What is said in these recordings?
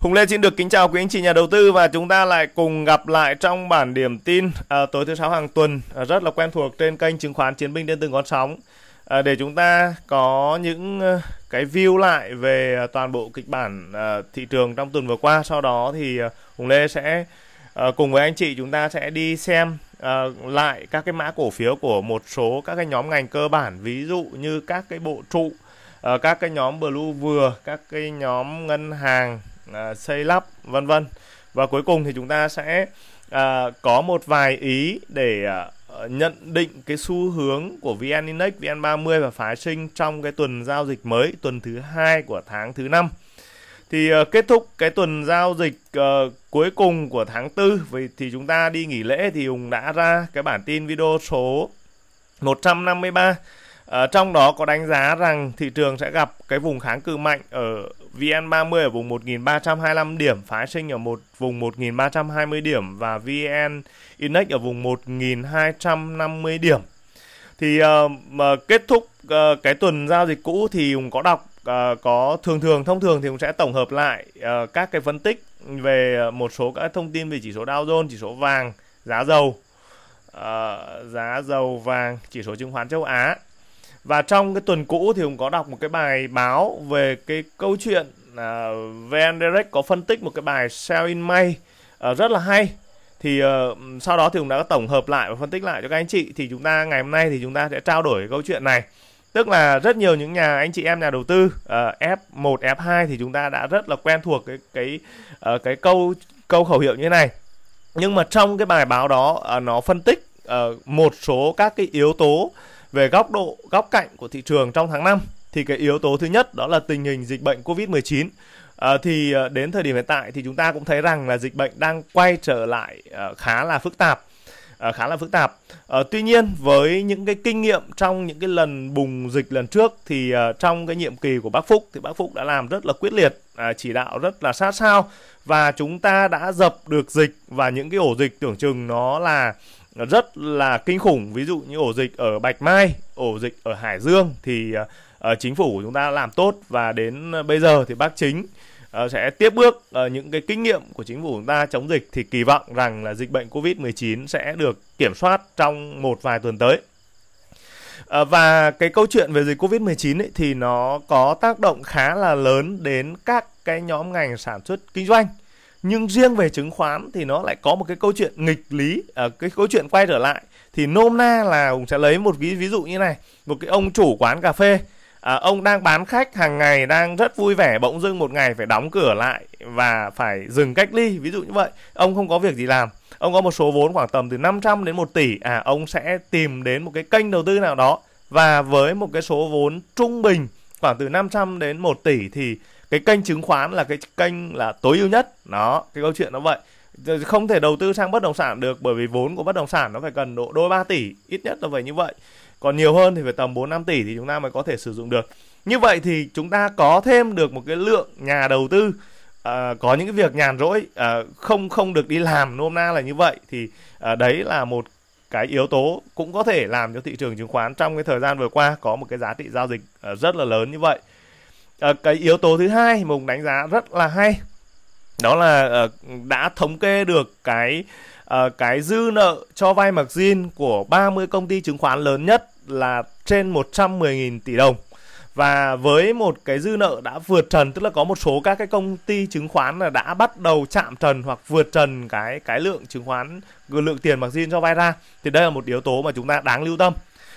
Hùng Lê xin được kính chào quý anh chị nhà đầu tư và chúng ta lại cùng gặp lại trong bản điểm tin à, tối thứ sáu hàng tuần à, rất là quen thuộc trên kênh chứng khoán Chiến binh trên từng con sóng à, để chúng ta có những à, cái view lại về à, toàn bộ kịch bản à, thị trường trong tuần vừa qua. Sau đó thì à, Hùng Lê sẽ à, cùng với anh chị chúng ta sẽ đi xem à, lại các cái mã cổ phiếu của một số các cái nhóm ngành cơ bản ví dụ như các cái bộ trụ à, các cái nhóm blue vừa các cái nhóm ngân hàng à, xây lắp vân vân. Và cuối cùng thì chúng ta sẽ à, có một vài ý để à, nhận định cái xu hướng của VN Index, VN30 và phái sinh trong cái tuần giao dịch mới tuần thứ hai của tháng thứ năm. Thì uh, kết thúc cái tuần giao dịch uh, cuối cùng của tháng 4 vì thì chúng ta đi nghỉ lễ thì Hùng đã ra cái bản tin video số 153 uh, à, trong đó có đánh giá rằng thị trường sẽ gặp cái vùng kháng cự mạnh ở VN30 ở vùng 1.325 điểm, phái sinh ở một vùng 1.320 điểm và VN Index ở vùng 1.250 điểm. Thì uh, mà kết thúc uh, cái tuần giao dịch cũ thì cũng có đọc uh, có thường thường thông thường thì cũng sẽ tổng hợp lại uh, các cái phân tích về một số các thông tin về chỉ số Dow Jones, chỉ số vàng, giá dầu, uh, giá dầu vàng, chỉ số chứng khoán châu Á và trong cái tuần cũ thì cũng có đọc một cái bài báo về cái câu chuyện uh, Van Derek có phân tích một cái bài Sell in May uh, rất là hay. Thì uh, sau đó thì cũng đã tổng hợp lại và phân tích lại cho các anh chị. Thì chúng ta ngày hôm nay thì chúng ta sẽ trao đổi câu chuyện này. Tức là rất nhiều những nhà anh chị em nhà đầu tư uh, F1 F2 thì chúng ta đã rất là quen thuộc cái cái uh, cái câu câu khẩu hiệu như thế này. Nhưng mà trong cái bài báo đó uh, nó phân tích uh, một số các cái yếu tố về góc độ góc cạnh của thị trường trong tháng 5 thì cái yếu tố thứ nhất đó là tình hình dịch bệnh Covid-19 à, thì à, đến thời điểm hiện tại thì chúng ta cũng thấy rằng là dịch bệnh đang quay trở lại à, khá là phức tạp À, khá là phức tạp. À, tuy nhiên với những cái kinh nghiệm trong những cái lần bùng dịch lần trước thì à, trong cái nhiệm kỳ của Bác Phúc thì Bác Phúc đã làm rất là quyết liệt, à, chỉ đạo rất là sát sao và chúng ta đã dập được dịch và những cái ổ dịch tưởng chừng nó là rất là kinh khủng ví dụ như ổ dịch ở Bạch Mai, ổ dịch ở Hải Dương thì uh, chính phủ của chúng ta làm tốt và đến ờ, bây giờ thì bác chính uh, sẽ tiếp bước uh, những cái kinh nghiệm của chính phủ chúng ta chống dịch thì kỳ vọng rằng là dịch bệnh Covid-19 sẽ được kiểm soát trong một vài tuần tới. Uh, và cái câu chuyện về dịch Covid-19 ấy, thì nó có tác động khá là lớn đến các cái nhóm ngành sản xuất kinh doanh nhưng riêng về chứng khoán thì nó lại có một cái câu chuyện nghịch lý ở uh, cái câu chuyện quay trở lại. Thì nôm na là cũng sẽ lấy một ví ví dụ như này một cái ông chủ quán cà phê à, ông đang bán khách hàng ngày đang rất vui vẻ bỗng dưng một ngày phải đóng cửa lại và phải dừng cách ly ví dụ như vậy. Ông không có việc gì làm ông có một số vốn khoảng tầm từ 500 đến 1 tỷ à ông sẽ tìm đến một cái kênh đầu tư nào đó. Và với một cái số vốn trung bình khoảng từ 500 đến 1 tỷ thì cái kênh chứng khoán là cái kênh là tối ưu nhất. Đó cái câu chuyện nó vậy. Không thể đầu tư sang bất động sản được bởi vì vốn của bất động sản nó phải cần độ đôi 3 tỷ ít nhất là phải như vậy. Còn nhiều hơn thì phải tầm 4 5 tỷ thì chúng ta mới có thể sử dụng được. Như vậy thì chúng ta có thêm được một cái lượng nhà đầu tư à, có những cái việc nhàn rỗi à, không không được đi làm nôm na là như vậy thì à, đấy là một cái yếu tố cũng có thể làm cho thị trường chứng khoán trong cái thời gian vừa qua có một cái giá trị giao dịch à, rất là lớn như vậy à, cái yếu tố thứ hai mùng đánh giá rất là hay đó là uh, đã thống kê được cái uh, cái dư nợ cho vay margin của 30 công ty chứng khoán lớn nhất là trên 110.000 tỷ đồng. Và với một cái dư nợ đã vượt trần tức là có một số các cái công ty chứng khoán là đã bắt đầu chạm trần hoặc vượt trần cái cái lượng chứng khoán lượng tiền margin cho vay ra thì đây là một yếu tố mà chúng ta đáng lưu tâm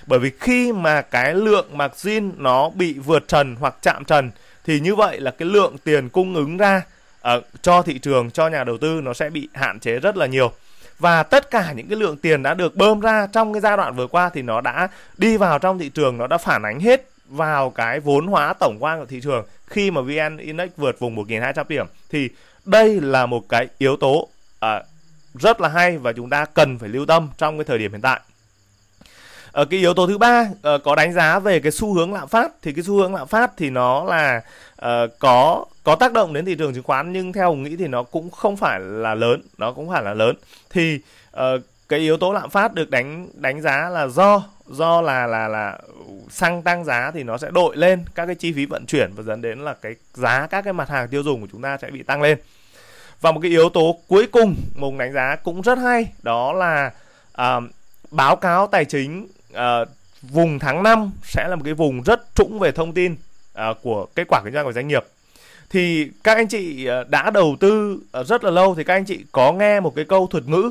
bởi vì khi mà cái lượng margin nó bị vượt trần hoặc chạm trần thì như vậy là cái lượng tiền cung ứng ra uh, cho thị trường cho nhà đầu tư nó sẽ bị hạn chế rất là nhiều. Và tất cả những cái lượng tiền đã được bơm ra trong cái giai đoạn vừa qua thì nó đã đi vào trong thị trường nó đã phản ánh hết vào cái vốn hóa tổng quan của thị trường. Khi mà VN Index vượt vùng 1.200 điểm thì đây là một cái yếu tố uh, rất là hay và chúng ta cần phải lưu tâm trong cái thời điểm hiện tại ở cái yếu tố thứ ba uh, có đánh giá về cái xu hướng lạm phát. Thì cái xu hướng lạm phát thì nó là uh, có có tác động đến thị trường chứng khoán nhưng theo ông nghĩ thì nó cũng không phải là lớn nó cũng phải là lớn. Thì uh, cái yếu tố lạm phát được đánh đánh giá là do do là là là xăng tăng giá thì nó sẽ đội lên các cái chi phí vận chuyển và dẫn đến là cái giá các cái mặt hàng tiêu dùng của chúng ta sẽ bị tăng lên. Và một cái yếu tố cuối cùng mùng đánh giá cũng rất hay đó là uh, báo cáo tài chính Ờ, vùng tháng 5 sẽ là một cái vùng rất trũng về thông tin uh, của kết quả kinh doanh của doanh nghiệp. Thì các anh chị ờ, đã đầu tư rất là lâu thì các anh chị có nghe một cái câu thuật ngữ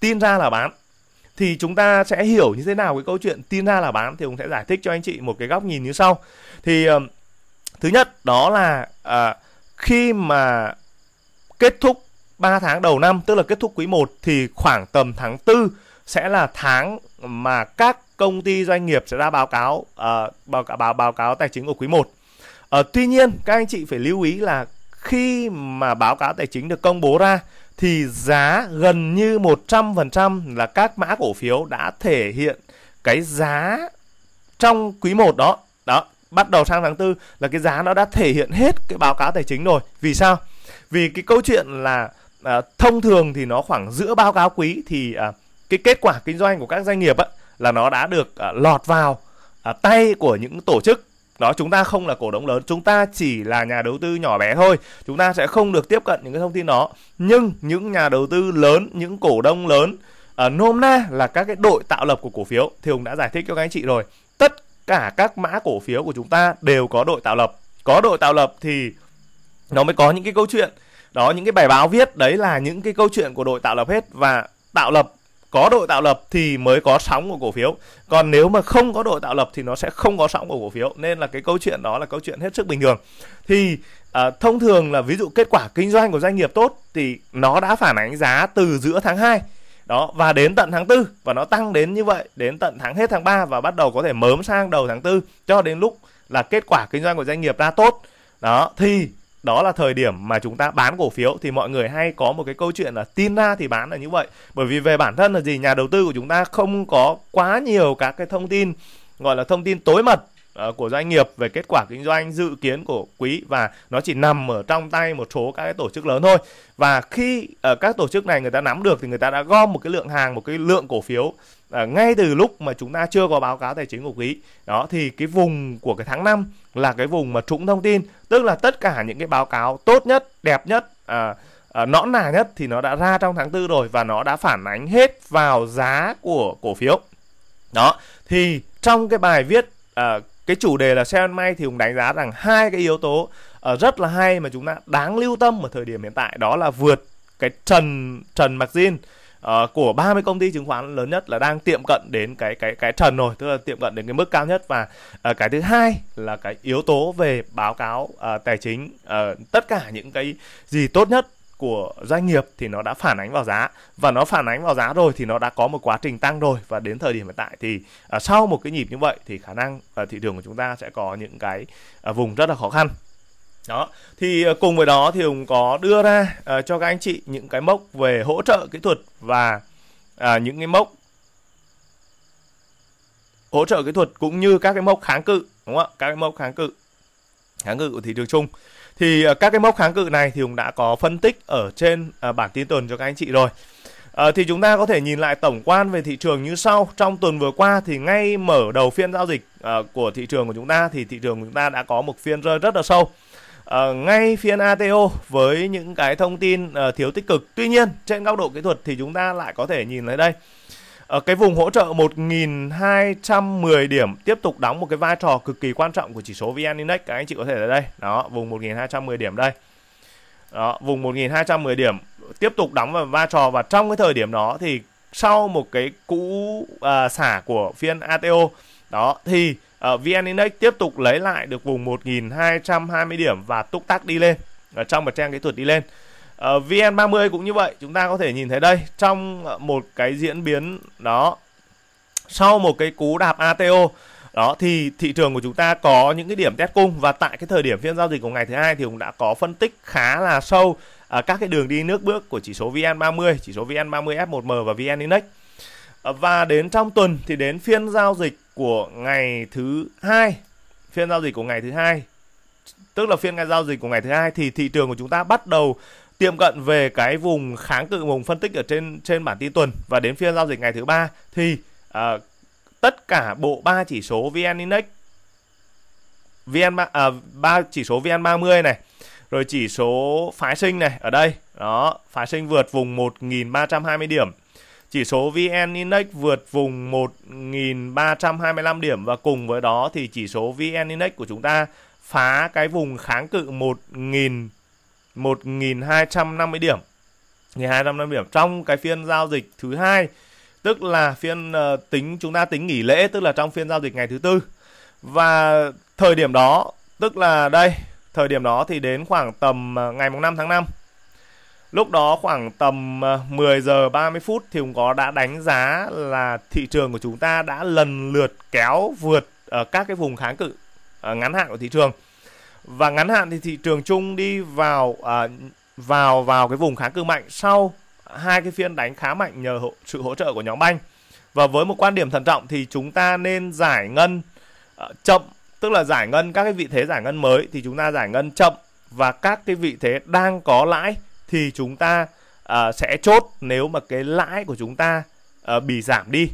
tin ra là bán. Thì chúng ta sẽ hiểu như thế nào cái câu chuyện tin ra là bán thì cũng sẽ giải thích cho anh chị một cái góc nhìn như sau. Thì uh, thứ nhất đó là uh, khi mà kết thúc 3 tháng đầu năm tức là kết thúc quý 1 thì khoảng tầm tháng 4 sẽ là tháng mà các công ty doanh nghiệp sẽ ra báo cáo uh, báo, báo báo cáo tài chính của quý 1. Uh, ờ, tuy nhiên các anh chị phải lưu ý là khi mà báo cáo tài chính được công bố ra thì giá gần như 100% là các mã cổ phiếu đã thể hiện cái giá trong quý 1 đó. Đó, bắt đầu sang tháng 4 là cái giá nó đã thể hiện hết cái báo cáo tài chính rồi. Vì sao? Vì cái câu chuyện là à, thông thường thì nó khoảng giữa báo cáo quý thì à, cái kết quả kinh doanh của các doanh nghiệp á, là nó đã được à, lọt vào à, tay của những tổ chức. Đó chúng ta không là cổ đông lớn chúng ta chỉ là nhà đầu tư nhỏ bé thôi. Chúng ta sẽ không được tiếp cận những cái thông tin đó. Nhưng những nhà đầu tư lớn những cổ đông lớn à, nôm na là các cái đội tạo lập của cổ phiếu. Thì hùng đã giải thích cho các anh chị rồi. Tất cả các mã cổ phiếu của chúng ta đều có đội tạo lập. Có đội tạo lập thì nó mới có những cái câu chuyện. Đó những cái bài báo viết đấy là những cái câu chuyện của đội tạo lập hết. Và tạo lập có đội tạo lập thì mới có sóng của cổ phiếu. Còn nếu mà không có đội tạo lập thì nó sẽ không có sóng của cổ phiếu. Nên là cái câu chuyện đó là câu chuyện hết sức bình thường. Thì à, thông thường là ví dụ kết quả kinh doanh của doanh nghiệp tốt thì nó đã phản ánh giá từ giữa tháng 2 đó và đến tận tháng 4 và nó tăng đến như vậy đến tận tháng hết tháng 3 và bắt đầu có thể mớm sang đầu tháng 4 cho đến lúc là kết quả kinh doanh của doanh nghiệp ra tốt. Đó thì đó là thời điểm mà chúng ta bán cổ phiếu. Thì mọi người hay có một cái câu chuyện là tin ra thì bán là như vậy. Bởi vì về bản thân là gì? Nhà đầu tư của chúng ta không có quá nhiều các cái thông tin, gọi là thông tin tối mật ờ, của doanh nghiệp về kết quả kinh doanh, dự kiến của quý và nó chỉ nằm ở trong tay một số các cái tổ chức lớn thôi. Và khi ở các tổ chức này người ta nắm được thì người ta đã gom một cái lượng hàng, một cái lượng cổ phiếu à, ngay từ lúc mà chúng ta chưa có báo cáo tài chính của quý đó thì cái vùng của cái tháng 5 là cái vùng mà trũng thông tin tức là tất cả những cái báo cáo tốt nhất đẹp nhất à, à, nõn nà nhất thì nó đã ra trong tháng tư rồi và nó đã phản ánh hết vào giá của cổ phiếu. Đó thì trong cái bài viết à, cái chủ đề là sell may thì cũng đánh giá rằng hai cái yếu tố uh, rất là hay mà chúng ta đáng lưu tâm ở thời điểm hiện tại đó là vượt cái trần trần margin uh, của 30 công ty chứng khoán lớn nhất là đang tiệm cận đến cái cái cái trần rồi tức là tiệm cận đến cái mức cao nhất. Và uh, cái thứ hai là cái yếu tố về báo cáo uh, tài chính uh, tất cả những cái gì tốt nhất của doanh nghiệp thì nó đã phản ánh vào giá. Và nó phản ánh vào giá rồi thì nó đã có một quá trình tăng rồi. Và đến thời điểm hiện tại thì uh, sau một cái nhịp như vậy thì khả năng uh, thị trường của chúng ta sẽ có những cái uh, vùng rất là khó khăn đó. Thì ờ, cùng với đó thì hùng có đưa ra uh, cho các anh chị những cái mốc về hỗ trợ kỹ thuật và uh, những cái mốc hỗ trợ kỹ thuật cũng như các cái mốc kháng cự đúng không ạ? Các cái mốc kháng cự kháng cự của thị trường chung. Thì uh, các cái mốc kháng cự này thì hùng đã có phân tích ở trên uh, bản tin tuần cho các anh chị rồi. À, thì chúng ta có thể nhìn lại tổng quan về thị trường như sau. Trong tuần vừa qua thì ngay mở đầu phiên giao dịch uh, của thị trường của chúng ta thì thị trường của chúng ta đã có một phiên rơi rất là sâu uh, ngay phiên ATO với những cái thông tin uh, thiếu tích cực. Tuy nhiên trên góc độ kỹ thuật thì chúng ta lại có thể nhìn thấy đây. Ở cái vùng hỗ trợ 1210 điểm tiếp tục đóng một cái vai trò cực kỳ quan trọng của chỉ số VN Index các anh chị có thể thấy đây. Đó, vùng 1210 điểm đây. Đó, vùng 1210 điểm tiếp tục đóng vào vai trò và trong cái thời điểm đó thì sau một cái cú uh, xả của phiên ATO đó thì ở VN Index tiếp tục lấy lại được vùng 1220 điểm và túc tắc đi lên ở trong một trang kỹ thuật đi lên. Ờ, ở VN30 cũng như vậy, chúng ta có thể nhìn thấy đây trong ờ, một cái diễn biến đó sau một cái cú đạp ATO đó thì thị trường của chúng ta có những cái điểm test cung và tại cái thời điểm phiên giao dịch của ngày thứ hai thì cũng đã có phân tích khá là sâu ở các cái đường đi nước bước của chỉ số VN30, chỉ số VN30 F1M và VN Index. Ờ, và đến trong tuần thì đến phiên giao dịch của ngày thứ hai. Phiên giao dịch của ngày thứ hai. Tức là phiên ngày giao dịch của ngày thứ hai thì thị trường của chúng ta bắt đầu tiệm cận về cái vùng kháng cự vùng phân tích ở trên trên bản tin tuần. Và đến phiên giao dịch ngày thứ ba thì uh, tất cả bộ ba chỉ số VN Index VN à, ba chỉ số VN30 này rồi chỉ số phái sinh này ở đây. Đó phái sinh vượt vùng 1.320 điểm chỉ số VN Index vượt vùng 1.325 điểm và cùng với đó thì chỉ số VN Index của chúng ta phá cái vùng kháng cự 1.000 1.250 điểm. 1.250 điểm trong cái phiên giao dịch thứ hai tức là phiên uh, tính chúng ta tính nghỉ lễ tức là trong phiên giao dịch ngày thứ tư. Và thời điểm đó tức là đây thời điểm đó thì đến khoảng tầm ờ, ngày mùng 5 tháng 5 lúc đó khoảng tầm ờ, 10 giờ 30 phút thì cũng có đã đánh giá là thị trường của chúng ta đã lần lượt kéo vượt ở các cái vùng kháng cự ờ, ngắn hạn của thị trường. Và ngắn hạn thì thị trường chung đi vào vào vào cái vùng kháng cự mạnh sau hai cái phiên đánh khá mạnh nhờ hộ, sự hỗ trợ của nhóm banh. Và với một quan điểm thận trọng thì chúng ta nên giải ngân chậm tức là giải ngân các cái vị thế giải ngân mới thì chúng ta giải ngân chậm và các cái vị thế đang có lãi thì chúng ta uh, sẽ chốt nếu mà cái lãi của chúng ta uh, bị giảm đi.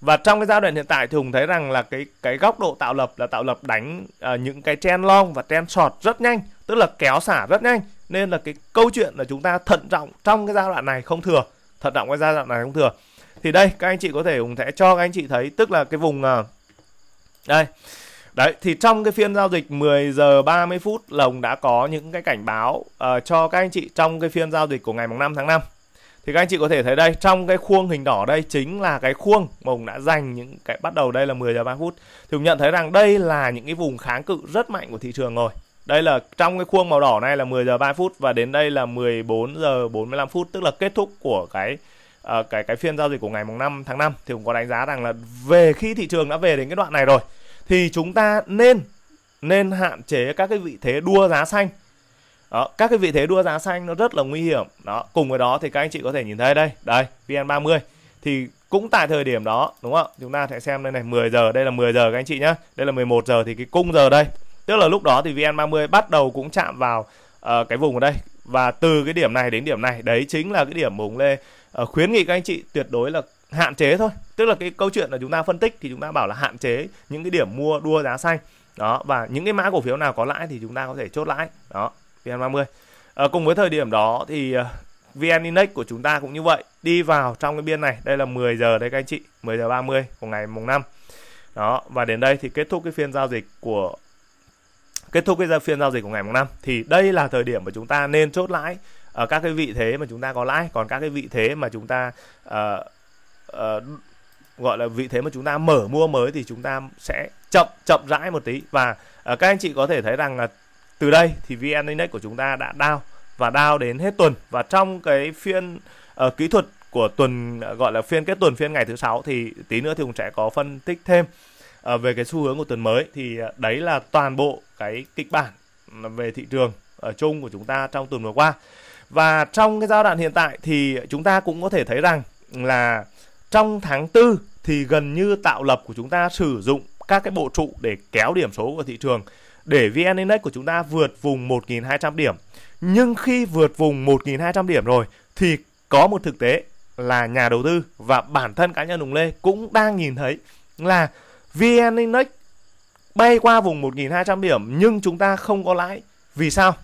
Và trong cái giai đoạn hiện tại thì hùng thấy rằng là cái cái góc độ tạo lập là tạo lập đánh uh, những cái chen long và chen short rất nhanh tức là kéo xả rất nhanh. Nên là cái câu chuyện là chúng ta thận trọng trong cái giai đoạn này không thừa thận trọng cái giai đoạn này không thừa. Thì đây các anh chị có thể hùng sẽ cho các anh chị thấy tức là cái vùng uh, đây. Đấy thì trong cái phiên giao dịch 10 giờ 30 phút lồng đã có những cái cảnh báo uh, cho các anh chị trong cái phiên giao dịch của ngày mùng 5 tháng 5 thì các anh chị có thể thấy đây trong cái khuôn hình đỏ đây chính là cái khuôn mà Hùng đã dành những cái bắt đầu đây là 10 giờ 30 phút. Thì Hùng nhận thấy rằng đây là những cái vùng kháng cự rất mạnh của thị trường rồi. Đây là trong cái khuôn màu đỏ này là 10 giờ 30 phút và đến đây là 14 giờ 45 phút tức là kết thúc của cái uh, cái cái phiên giao dịch của ngày mùng 5 tháng 5 thì cũng có đánh giá rằng là về khi thị trường đã về đến cái đoạn này rồi thì chúng ta nên nên hạn chế các cái vị thế đua giá xanh. Đó, các cái vị thế đua giá xanh nó rất là nguy hiểm. Đó cùng với đó thì các anh chị có thể nhìn thấy đây đây vn30 thì cũng tại thời điểm đó đúng không chúng ta sẽ xem đây này 10 giờ đây là 10 giờ các anh chị nhé đây là 11 giờ thì cái cung giờ đây. Tức là lúc đó thì vn30 bắt đầu cũng chạm vào uh, cái vùng ở đây. Và từ cái điểm này đến điểm này đấy chính là cái điểm bùng Lê uh, ờ, khuyến nghị các anh chị tuyệt đối là hạn chế thôi. Tức là cái câu chuyện là chúng ta phân tích thì chúng ta bảo là hạn chế những cái điểm mua đua giá xanh. Đó và những cái mã cổ phiếu nào có lãi thì chúng ta có thể chốt lãi. Đó VN30 à, ờ, cùng với thời điểm đó thì ờ, VN Index của chúng ta cũng như vậy đi vào trong cái biên này. Đây là 10 giờ đây các anh chị 10 giờ 30 của ngày mùng 5 đó và đến đây thì kết thúc cái phiên giao dịch của kết thúc cái phiên giao dịch của ngày mùng 5 thì đây là thời điểm mà chúng ta nên chốt lãi ở các cái vị thế mà chúng ta có lãi. Còn các cái vị thế mà chúng ta uh, uh, gọi là vị thế mà chúng ta mở mua mới thì chúng ta sẽ chậm chậm rãi một tí. Và uh, các anh chị có thể thấy rằng là từ đây thì VN Index của chúng ta đã đao và đao đến hết tuần. Và trong cái phiên uh, kỹ thuật của tuần uh, gọi là phiên kết tuần phiên ngày thứ sáu thì tí nữa thì cũng sẽ có phân tích thêm uh, về cái xu hướng của tuần mới. Thì uh, đấy là toàn bộ cái kịch bản về thị trường ở chung của chúng ta trong tuần vừa qua. Và trong cái giai đoạn hiện tại thì chúng ta cũng có thể thấy rằng là trong tháng tư thì gần như tạo lập của chúng ta sử dụng các cái bộ trụ để kéo điểm số của thị trường, để VN Index của chúng ta vượt vùng 1.200 điểm. Nhưng khi vượt vùng 1.200 điểm rồi thì có một thực tế là nhà đầu tư và bản thân cá nhân Hùng Lê cũng đang nhìn thấy là VN Index bay qua vùng 1.200 điểm nhưng chúng ta không có lãi. Vì sao?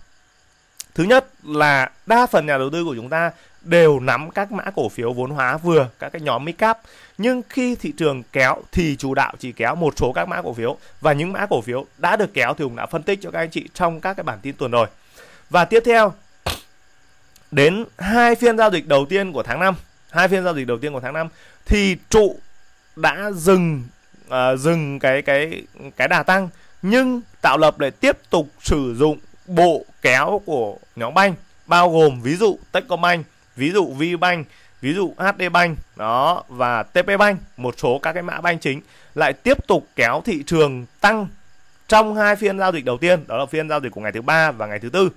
Thứ nhất là đa phần nhà đầu tư của chúng ta đều nắm các mã cổ phiếu vốn hóa vừa các cái nhóm midcap. Nhưng khi thị trường kéo thì chủ đạo chỉ kéo một số các mã cổ phiếu. Và những mã cổ phiếu đã được kéo thì cũng đã phân tích cho các anh chị trong các cái bản tin tuần rồi. Và tiếp theo đến hai phiên giao dịch đầu tiên của tháng 5 hai phiên giao dịch đầu tiên của tháng 5 thì trụ đã dừng uh, dừng cái cái cái đà tăng nhưng tạo lập lại tiếp tục sử dụng bộ kéo của nhóm banh bao gồm ví dụ Techcombank ví dụ VBank, ví dụ HD Bank đó và TP Bank, một số các cái mã banh chính lại tiếp tục kéo thị trường tăng trong hai phiên giao dịch đầu tiên, đó là phiên giao dịch của ngày thứ ba và ngày thứ tư.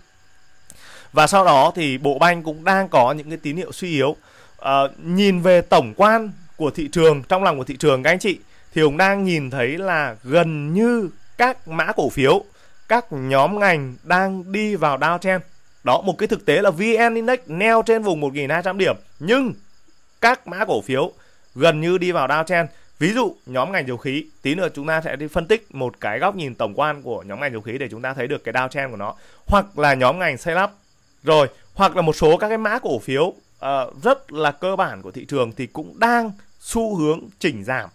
Và sau đó thì bộ banh cũng đang có những cái tín hiệu suy yếu. À, nhìn về tổng quan của thị trường trong lòng của thị trường các anh chị thì cũng đang nhìn thấy là gần như các mã cổ phiếu, các nhóm ngành đang đi vào downtrend đó, một cái thực tế là VN Index neo trên vùng 1.200 điểm. Nhưng các mã cổ phiếu gần như đi vào downtrend ví dụ nhóm ngành dầu khí tí nữa chúng ta sẽ đi phân tích một cái góc nhìn tổng quan của nhóm ngành dầu khí để chúng ta thấy được cái downtrend của nó. Hoặc là nhóm ngành xây lắp rồi hoặc là một số các cái mã cổ phiếu uh, rất là cơ bản của thị trường thì cũng đang xu hướng chỉnh giảm.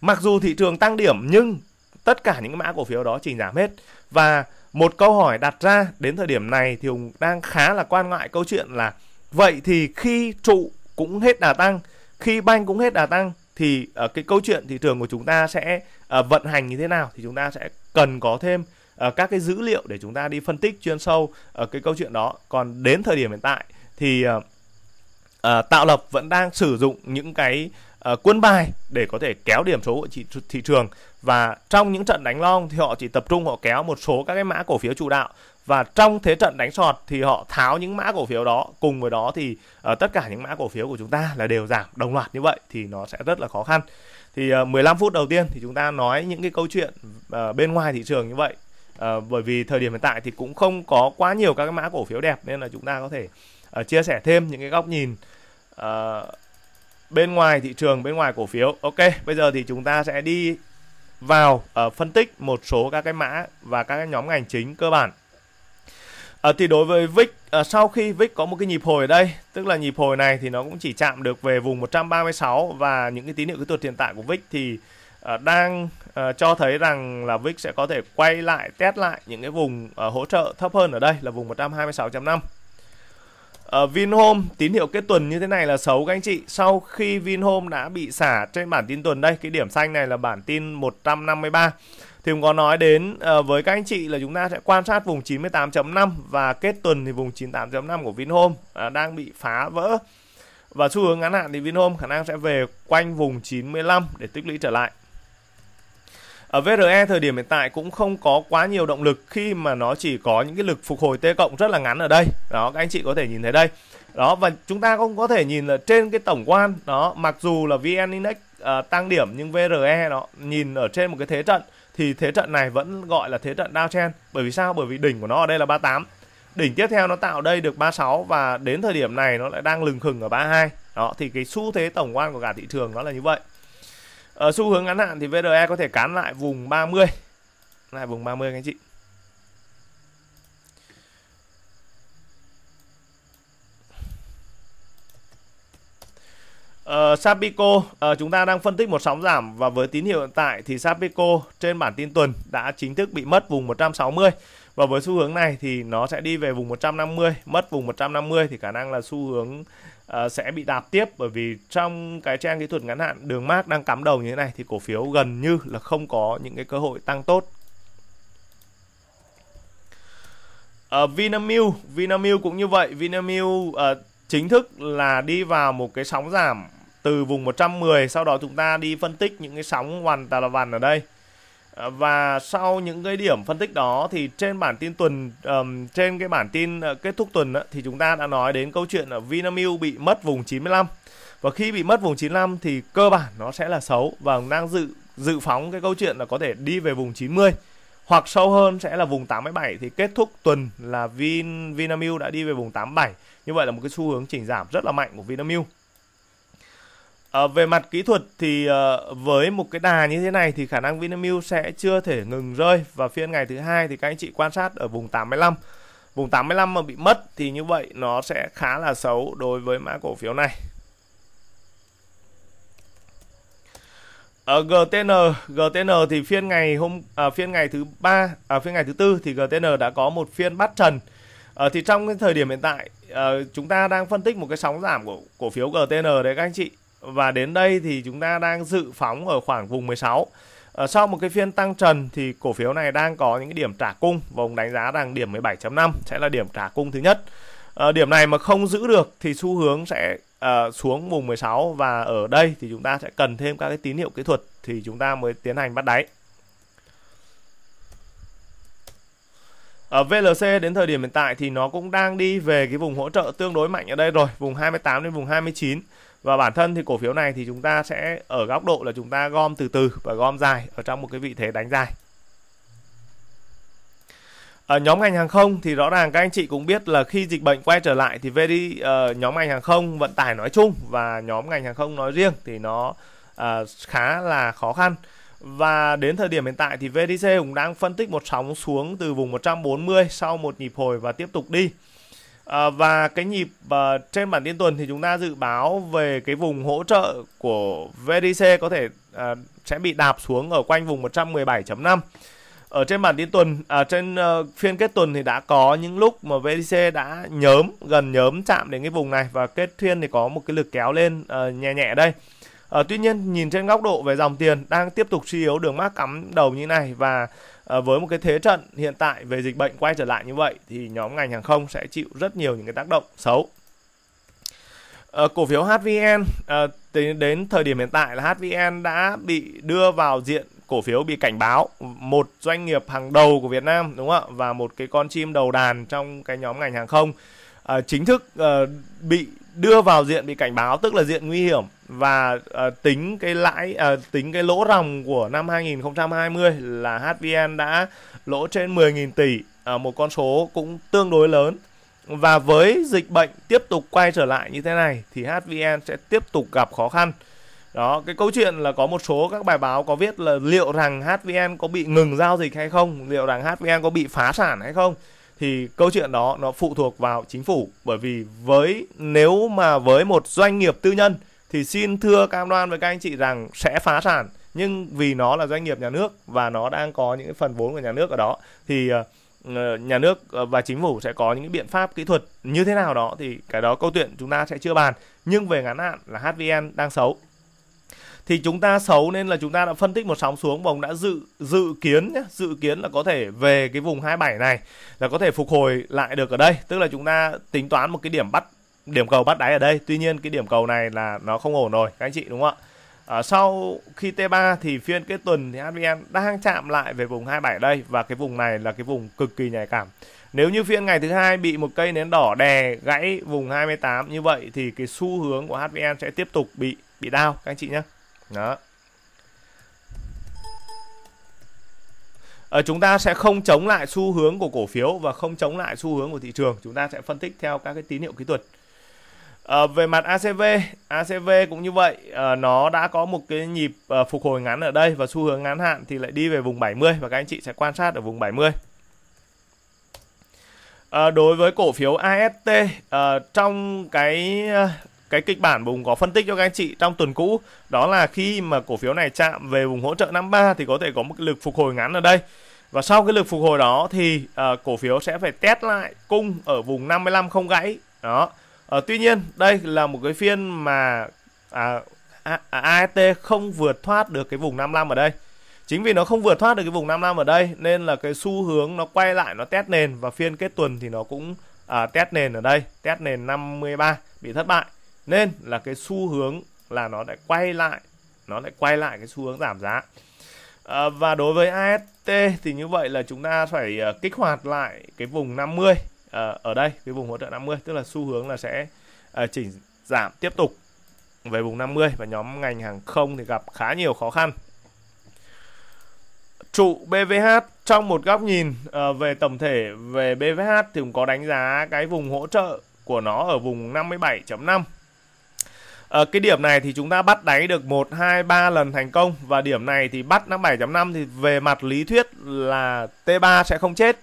Mặc dù thị trường tăng điểm nhưng tất cả những mã cổ phiếu đó chỉnh giảm hết. Và một câu hỏi đặt ra đến thời điểm này thì Hùng đang khá là quan ngại câu chuyện là vậy thì khi trụ cũng hết đà tăng khi banh cũng hết đà tăng thì uh, cái câu chuyện thị trường của chúng ta sẽ uh, vận hành như thế nào? Thì chúng ta sẽ cần có thêm uh, các cái dữ liệu để chúng ta đi phân tích chuyên sâu ở cái câu chuyện đó. Còn đến thời điểm hiện tại thì uh, uh, tạo lập vẫn đang sử dụng những cái uh, quân bài để có thể kéo điểm số của thị, thị trường. Và trong những trận đánh long thì họ chỉ tập trung họ kéo một số các cái mã cổ phiếu chủ đạo. Và trong thế trận đánh sọt thì họ tháo những mã cổ phiếu đó. Cùng với đó thì uh, tất cả những mã cổ phiếu của chúng ta là đều giảm đồng loạt như vậy thì nó sẽ rất là khó khăn. Thì ờ, uh, 15 phút đầu tiên thì chúng ta nói những cái câu chuyện uh, bên ngoài thị trường như vậy. Uh, bởi vì thời điểm hiện tại thì cũng không có quá nhiều các cái mã cổ phiếu đẹp nên là chúng ta có thể uh, chia sẻ thêm những cái góc nhìn uh, bên ngoài thị trường bên ngoài cổ phiếu ok bây giờ thì chúng ta sẽ đi vào uh, phân tích một số các cái mã và các cái nhóm ngành chính cơ bản À, thì đối với VIX à, ờ, sau khi VIX có một cái nhịp hồi ở đây, tức là nhịp hồi này thì nó cũng chỉ chạm được về vùng 136 và những cái tín hiệu kỹ thuật hiện tại của VIX thì à, đang à, cho thấy rằng là VIX sẽ có thể quay lại test lại những cái vùng à, hỗ trợ thấp hơn ở đây là vùng 126.5. Uh, Vinhome tín hiệu kết tuần như thế này là xấu các anh chị. Sau khi Vinhome đã bị xả trên bản tin tuần đây Cái điểm xanh này là bản tin 153 Thì cũng có nói đến uh, với các anh chị là chúng ta sẽ quan sát vùng 98.5 Và kết tuần thì vùng 98.5 của Vinhome uh, đang bị phá vỡ. Và xu hướng ngắn hạn thì Vinhome khả năng sẽ về quanh vùng 95 để tích lũy trở lại ở VRE thời điểm hiện tại cũng không có quá nhiều động lực khi mà nó chỉ có những cái lực phục hồi T cộng rất là ngắn ở đây. Đó các anh chị có thể nhìn thấy đây. Đó và chúng ta cũng có thể nhìn là trên cái tổng quan đó mặc dù là VN Index uh, tăng điểm nhưng VRE nó nhìn ở trên một cái thế trận thì thế trận này vẫn gọi là thế trận downtrend. Bởi vì sao? Bởi vì đỉnh của nó ở đây là 38. Đỉnh tiếp theo nó tạo đây được 36 và đến thời điểm này nó lại đang lừng khừng ở 32. Đó thì cái xu thế tổng quan của cả thị trường nó là như vậy. Ở xu hướng ngắn hạn thì VRE có thể cán lại vùng 30 lại vùng 30 các anh chị. Uh, Sapico uh, chúng ta đang phân tích một sóng giảm và với tín hiệu hiện tại thì Sapico trên bản tin tuần đã chính thức bị mất vùng 160 và với xu hướng này thì nó sẽ đi về vùng 150 mất vùng 150 thì khả năng là xu hướng uh, sẽ bị đạp tiếp bởi vì trong cái trang kỹ thuật ngắn hạn đường mát đang cắm đầu như thế này thì cổ phiếu gần như là không có những cái cơ hội tăng tốt. Uh, Vinamilk Vinamilk cũng như vậy. Vinamilk uh, chính thức là đi vào một cái sóng giảm từ vùng 110 sau đó chúng ta đi phân tích những cái sóng hoàn tà là vằn ở đây. Ờ, và sau những cái điểm phân tích đó thì trên bản tin tuần um, trên cái bản tin uh, kết thúc tuần uh, thì chúng ta đã nói đến câu chuyện ở Vinamilk bị mất vùng 95 và khi bị mất vùng 95 thì cơ bản nó sẽ là xấu và đang dự dự phóng cái câu chuyện là có thể đi về vùng 90 hoặc sâu hơn sẽ là vùng 87 thì kết thúc tuần là Vin Vinamilk đã đi về vùng 87 như vậy là một cái xu hướng chỉnh giảm rất là mạnh của Vinamilk. À, về mặt kỹ thuật thì uh, với một cái đà như thế này thì khả năng Vinamilk sẽ chưa thể ngừng rơi. Và phiên ngày thứ hai thì các anh chị quan sát ở vùng 85 vùng 85 mà bị mất thì như vậy nó sẽ khá là xấu đối với mã cổ phiếu này. Ờ, ở GTN GTN thì phiên ngày hôm à, phiên ngày thứ ba à, phiên ngày thứ tư thì GTN đã có một phiên bắt trần. À, thì trong cái thời điểm hiện tại à, chúng ta đang phân tích một cái sóng giảm của cổ phiếu GTN đấy các anh chị và đến đây thì chúng ta đang dự phóng ở khoảng vùng 16 à, ờ, sau một cái phiên tăng trần thì cổ phiếu này đang có những cái điểm trả cung và ông đánh giá rằng điểm 17.5 sẽ là điểm trả cung thứ nhất. À, điểm này mà không giữ được thì xu hướng sẽ à, xuống vùng 16 và ở đây thì chúng ta sẽ cần thêm các cái tín hiệu kỹ thuật thì chúng ta mới tiến hành bắt đáy. Ở VLC đến thời điểm hiện tại thì nó cũng đang đi về cái vùng hỗ trợ tương đối mạnh ở đây rồi, vùng 28 đến vùng 29 và bản thân thì cổ phiếu này thì chúng ta sẽ ở góc độ là chúng ta gom từ từ và gom dài ở trong một cái vị thế đánh dài ở nhóm ngành hàng không thì rõ ràng các anh chị cũng biết là khi dịch bệnh quay trở lại thì very uh, ờ, nhóm ngành hàng không vận tải nói chung và nhóm ngành hàng không nói riêng thì nó uh, khá là khó khăn và đến thời điểm hiện tại thì VDC cũng đang phân tích một sóng xuống từ vùng 140 sau một nhịp hồi và tiếp tục đi. À, và cái nhịp uh, trên bản tin tuần thì chúng ta dự báo về cái vùng hỗ trợ của VDC có thể uh, sẽ bị đạp xuống ở quanh vùng 117.5 ở trên bản tin tuần à, trên uh, phiên kết tuần thì đã có những lúc mà VDC đã nhớm gần nhớm chạm đến cái vùng này và kết phiên thì có một cái lực kéo lên uh, nhẹ nhẹ đây. À, tuy nhiên nhìn trên góc độ về dòng tiền đang tiếp tục suy yếu đường mác cắm đầu như này và à, với một cái thế trận hiện tại về dịch bệnh quay trở lại như vậy thì nhóm ngành hàng không sẽ chịu rất nhiều những cái tác động xấu. À, cổ phiếu HVN à, ờ, đến thời điểm hiện tại là HVN đã bị đưa vào diện cổ phiếu bị cảnh báo. Một doanh nghiệp hàng đầu của Việt Nam đúng không ạ? Và một cái con chim đầu đàn trong cái nhóm ngành hàng không à, chính thức à, bị đưa vào diện bị cảnh báo tức là diện nguy hiểm và uh, tính cái lãi uh, tính cái lỗ ròng của năm 2020 là HVN đã lỗ trên 10.000 tỷ uh, một con số cũng tương đối lớn. Và với dịch bệnh tiếp tục quay trở lại như thế này thì HVN sẽ tiếp tục gặp khó khăn. Đó cái câu chuyện là có một số các bài báo có viết là liệu rằng HVN có bị ngừng giao dịch hay không liệu rằng HVN có bị phá sản hay không thì câu chuyện đó nó phụ thuộc vào chính phủ. Bởi vì với nếu mà với một doanh nghiệp tư nhân thì xin thưa cam đoan với các anh chị rằng sẽ phá sản. Nhưng vì nó là doanh nghiệp nhà nước và nó đang có những phần vốn của nhà nước ở đó thì ờ, ờ, nhà nước ờ, và chính phủ sẽ có những biện pháp kỹ thuật như thế nào đó thì cái đó câu chuyện chúng ta sẽ chưa bàn. Nhưng về ngắn hạn là HVN đang xấu. Thì chúng ta xấu nên là chúng ta đã phân tích một sóng xuống và ông đã dự dự kiến nhé, dự kiến là có thể về cái vùng 27 này là có thể phục hồi lại được ở đây. Tức là chúng ta tính toán một cái điểm bắt điểm cầu bắt đáy ở đây. Tuy nhiên cái điểm cầu này là nó không ổn rồi các anh chị đúng không ạ? À, sau khi T3 thì phiên kết tuần thì HVN đang chạm lại về vùng 27 đây và cái vùng này là cái vùng cực kỳ nhạy cảm. Nếu như phiên ngày thứ hai bị một cây nến đỏ đè gãy vùng 28 như vậy thì cái xu hướng của HVN sẽ tiếp tục bị bị đau các anh chị nhé. Đó. Ở chúng ta sẽ không chống lại xu hướng của cổ phiếu và không chống lại xu hướng của thị trường. Chúng ta sẽ phân tích theo các cái tín hiệu kỹ thuật. À, về mặt ACV, ACV cũng như vậy, à, nó đã có một cái nhịp à, phục hồi ngắn ở đây và xu hướng ngắn hạn thì lại đi về vùng 70 và các anh chị sẽ quan sát ở vùng 70. À, đối với cổ phiếu AST à, trong cái cái kịch bản vùng có phân tích cho các anh chị trong tuần cũ đó là khi mà cổ phiếu này chạm về vùng hỗ trợ 53 thì có thể có một lực phục hồi ngắn ở đây. Và sau cái lực phục hồi đó thì uh, cổ phiếu sẽ phải test lại cung ở vùng 55 không gãy. Đó. À, tuy nhiên đây là một cái phiên mà à, AET à, không vượt thoát được cái vùng 55 ở đây. Chính vì nó không vượt thoát được cái vùng 55 ở đây nên là cái xu hướng nó quay lại nó test nền và phiên kết tuần thì nó cũng à, test nền ở đây, test nền 53 bị thất bại. Nên là cái xu hướng là nó lại quay lại, nó lại quay lại cái xu hướng giảm giá. À, và đối với AST thì như vậy là chúng ta phải uh, kích hoạt lại cái vùng 50 Ờ, ở đây cái vùng hỗ trợ 50 tức là xu hướng là sẽ à, chỉnh giảm tiếp tục về vùng 50 và nhóm ngành hàng không thì gặp khá nhiều khó khăn. Trụ BVH trong một góc nhìn ờ, về tổng thể về BVH thì cũng có đánh giá cái vùng hỗ trợ của nó ở vùng 57.5. À, ờ, cái điểm này thì chúng ta bắt đáy được 1, 2, 3 lần thành công và điểm này thì bắt 57.5 thì về mặt lý thuyết là T3 sẽ không chết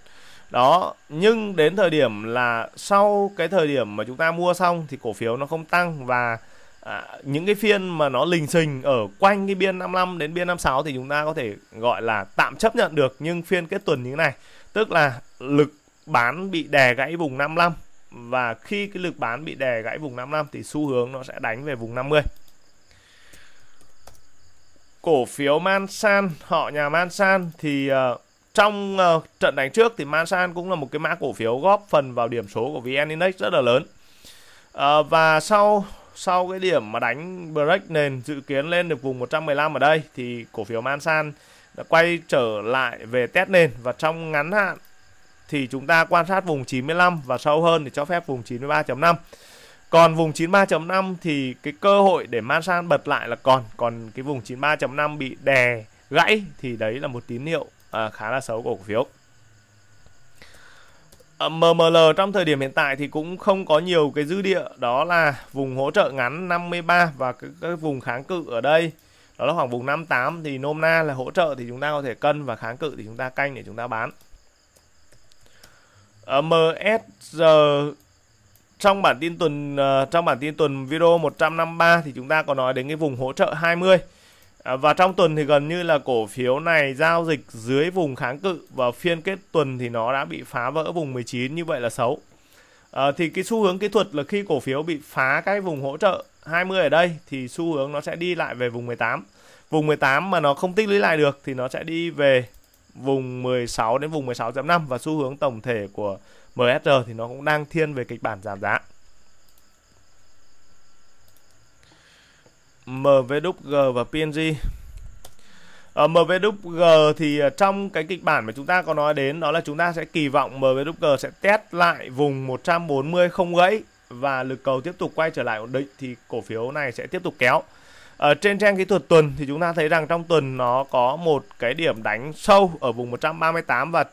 đó nhưng đến thời điểm là sau cái thời điểm mà chúng ta mua xong thì cổ phiếu nó không tăng và à, những cái phiên mà nó lình xình ở quanh cái biên 55 đến biên 56 thì chúng ta có thể gọi là tạm chấp nhận được nhưng phiên kết tuần như thế này. Tức là lực bán bị đè gãy vùng 55 và khi cái lực bán bị đè gãy vùng 55 thì xu hướng nó sẽ đánh về vùng 50 cổ phiếu Mansan họ nhà Mansan thì uh, trong uh, trận đánh trước thì Mansan cũng là một cái mã cổ phiếu góp phần vào điểm số của VN Index rất là lớn. Uh, và sau sau cái điểm mà đánh break nền dự kiến lên được vùng 115 ở đây thì cổ phiếu Mansan đã quay trở lại về test nền và trong ngắn hạn thì chúng ta quan sát vùng 95 và sâu hơn thì cho phép vùng 93.5 còn vùng 93.5 thì cái cơ hội để Mansan bật lại là còn còn cái vùng 93.5 bị đè gãy thì đấy là một tín hiệu à, khá là xấu của cổ phiếu. À, MML trong thời điểm hiện tại thì cũng không có nhiều cái dư địa đó là vùng hỗ trợ ngắn 53 và cái, cái vùng kháng cự ở đây đó là khoảng vùng 58 thì nôm na là hỗ trợ thì chúng ta có thể cân và kháng cự thì chúng ta canh để chúng ta bán. À, MSR trong bản tin tuần uh, trong bản tin tuần video 153 thì chúng ta có nói đến cái vùng hỗ trợ 20 à, và trong tuần thì gần như là cổ phiếu này giao dịch dưới vùng kháng cự và phiên kết tuần thì nó đã bị phá vỡ vùng 19 như vậy là xấu à, thì cái xu hướng kỹ thuật là khi cổ phiếu bị phá cái vùng hỗ trợ 20 ở đây thì xu hướng nó sẽ đi lại về vùng 18 vùng 18 mà nó không tích lũy lại được thì nó sẽ đi về vùng 16 đến vùng 16.5 và xu hướng tổng thể của MSR thì nó cũng đang thiên về kịch bản giảm giá. MVWG và PNG ở ờ, MVWG thì ờ, trong cái kịch bản mà chúng ta có nói đến, đó là chúng ta sẽ kỳ vọng MVWG sẽ test lại vùng 140 không gãy và lực cầu tiếp tục quay trở lại ổn định thì cổ phiếu này sẽ tiếp tục kéo. Ở trên trang kỹ thuật tuần thì chúng ta thấy rằng trong tuần nó có một cái điểm đánh sâu ở vùng 138 và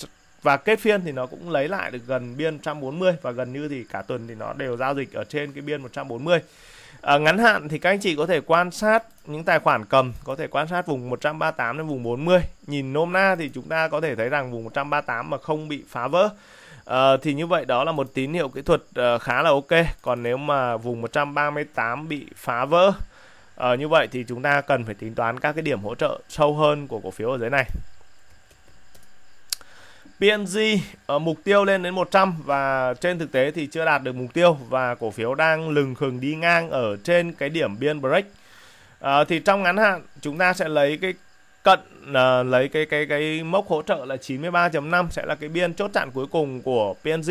và kết phiên thì nó cũng lấy lại được gần biên 140 và gần như thì cả tuần thì nó đều giao dịch ở trên cái biên 140. À, ngắn hạn thì các anh chị có thể quan sát những tài khoản cầm có thể quan sát vùng 138 đến vùng 40 nhìn nôm na thì chúng ta có thể thấy rằng vùng 138 mà không bị phá vỡ. À, thì như vậy đó là một tín hiệu kỹ thuật uh, khá là ok. Còn nếu mà vùng 138 bị phá vỡ uh, như vậy thì chúng ta cần phải tính toán các cái điểm hỗ trợ sâu hơn của cổ phiếu ở dưới này. PNG uh, ờ, mục tiêu lên đến 100 và trên thực tế thì chưa đạt được mục tiêu và cổ phiếu đang lừng khừng đi ngang ở trên cái điểm biên break. Uh, thì trong ngắn hạn chúng ta sẽ lấy cái cận uh, lấy cái cái cái mốc hỗ trợ là 93.5 sẽ là cái biên chốt chặn cuối cùng của PNG.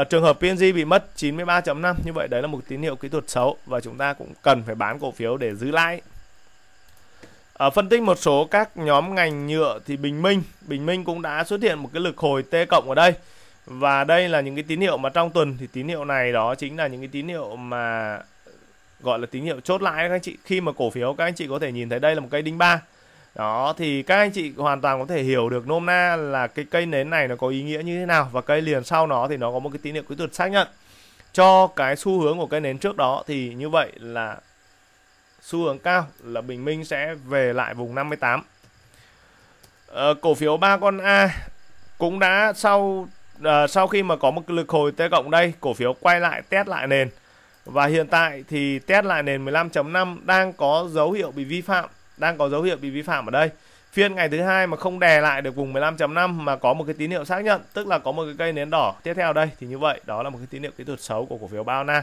Uh, trường hợp PNG bị mất 93.5 như vậy đấy là một tín hiệu kỹ thuật xấu và chúng ta cũng cần phải bán cổ phiếu để giữ lãi. À, phân tích một số các nhóm ngành nhựa thì Bình Minh, Bình Minh cũng đã xuất hiện một cái lực hồi T cộng ở đây. Và đây là những cái tín hiệu mà trong tuần thì tín hiệu này đó chính là những cái tín hiệu mà gọi là tín hiệu chốt lãi các anh chị. Khi mà cổ phiếu các anh chị có thể nhìn thấy đây là một cây đinh ba. Đó thì các anh chị hoàn toàn có thể hiểu được nôm na là cái cây nến này nó có ý nghĩa như thế nào và cây liền sau nó thì nó có một cái tín hiệu kỹ thuật xác nhận cho cái xu hướng của cây nến trước đó thì như vậy là xu hướng cao là Bình Minh sẽ về lại vùng 58. Ờ, cổ phiếu ba con A cũng đã sau à, sau khi mà có một lực hồi T cộng đây, cổ phiếu quay lại test lại nền. Và hiện tại thì test lại nền 15.5 đang có dấu hiệu bị vi phạm, đang có dấu hiệu bị vi phạm ở đây. Phiên ngày thứ hai mà không đè lại được vùng 15.5 mà có một cái tín hiệu xác nhận, tức là có một cái cây nến đỏ tiếp theo đây thì như vậy đó là một cái tín hiệu kỹ thuật xấu của cổ phiếu Baona.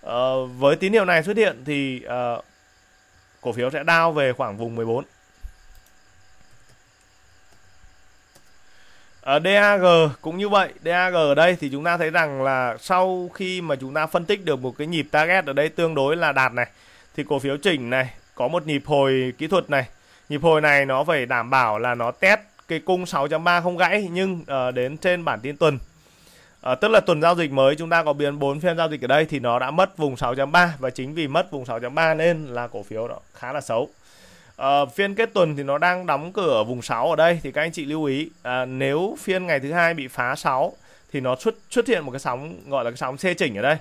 Ờ, với tín hiệu này xuất hiện thì uh, cổ phiếu sẽ đao về khoảng vùng 14 Ở DAG cũng như vậy, DAG ở đây thì chúng ta thấy rằng là sau khi mà chúng ta phân tích được một cái nhịp target ở đây tương đối là đạt này thì cổ phiếu chỉnh này có một nhịp hồi kỹ thuật này. Nhịp hồi này nó phải đảm bảo là nó test cái cung 6.3 không gãy nhưng uh, đến trên bản tin tuần À, tức là tuần giao dịch mới chúng ta có biến 4 phiên giao dịch ở đây thì nó đã mất vùng 6.3 và chính vì mất vùng 6.3 nên là cổ phiếu đó khá là xấu. À, phiên kết tuần thì nó đang đóng cửa ở vùng 6 ở đây thì các anh chị lưu ý à, nếu phiên ngày thứ hai bị phá 6 thì nó xuất xuất hiện một cái sóng gọi là cái sóng xê chỉnh ở đây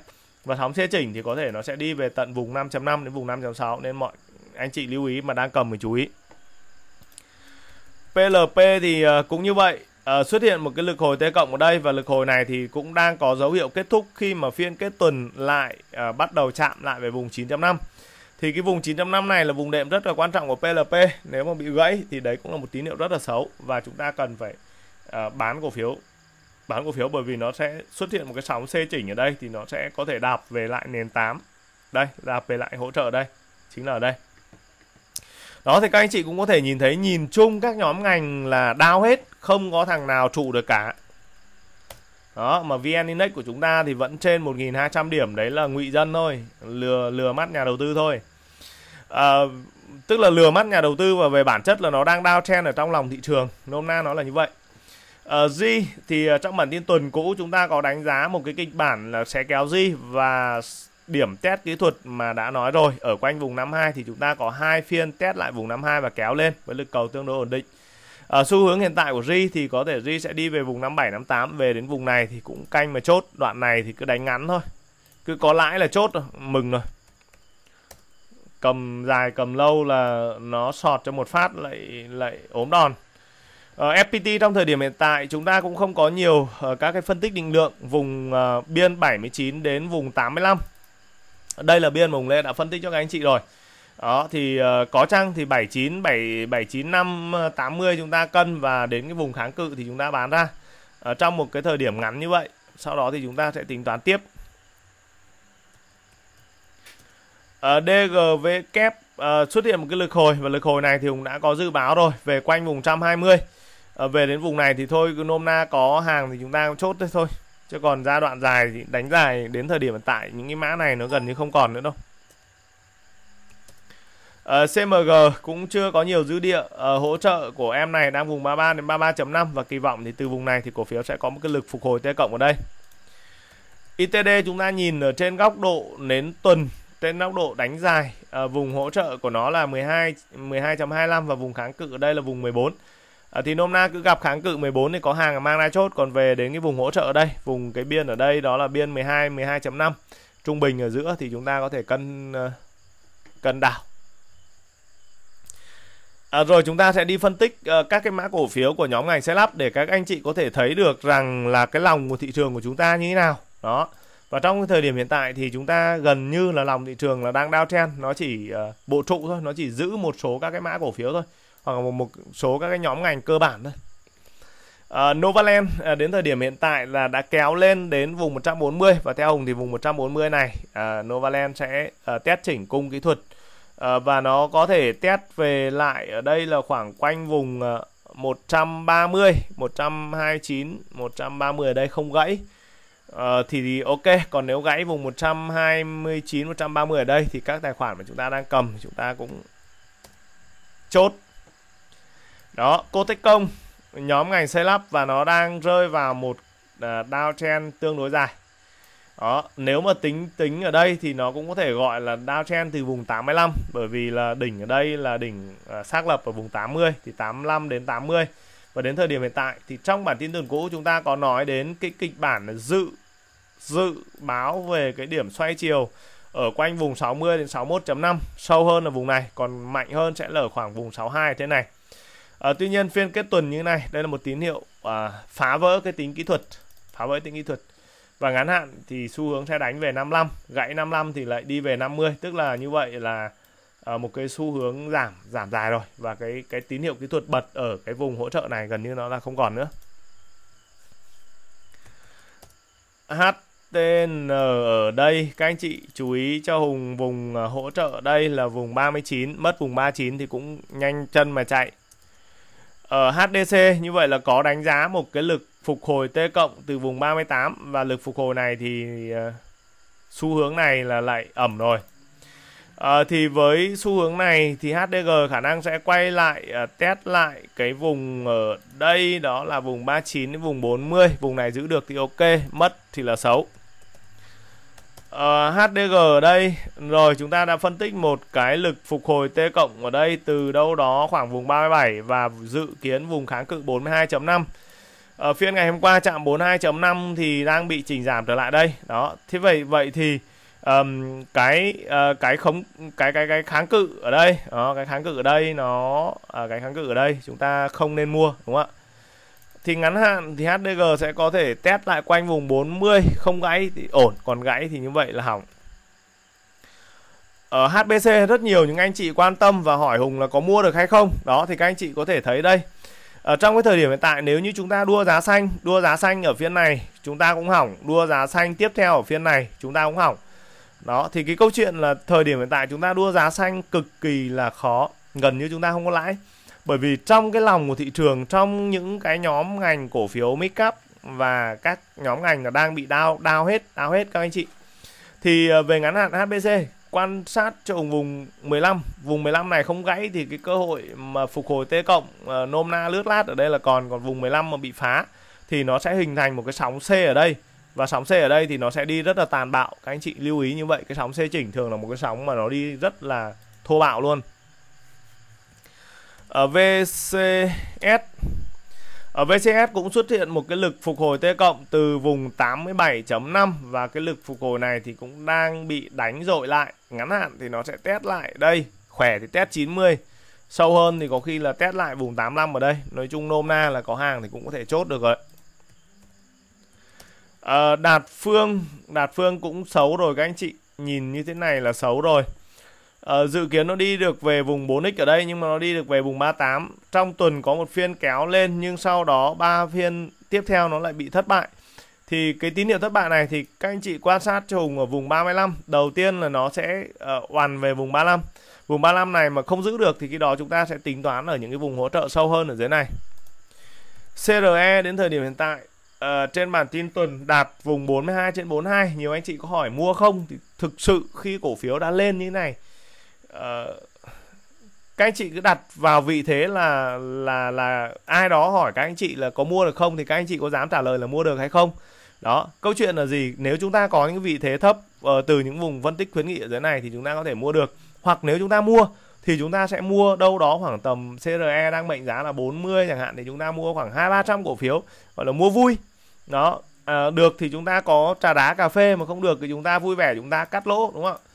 và sóng xê chỉnh thì có thể nó sẽ đi về tận vùng 5.5 đến vùng 5.6 nên mọi anh chị lưu ý mà đang cầm thì chú ý. PLP thì ờ, cũng như vậy uh, xuất hiện một cái lực hồi T cộng ở đây và lực hồi này thì cũng đang có dấu hiệu kết thúc khi mà phiên kết tuần lại uh, bắt đầu chạm lại về vùng 9.5 thì cái vùng 9.5 này là vùng đệm rất là quan trọng của PLP nếu mà bị gãy thì đấy cũng là một tín hiệu rất là xấu và chúng ta cần phải uh, bán cổ phiếu. Bán cổ phiếu bởi vì nó sẽ xuất hiện một cái sóng C chỉnh ở đây thì nó sẽ có thể đạp về lại nền 8 đây đạp về lại hỗ trợ đây chính là ở đây đó thì các anh chị cũng có thể nhìn thấy nhìn chung các nhóm ngành là đau hết không có thằng nào trụ được cả. Đó mà vn index của chúng ta thì vẫn trên 1.200 điểm đấy là ngụy dân thôi lừa lừa mắt nhà đầu tư thôi. À, tức là lừa mắt nhà đầu tư và về bản chất là nó đang đau chen ở trong lòng thị trường nôm na nó là như vậy. Uh, G thì à, trong bản tin tuần cũ chúng ta có đánh giá một cái kịch bản là sẽ kéo G và điểm test kỹ thuật mà đã nói rồi. Ở quanh vùng 52 thì chúng ta có hai phiên test lại vùng 52 và kéo lên với lực cầu tương đối ổn định. Ở xu hướng hiện tại của Ri thì có thể Ri sẽ đi về vùng 57 58 về đến vùng này thì cũng canh mà chốt, đoạn này thì cứ đánh ngắn thôi. Cứ có lãi là chốt rồi, mừng rồi. cầm dài cầm lâu là nó sọt cho một phát lại lại ốm đòn. Ờ, uh, FPT trong thời điểm hiện tại chúng ta cũng không có nhiều uh, các cái phân tích định lượng. Vùng uh, biên 79 đến vùng 85 đây là biên mà Hùng Lê đã phân tích cho các anh chị rồi. Đó thì uh, có chăng thì 79 7 795 80 chúng ta cân và đến cái vùng kháng cự thì chúng ta bán ra. Ở trong một cái thời điểm ngắn như vậy sau đó thì chúng ta sẽ tính toán tiếp. Ờ, Ở DGV kép uh, xuất hiện một cái lực hồi và lực hồi này thì cũng đã có dự báo rồi. Về quanh vùng 120 uh, về đến vùng này thì thôi cứ nôm na có hàng thì chúng ta chốt thôi chứ còn giai đoạn dài thì đánh dài đến thời điểm hiện tại những cái mã này nó gần như không còn nữa đâu ờ, Uh, CMG cũng chưa có nhiều dư địa uh, hỗ trợ của em này đang vùng 33 đến 33.5 và kỳ vọng thì từ vùng này thì cổ phiếu sẽ có một cái lực phục hồi T cộng ở đây. ITD chúng ta nhìn ở trên góc độ nến tuần trên góc độ đánh dài uh, vùng hỗ trợ của nó là 12 12.25 và vùng kháng cự ở đây là vùng 14 à, thì nôm na cứ gặp kháng cự 14 thì có hàng mang ra chốt còn về đến cái vùng hỗ trợ ở đây vùng cái biên ở đây đó là biên 12 12.5 trung bình ở giữa thì chúng ta có thể cân ờ, cân đảo À, rồi chúng ta sẽ đi phân tích uh, các cái mã cổ phiếu của nhóm ngành xe lắp để các anh chị có thể thấy được rằng là cái lòng của thị trường của chúng ta như thế nào. Đó. Và trong cái thời điểm hiện tại thì chúng ta gần như là lòng thị trường là đang downtrend, nó chỉ uh, bộ trụ thôi, nó chỉ giữ một số các cái mã cổ phiếu thôi hoặc là một, một số các cái nhóm ngành cơ bản thôi. Uh, Novaland uh, đến thời điểm hiện tại là đã kéo lên đến vùng 140 và theo Hùng thì vùng 140 này uh, Novaland sẽ uh, test chỉnh cung kỹ thuật uh, và nó có thể test về lại ở đây là khoảng quanh vùng uh, 130, 129, 130 ở đây không gãy. Uh, thì, thì ok, còn nếu gãy vùng 129, 130 ở đây thì các tài khoản mà chúng ta đang cầm chúng ta cũng chốt đó cô tích công nhóm ngành xây lắp và nó đang rơi vào một à, downtrend tương đối dài. Đó nếu mà tính tính ở đây thì nó cũng có thể gọi là downtrend từ vùng 85 bởi vì là đỉnh ở đây là đỉnh uh, xác lập ở vùng 80 thì 85 đến 80 và đến thời điểm hiện tại thì trong bản tin tuần cũ chúng ta có nói đến cái kịch bản dự dự báo về cái điểm xoay chiều ở quanh vùng 60 đến 61.5 sâu hơn ở vùng này còn mạnh hơn sẽ là ở khoảng vùng 62 thế này à, tuy nhiên phiên kết tuần như này đây là một tín hiệu à, phá vỡ cái tính kỹ thuật phá vỡ tính kỹ thuật. Và ngắn hạn thì xu hướng sẽ đánh về 55 gãy 55 thì lại đi về 50 tức là như vậy là à, một cái xu hướng giảm giảm dài rồi. Và cái cái tín hiệu kỹ thuật bật ở cái vùng hỗ trợ này gần như nó là không còn nữa. HTN ở đây các anh chị chú ý cho Hùng vùng à, hỗ trợ đây là vùng 39 mất vùng 39 thì cũng nhanh chân mà chạy. Ờ, ở HDC như vậy là có đánh giá một cái lực phục hồi T cộng từ vùng 38 và lực phục hồi này thì uh, xu hướng này là lại ẩm rồi. À, thì với xu hướng này thì HDG khả năng sẽ quay lại uh, test lại cái vùng ở đây đó là vùng 39 đến vùng 40, vùng này giữ được thì ok, mất thì là xấu Ờ, uh, HDG ở đây. Rồi chúng ta đã phân tích một cái lực phục hồi T cộng ở đây từ đâu đó khoảng vùng 37 và dự kiến vùng kháng cự 42.5 ở uh, phiên ngày hôm qua chạm 42.5 thì đang bị chỉnh giảm trở lại đây. Đó. Thế vậy vậy thì um, cái uh, cái khống cái cái cái kháng cự ở đây đó cái kháng cự ở đây nó uh, cái kháng cự ở đây chúng ta không nên mua đúng không ạ? Thì ngắn hạn thì HDG sẽ có thể test lại quanh vùng 40 không gãy thì ổn, còn gãy thì như vậy là hỏng. Ở HBC rất nhiều những anh chị quan tâm và hỏi Hùng là có mua được hay không. Đó, thì các anh chị có thể thấy đây. Ở trong cái thời điểm hiện tại, nếu như chúng ta đua giá xanh, đua giá xanh ở phiên này, chúng ta cũng hỏng. Đua giá xanh tiếp theo ở phiên này, chúng ta cũng hỏng. Đó, thì cái câu chuyện là thời điểm hiện tại chúng ta đua giá xanh cực kỳ là khó, gần như chúng ta không có lãi bởi vì trong cái lòng của thị trường, trong những cái nhóm ngành cổ phiếu make up và các nhóm ngành là đang bị đau đau hết đau hết các anh chị. Thì ờ, về ngắn hạn HBC quan sát cho vùng 15 vùng 15 này không gãy thì cái cơ hội mà phục hồi T cộng ờ, nôm na lướt lát ở đây là còn còn vùng 15 mà bị phá, thì nó sẽ hình thành một cái sóng C ở đây. Và sóng C ở đây thì nó sẽ đi rất là tàn bạo, các anh chị lưu ý như vậy. Cái sóng C chỉnh thường là một cái sóng mà nó đi rất là thô bạo luôn ở VCS ở VCS cũng xuất hiện một cái lực phục hồi T cộng từ vùng 87.5 và cái lực phục hồi này thì cũng đang bị đánh dội lại. Ngắn hạn thì nó sẽ test lại đây khỏe thì test 90 sâu hơn thì có khi là test lại vùng 85 ở đây. Nói chung nôm na là có hàng thì cũng có thể chốt được rồi. À, đạt phương đạt phương cũng xấu rồi các anh chị. Nhìn như thế này là xấu rồi. Ờ, dự kiến nó đi được về vùng 4x ở đây nhưng mà nó đi được về vùng 38 trong tuần có một phiên kéo lên nhưng sau đó ba phiên tiếp theo nó lại bị thất bại. Thì cái tín hiệu thất bại này thì các anh chị quan sát cho Hùng ở vùng 35 đầu tiên là nó sẽ uh, về vùng 35 vùng 35 này mà không giữ được thì khi đó chúng ta sẽ tính toán ở những cái vùng hỗ trợ sâu hơn ở dưới này. CRE đến thời điểm hiện tại uh, trên bản tin tuần đạt vùng 42 trên 42 nhiều anh chị có hỏi mua không? Thì thực sự khi cổ phiếu đã lên như thế này uh, các anh chị cứ đặt vào vị thế là là là ai đó hỏi các anh chị là có mua được không thì các anh chị có dám trả lời là mua được hay không. Đó câu chuyện là gì? Nếu chúng ta có những vị thế thấp uh, từ những vùng phân tích khuyến nghị ở dưới này thì chúng ta có thể mua được. Hoặc nếu chúng ta mua thì chúng ta sẽ mua đâu đó khoảng tầm CRE đang mệnh giá là 40 chẳng hạn thì chúng ta mua khoảng hai ba trăm cổ phiếu gọi là mua vui. Đó à, được thì chúng ta có trà đá cà phê mà không được thì chúng ta vui vẻ chúng ta cắt lỗ đúng không ạ?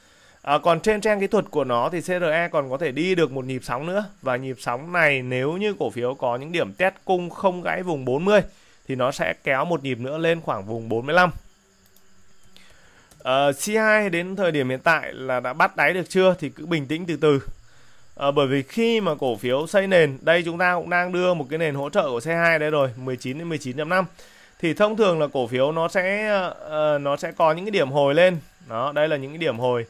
À, còn trên trang kỹ thuật của nó thì CRE còn có thể đi được một nhịp sóng nữa. Và nhịp sóng này nếu như cổ phiếu có những điểm test cung không gãy vùng 40 thì nó sẽ kéo một nhịp nữa lên khoảng vùng 45 À, C2 đến thời điểm hiện tại là đã bắt đáy được chưa thì cứ bình tĩnh từ từ. À, bởi vì khi mà cổ phiếu xây nền đây chúng ta cũng đang đưa một cái nền hỗ trợ của C2 đây rồi 19 đến 19.5 thì thông thường là cổ phiếu nó sẽ uh, nó sẽ có những cái điểm hồi lên. Đó đây là những cái điểm hồi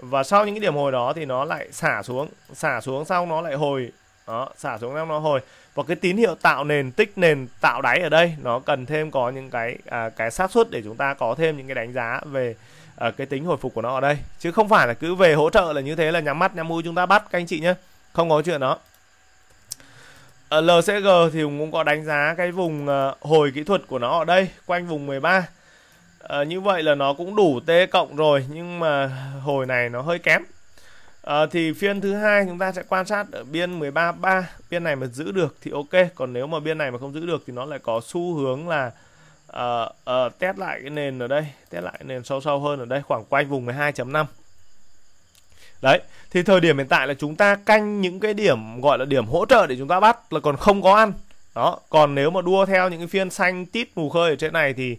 và sau những cái điểm hồi đó thì nó lại xả xuống xả xuống xong nó lại hồi. Đó xả xuống xong nó hồi. Và cái tín hiệu tạo nền tích nền tạo đáy ở đây nó cần thêm có những cái à, cái xác suất để chúng ta có thêm những cái đánh giá về à, cái tính hồi phục của nó ở đây. Chứ không phải là cứ về hỗ trợ là như thế là nhắm mắt nhắm mũi chúng ta bắt các anh chị nhé. Không có chuyện đó. Ờ, ở LCG thì cũng có đánh giá cái vùng ờ, hồi kỹ thuật của nó ở đây quanh vùng 13 à, như vậy là nó cũng đủ T cộng rồi nhưng mà hồi này nó hơi kém. À, thì phiên thứ hai chúng ta sẽ quan sát ở biên 13.3 biên này mà giữ được thì ok còn nếu mà biên này mà không giữ được thì nó lại có xu hướng là uh, uh, test lại cái nền ở đây test lại cái nền sâu sâu hơn ở đây khoảng quanh vùng 12.5 đấy thì thời điểm hiện tại là chúng ta canh những cái điểm gọi là điểm hỗ trợ để chúng ta bắt là còn không có ăn. Đó còn nếu mà đua theo những cái phiên xanh tít mù khơi ở trên này thì uh,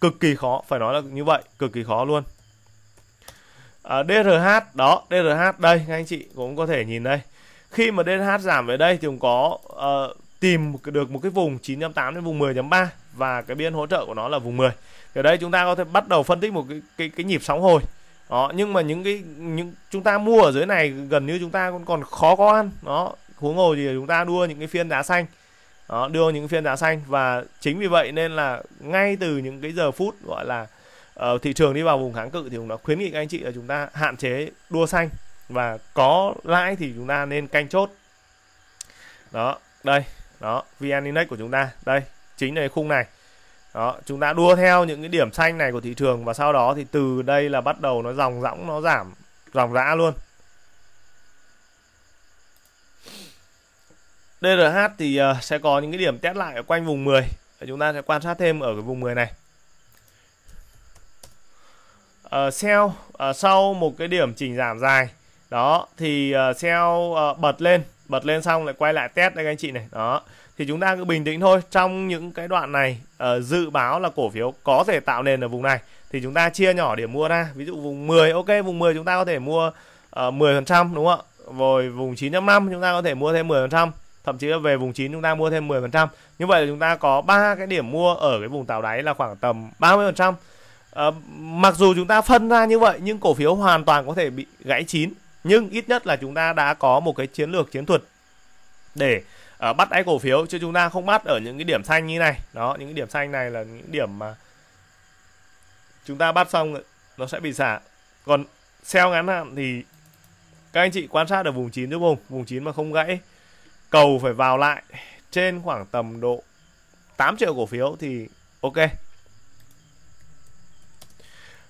cực kỳ khó phải nói là như vậy cực kỳ khó luôn. À, DRH đó DRH đây các anh chị cũng có thể nhìn đây. Khi mà DRH giảm về đây thì cũng có uh, tìm được một cái vùng 9.8 đến vùng 10.3 và cái biên hỗ trợ của nó là vùng 10 ở đây chúng ta có thể bắt đầu phân tích một cái cái, cái nhịp sóng hồi. Đó nhưng mà những cái những chúng ta mua ở dưới này gần như chúng ta còn còn khó có ăn. Đó huống hồ thì chúng ta đua những cái phiên giá xanh đó đưa những phiên giá xanh. Và chính vì vậy nên là ngay từ những cái giờ phút gọi là uh, thị trường đi vào vùng kháng cự thì cũng đã khuyến nghị các anh chị là chúng ta hạn chế đua xanh. Và có lãi thì chúng ta nên canh chốt. Đó đây đó vn index của chúng ta. Đây chính là cái khung này. Đó chúng ta đua theo những cái điểm xanh này của thị trường và sau đó thì từ đây là bắt đầu nó dòng dõng nó giảm dòng rã luôn. DRH thì uh, sẽ có những cái điểm test lại ở quanh vùng 10 và chúng ta sẽ quan sát thêm ở cái vùng 10 này. Ờ, uh, sell uh, ờ, sau một cái điểm chỉnh giảm dài. Đó thì uh, sell uh, bật lên. Bật lên xong lại quay lại test đây các anh chị này. Đó thì chúng ta cứ bình tĩnh thôi. Trong những cái đoạn này uh, dự báo là cổ phiếu có thể tạo nền ở vùng này thì chúng ta chia nhỏ điểm mua ra. Ví dụ vùng 10 ok vùng 10 chúng ta có thể mua uh, ờ, 10% đúng không ạ? Rồi vùng 9.5 chúng ta có thể mua thêm 10% thậm chí là về vùng 9 chúng ta mua thêm 10% như vậy là chúng ta có ba cái điểm mua ở cái vùng tạo đáy là khoảng tầm 30% À, ờ, mặc dù chúng ta phân ra như vậy nhưng cổ phiếu hoàn toàn có thể bị gãy chín. Nhưng ít nhất là chúng ta đã có một cái chiến lược chiến thuật để uh, bắt đáy cổ phiếu. Chứ chúng ta không bắt ở những cái điểm xanh như này. Đó những cái điểm xanh này là những điểm mà chúng ta bắt xong nó sẽ bị xả. Còn sell ngắn hạn thì các anh chị quan sát ở vùng 9 giúp vùng vùng 9 mà không gãy cầu phải vào lại trên khoảng tầm độ 8 triệu cổ phiếu thì ok.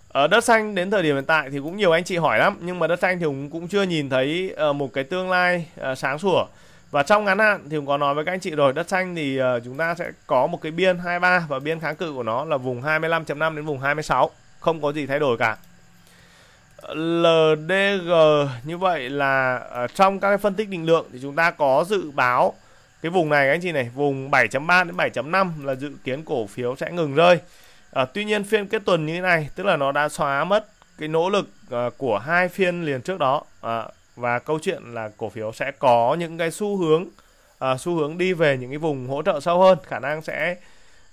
Ở đất xanh đến thời điểm hiện tại thì cũng nhiều anh chị hỏi lắm nhưng mà đất xanh thì cũng, cũng chưa nhìn thấy ờ, một cái tương lai ờ, sáng sủa. Và trong ngắn hạn thì cũng có nói với các anh chị rồi đất xanh thì chúng ta sẽ có một cái biên 23 và biên kháng cự của nó là vùng 25.5 đến vùng 26 không có gì thay đổi cả. LDG như vậy là ờ, trong các cái phân tích định lượng thì chúng ta có dự báo cái vùng này các anh chị này vùng 7.3 đến 7.5 là dự kiến cổ phiếu sẽ ngừng rơi. À, tuy nhiên phiên kết tuần như thế này tức là nó đã xóa mất cái nỗ lực uh, của hai phiên liền trước đó. À, và câu chuyện là cổ phiếu sẽ có những cái xu hướng uh, xu hướng đi về những cái vùng hỗ trợ sâu hơn. Khả năng sẽ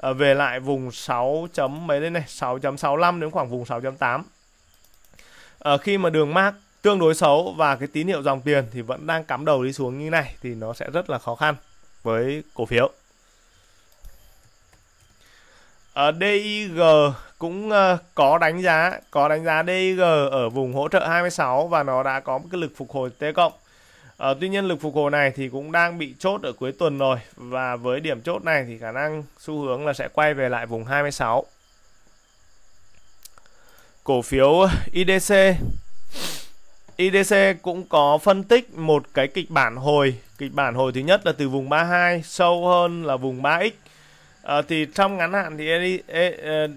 uh, về lại vùng 6 chấm mấy đây này 6.65 đến khoảng vùng 6.8 à, khi mà đường mark tương đối xấu và cái tín hiệu dòng tiền thì vẫn đang cắm đầu đi xuống như này thì nó sẽ rất là khó khăn với cổ phiếu ờ, ở DIG cũng uh, có đánh giá có đánh giá DIG ở vùng hỗ trợ 26 và nó đã có một cái lực phục hồi T cộng. à, tuy nhiên lực phục hồi này thì cũng đang bị chốt ở cuối tuần rồi và với điểm chốt này thì khả năng xu hướng là sẽ quay về lại vùng 26. Cổ phiếu IDC IDC cũng có phân tích một cái kịch bản hồi. Kịch bản hồi thứ nhất là từ vùng 32 sâu hơn là vùng 3x. À, ờ, thì trong ngắn hạn thì e, ờ,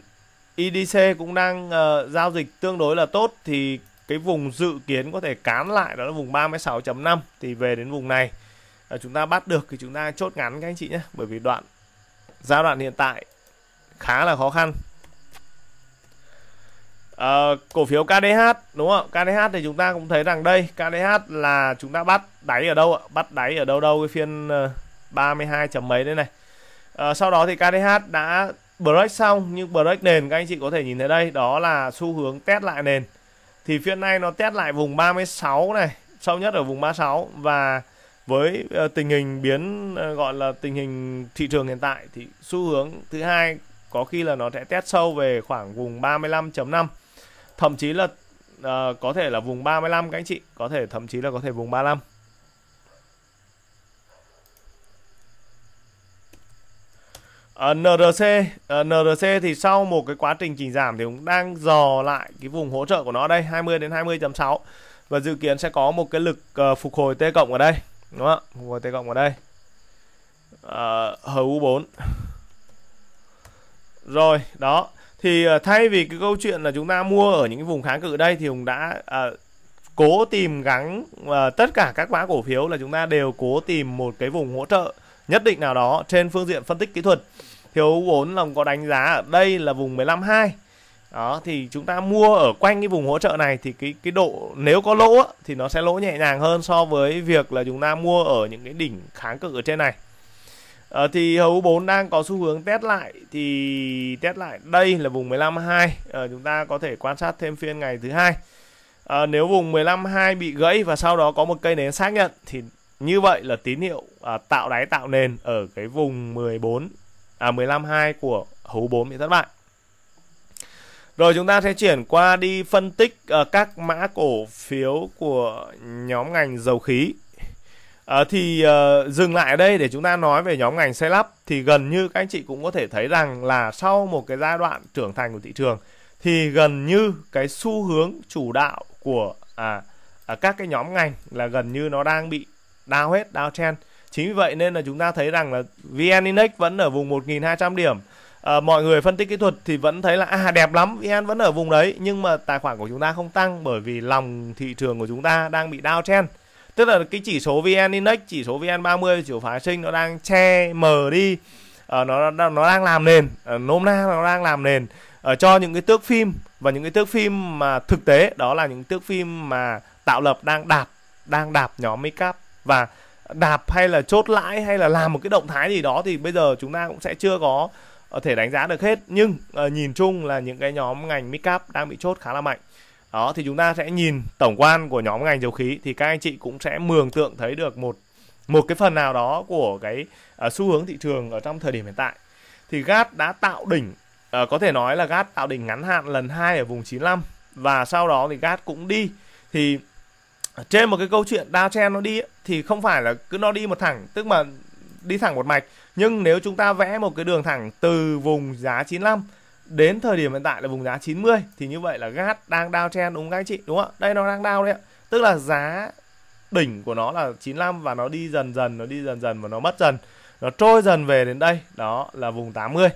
IDC cũng đang uh, giao dịch tương đối là tốt thì cái vùng dự kiến có thể cán lại đó là vùng 36.5 thì về đến vùng này uh, chúng ta bắt được thì chúng ta chốt ngắn các anh chị nhé bởi vì đoạn giai đoạn hiện tại khá là khó khăn uh, cổ phiếu KDH đúng không KDH thì chúng ta cũng thấy rằng đây KDH là chúng ta bắt đáy ở đâu ạ? Bắt đáy ở đâu đâu cái phiên ờ, uh, 32 chấm mấy đây này. Uh, sau đó thì KDH đã break xong nhưng break nền các anh chị có thể nhìn thấy đây đó là xu hướng test lại nền. Thì phiên nay nó test lại vùng 36 này sâu nhất ở vùng 36 và với uh, tình hình biến uh, gọi là tình hình thị trường hiện tại thì xu hướng thứ hai có khi là nó sẽ test sâu về khoảng vùng 35.5 thậm chí là uh, có thể là vùng 35 các anh chị. Có thể thậm chí là có thể vùng 35 Uh, NRC uh, NRC thì sau một cái quá trình chỉnh giảm thì cũng đang dò lại cái vùng hỗ trợ của nó đây 20 đến 20.6 và dự kiến sẽ có một cái lực uh, phục hồi T cộng ở đây đúng không ạ? Phục hồi T cộng ở đây. Ờ, uh, HU4 rồi đó thì ờ, thay vì cái câu chuyện là chúng ta mua ở những cái vùng kháng cự đây thì Hùng đã à, cố tìm gắn à, ờ, tất cả các mã cổ phiếu là chúng ta đều cố tìm một cái vùng hỗ trợ nhất định nào đó trên phương diện phân tích kỹ thuật. Thiếu vốn lòng có đánh giá ở đây là vùng 15.2 đó thì chúng ta mua ở quanh cái vùng hỗ trợ này thì cái cái độ nếu có lỗ thì nó sẽ lỗ nhẹ nhàng hơn so với việc là chúng ta mua ở những cái đỉnh kháng cự ở trên này à, thì hầu 4 đang có xu hướng test lại thì test lại đây là vùng 15.2 à, ờ, chúng ta có thể quan sát thêm phiên ngày thứ hai à, nếu vùng 15.2 bị gãy và sau đó có một cây nến xác nhận thì như vậy là tín hiệu à, tạo đáy tạo nền ở cái vùng 14 à 15 2 của hấu 4 bị thất bại. Rồi chúng ta sẽ chuyển qua đi phân tích uh, các mã cổ phiếu của nhóm ngành dầu khí. À, thì uh, dừng lại ở đây để chúng ta nói về nhóm ngành xây lắp thì gần như các anh chị cũng có thể thấy rằng là sau một cái giai đoạn trưởng thành của thị trường thì gần như cái xu hướng chủ đạo của à, à, các cái nhóm ngành là gần như nó đang bị đau hết, đau chen Chính vì vậy nên là chúng ta thấy rằng là VN Index vẫn ở vùng 1.200 điểm. À, mọi người phân tích kỹ thuật thì vẫn thấy là à đẹp lắm, VN vẫn ở vùng đấy. Nhưng mà tài khoản của chúng ta không tăng bởi vì lòng thị trường của chúng ta đang bị đau chen Tức là cái chỉ số VN Index, chỉ số VN30, chỉ số phái sinh nó đang che mờ đi. À, nó nó đang làm nền, ờ, nôm na nó đang làm nền. À, cho những cái tước phim và những cái tước phim mà thực tế đó là những tước phim mà tạo lập đang đạp đang đạp nhóm make up và đạp hay là chốt lãi hay là làm một cái động thái gì đó thì bây giờ chúng ta cũng sẽ chưa có thể đánh giá được hết. Nhưng uh, nhìn chung là những cái nhóm ngành make up đang bị chốt khá là mạnh đó thì chúng ta sẽ nhìn tổng quan của nhóm ngành dầu khí. Thì các anh chị cũng sẽ mường tượng thấy được một một cái phần nào đó của cái uh, xu hướng thị trường ở trong thời điểm hiện tại. Thì gas đã tạo đỉnh uh, có thể nói là gas tạo đỉnh ngắn hạn lần hai ở vùng 95 và sau đó thì gas cũng đi. Thì trên một cái câu chuyện đa chen nó đi ấy, thì không phải là cứ nó đi một thẳng tức mà đi thẳng một mạch. Nhưng nếu chúng ta vẽ một cái đường thẳng từ vùng giá 95 đến thời điểm hiện tại là vùng giá 90 thì như vậy là gas đang đao chen đúng không các anh chị? Đúng không ạ? Đây nó đang đao đấy ạ. Tức là giá đỉnh của nó là 95 và nó đi dần dần nó đi dần dần và nó mất dần. Nó trôi dần về đến đây đó là vùng 80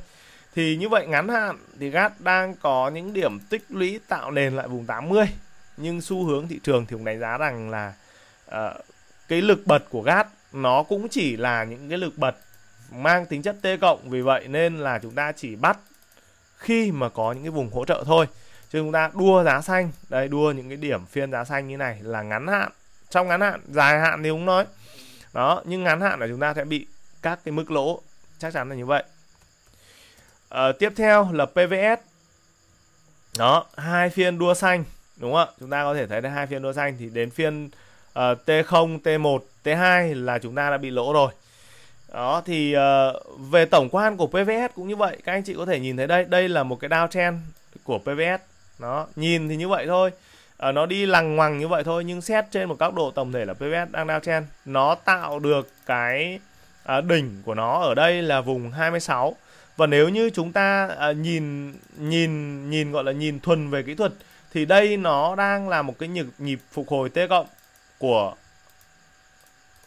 thì như vậy ngắn hạn thì gas đang có những điểm tích lũy tạo nền lại vùng 80 nhưng xu hướng thị trường thì cũng đánh giá rằng là uh, cái lực bật của gas nó cũng chỉ là những cái lực bật mang tính chất T cộng. Vì vậy nên là chúng ta chỉ bắt khi mà có những cái vùng hỗ trợ thôi. Chứ chúng ta đua giá xanh đây đua những cái điểm phiên giá xanh như này là ngắn hạn trong ngắn hạn dài hạn thì cũng nói. Đó nhưng ngắn hạn là chúng ta sẽ bị các cái mức lỗ chắc chắn là như vậy. À, tiếp theo là PVS đó hai phiên đua xanh đúng không ạ? Chúng ta có thể thấy đây hai phiên đua xanh thì đến phiên uh, T0 T1 T2 là chúng ta đã bị lỗ rồi đó thì uh, về tổng quan của PVS cũng như vậy. Các anh chị có thể nhìn thấy đây. Đây là một cái downtrend của PVS nó nhìn thì như vậy thôi. Uh, nó đi lằng ngoằng như vậy thôi nhưng xét trên một góc độ tổng thể là PVS đang downtrend nó tạo được cái uh, đỉnh của nó ở đây là vùng 26 và nếu như chúng ta uh, nhìn nhìn nhìn gọi là nhìn thuần về kỹ thuật thì đây nó đang là một cái nhịp nhịp phục hồi T cộng của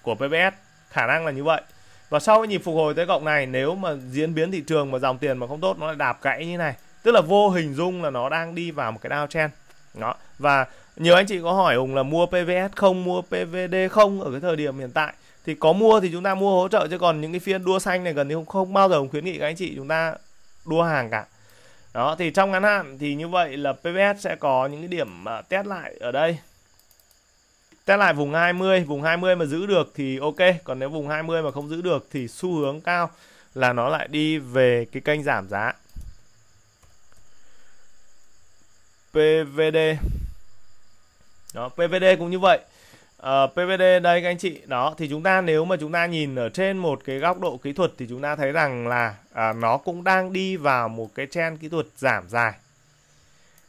của PVS khả năng là như vậy và sau cái nhịp phục hồi tới cộng này nếu mà diễn biến thị trường mà dòng tiền mà không tốt nó lại đạp gãy như này. Tức là vô hình dung là nó đang đi vào một cái downtrend. Đó. Và nhiều anh chị có hỏi hùng là mua pvs không mua pvd không ở cái thời điểm hiện tại. Thì có mua thì chúng ta mua hỗ trợ chứ còn những cái phiên đua xanh này gần như không, không bao giờ hùng khuyến nghị các anh chị chúng ta đua hàng cả. Đó thì trong ngắn hạn thì như vậy là pvs sẽ có những cái điểm à, test lại ở đây test lại vùng 20 vùng 20 mà giữ được thì ok còn nếu vùng 20 mà không giữ được thì xu hướng cao là nó lại đi về cái kênh giảm giá. PVD đó PVD cũng như vậy. Ờ, uh, PVD đây các anh chị. Đó thì chúng ta nếu mà chúng ta nhìn ở trên một cái góc độ kỹ thuật thì chúng ta thấy rằng là uh, nó cũng đang đi vào một cái trend kỹ thuật giảm dài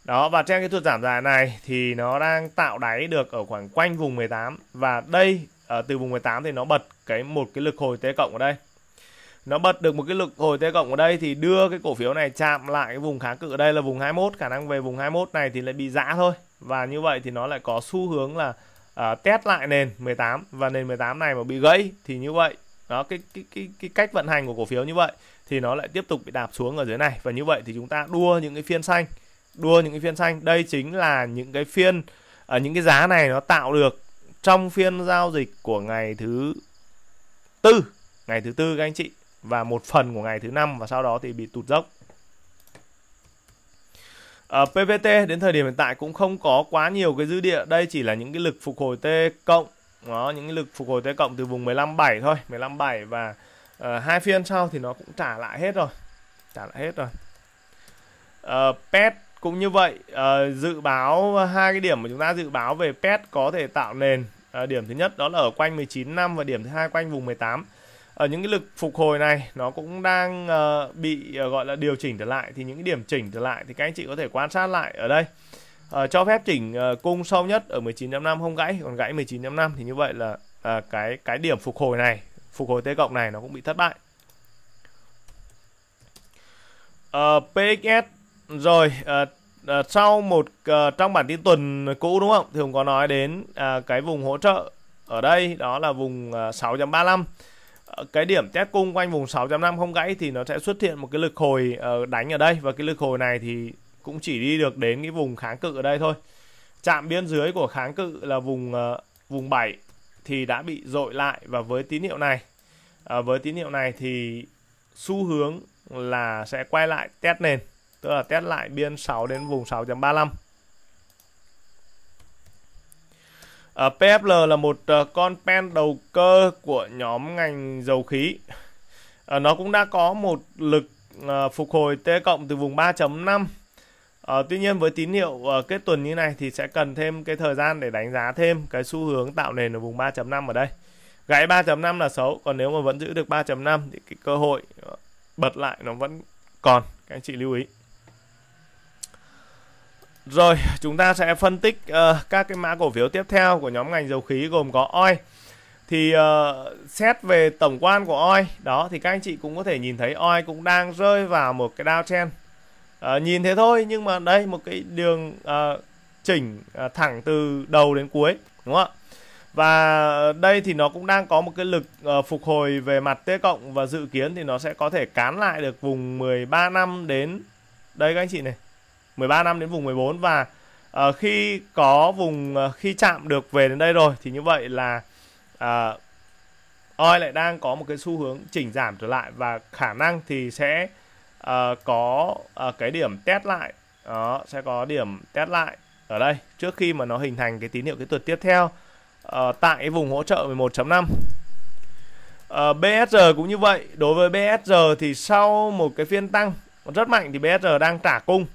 đó và trên cái thuật giảm dài này thì nó đang tạo đáy được ở khoảng quanh vùng 18 và đây ở từ vùng 18 thì nó bật cái một cái lực hồi T cộng ở đây. Nó bật được một cái lực hồi T cộng ở đây thì đưa cái cổ phiếu này chạm lại cái vùng kháng cự ở đây là vùng 21 khả năng về vùng 21 này thì lại bị giã thôi. Và như vậy thì nó lại có xu hướng là uh, test lại nền 18 và nền 18 này mà bị gãy thì như vậy đó cái cái cái cái cách vận hành của cổ phiếu như vậy thì nó lại tiếp tục bị đạp xuống ở dưới này. Và như vậy thì chúng ta đua những cái phiên xanh đua những cái phiên xanh đây chính là những cái phiên ở những cái giá này nó tạo được trong phiên giao dịch của ngày thứ tư ngày thứ tư các anh chị và một phần của ngày thứ năm và sau đó thì bị tụt dốc. Ờ, ở PVT đến thời điểm hiện tại cũng không có quá nhiều cái dư địa. Đây chỉ là những cái lực phục hồi T cộng. Đó, những cái lực phục hồi T cộng từ vùng 157 thôi, 157 và uh, hai phiên sau thì nó cũng trả lại hết rồi. Trả lại hết rồi. Ờ, uh, PET cũng như vậy, uh, dự báo hai cái điểm mà chúng ta dự báo về PET có thể tạo nền. Uh, điểm thứ nhất đó là ở quanh 19 năm và điểm thứ hai quanh vùng 18 ở ờ, những cái lực phục hồi này nó cũng đang uh, bị uh, gọi là điều chỉnh trở lại. Thì những cái điểm chỉnh trở lại thì các anh chị có thể quan sát lại ở đây. Uh, cho phép chỉnh uh, cung sâu nhất ở 19.5 không gãy còn gãy 19.5 thì như vậy là uh, cái cái điểm phục hồi này phục hồi T cộng này nó cũng bị thất bại. Uh, PXS rồi uh, uh, sau một uh, trong bản tin tuần cũ đúng không? Thì cũng có nói đến uh, cái vùng hỗ trợ ở đây đó là vùng uh, 6.35 Ờ, cái điểm test cung quanh vùng 6.5 không gãy thì nó sẽ xuất hiện một cái lực hồi đánh ở đây. Và cái lực hồi này thì cũng chỉ đi được đến cái vùng kháng cự ở đây thôi. Chạm biên dưới của kháng cự là vùng uh, vùng 7 thì đã bị dội lại. Và với tín hiệu này uh, với tín hiệu này thì xu hướng là sẽ quay lại test nền tức là test lại biên 6 đến vùng 6.35 Uh, PFL là một uh, con pen đầu cơ của nhóm ngành dầu khí. Uh, nó cũng đã có một lực uh, phục hồi T cộng từ vùng 3.5. Uh, tuy nhiên với tín hiệu uh, kết tuần như này thì sẽ cần thêm cái thời gian để đánh giá thêm cái xu hướng tạo nền ở vùng 3.5 ở đây. Gãy 3.5 là xấu, còn nếu mà vẫn giữ được 3.5 thì cái cơ hội uh, bật lại nó vẫn còn. Các anh chị lưu ý. Rồi, chúng ta sẽ phân tích uh, các cái mã cổ phiếu tiếp theo của nhóm ngành dầu khí gồm có OI. Thì uh, xét về tổng quan của OI, đó thì các anh chị cũng có thể nhìn thấy OI cũng đang rơi vào một cái downtrend. Uh, ờ, nhìn thế thôi nhưng mà đây một cái đường uh, chỉnh uh, thẳng từ đầu đến cuối, đúng không ạ? và đây thì nó cũng đang có một cái lực uh, phục hồi về mặt T cộng và dự kiến thì nó sẽ có thể cán lại được vùng 13 năm đến đây các anh chị này 13 năm đến vùng 14 và uh, khi có vùng uh, khi chạm được về đến đây rồi thì như vậy là ờ, uh, oil lại đang có một cái xu hướng chỉnh giảm trở lại và khả năng thì sẽ uh, có uh, cái điểm test lại. Đó sẽ có điểm test lại ở đây trước khi mà nó hình thành cái tín hiệu kỹ thuật tiếp theo uh, tại vùng hỗ trợ 11.5 uh, BSR cũng như vậy đối với BSR thì sau một cái phiên tăng rất mạnh thì BSR đang trả cung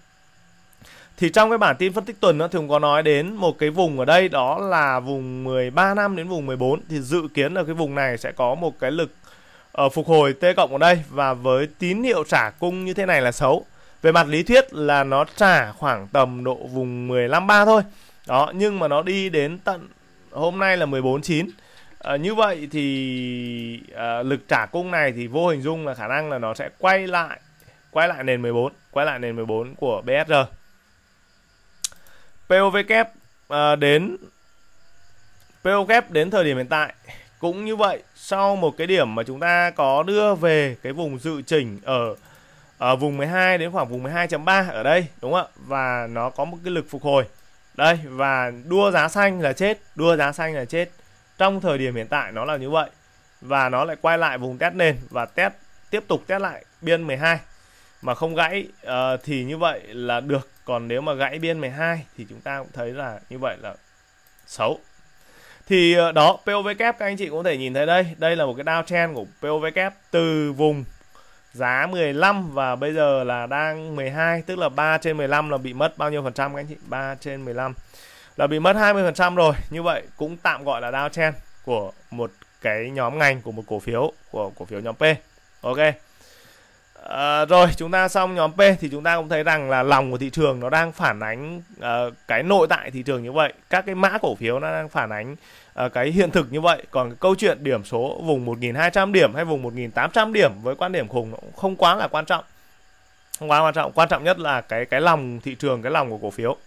thì trong cái bản tin phân tích tuần nó thường có nói đến một cái vùng ở đây đó là vùng 13 năm đến vùng 14 thì dự kiến là cái vùng này sẽ có một cái lực ở phục hồi T cộng ở đây và với tín hiệu trả cung như thế này là xấu. Về mặt lý thuyết là nó trả khoảng tầm độ vùng 15 3 thôi. Đó, nhưng mà nó đi đến tận hôm nay là 14.9 à, ờ, như vậy thì à, lực trả cung này thì vô hình dung là khả năng là nó sẽ quay lại quay lại nền 14 quay lại nền 14 của BSR POV kép ờ, đến POVK kép đến thời điểm hiện tại. Cũng như vậy sau một cái điểm mà chúng ta có đưa về cái vùng dự chỉnh ở ở vùng 12 đến khoảng vùng 12.3 ở đây đúng không ạ? Và nó có một cái lực phục hồi. Đây và đua giá xanh là chết đua giá xanh là chết. Trong thời điểm hiện tại nó là như vậy và nó lại quay lại vùng test nền và test tiếp tục test lại biên 12 mà không gãy uh, thì như vậy là được còn nếu mà gãy biên 12 thì chúng ta cũng thấy là như vậy là xấu. Thì ờ, đó POV kép, các anh chị cũng có thể nhìn thấy đây. Đây là một cái downtrend của POV kép từ vùng giá 15 và bây giờ là đang 12 tức là 3 trên 15 là bị mất bao nhiêu phần trăm các anh chị? 3 trên 15 là bị mất 20 phần trăm rồi. Như vậy cũng tạm gọi là downtrend của một cái nhóm ngành, của một cổ phiếu, của cổ phiếu nhóm P. Ok. À, rồi chúng ta xong nhóm P thì chúng ta cũng thấy rằng là lòng của thị trường nó đang phản ánh uh, cái nội tại thị trường như vậy. Các cái mã cổ phiếu nó đang phản ánh uh, cái hiện thực như vậy. Còn cái câu chuyện điểm số vùng 1.200 điểm hay vùng 1.800 điểm với quan điểm khủng nó cũng không quá là quan trọng. Không quá quan trọng. Quan trọng nhất là cái cái lòng thị trường cái lòng của cổ phiếu.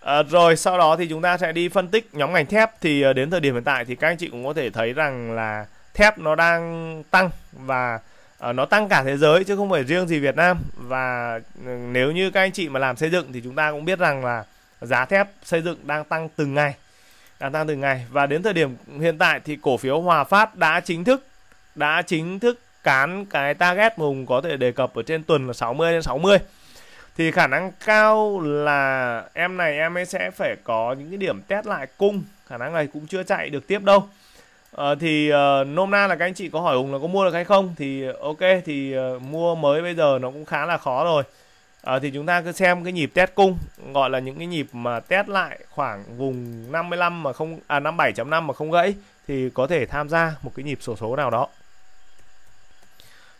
À, rồi sau đó thì chúng ta sẽ đi phân tích nhóm ngành thép. Thì uh, đến thời điểm hiện tại thì các anh chị cũng có thể thấy rằng là thép nó đang tăng và uh, nó tăng cả thế giới chứ không phải riêng gì Việt Nam. Và ừ, nếu như các anh chị mà làm xây dựng thì chúng ta cũng biết rằng là giá thép xây dựng đang tăng từng ngày đang tăng từng ngày. Và đến thời điểm hiện tại thì cổ phiếu Hòa Phát đã chính thức đã chính thức cán cái target mà Hùng có thể đề cập ở trên tuần là 60 đến 60 thì khả năng cao là em này em ấy sẽ phải có những cái điểm test lại cung. Khả năng này cũng chưa chạy được tiếp đâu uh, thì uh, nôm na là các anh chị có hỏi hùng là có mua được hay không thì ờ, ok thì uh, mua mới bây giờ nó cũng khá là khó rồi uh, thì chúng ta cứ xem cái nhịp test cung gọi là những cái nhịp mà test lại khoảng vùng 55 mà không à 57.5 mà không gãy thì có thể tham gia một cái nhịp sổ số nào đó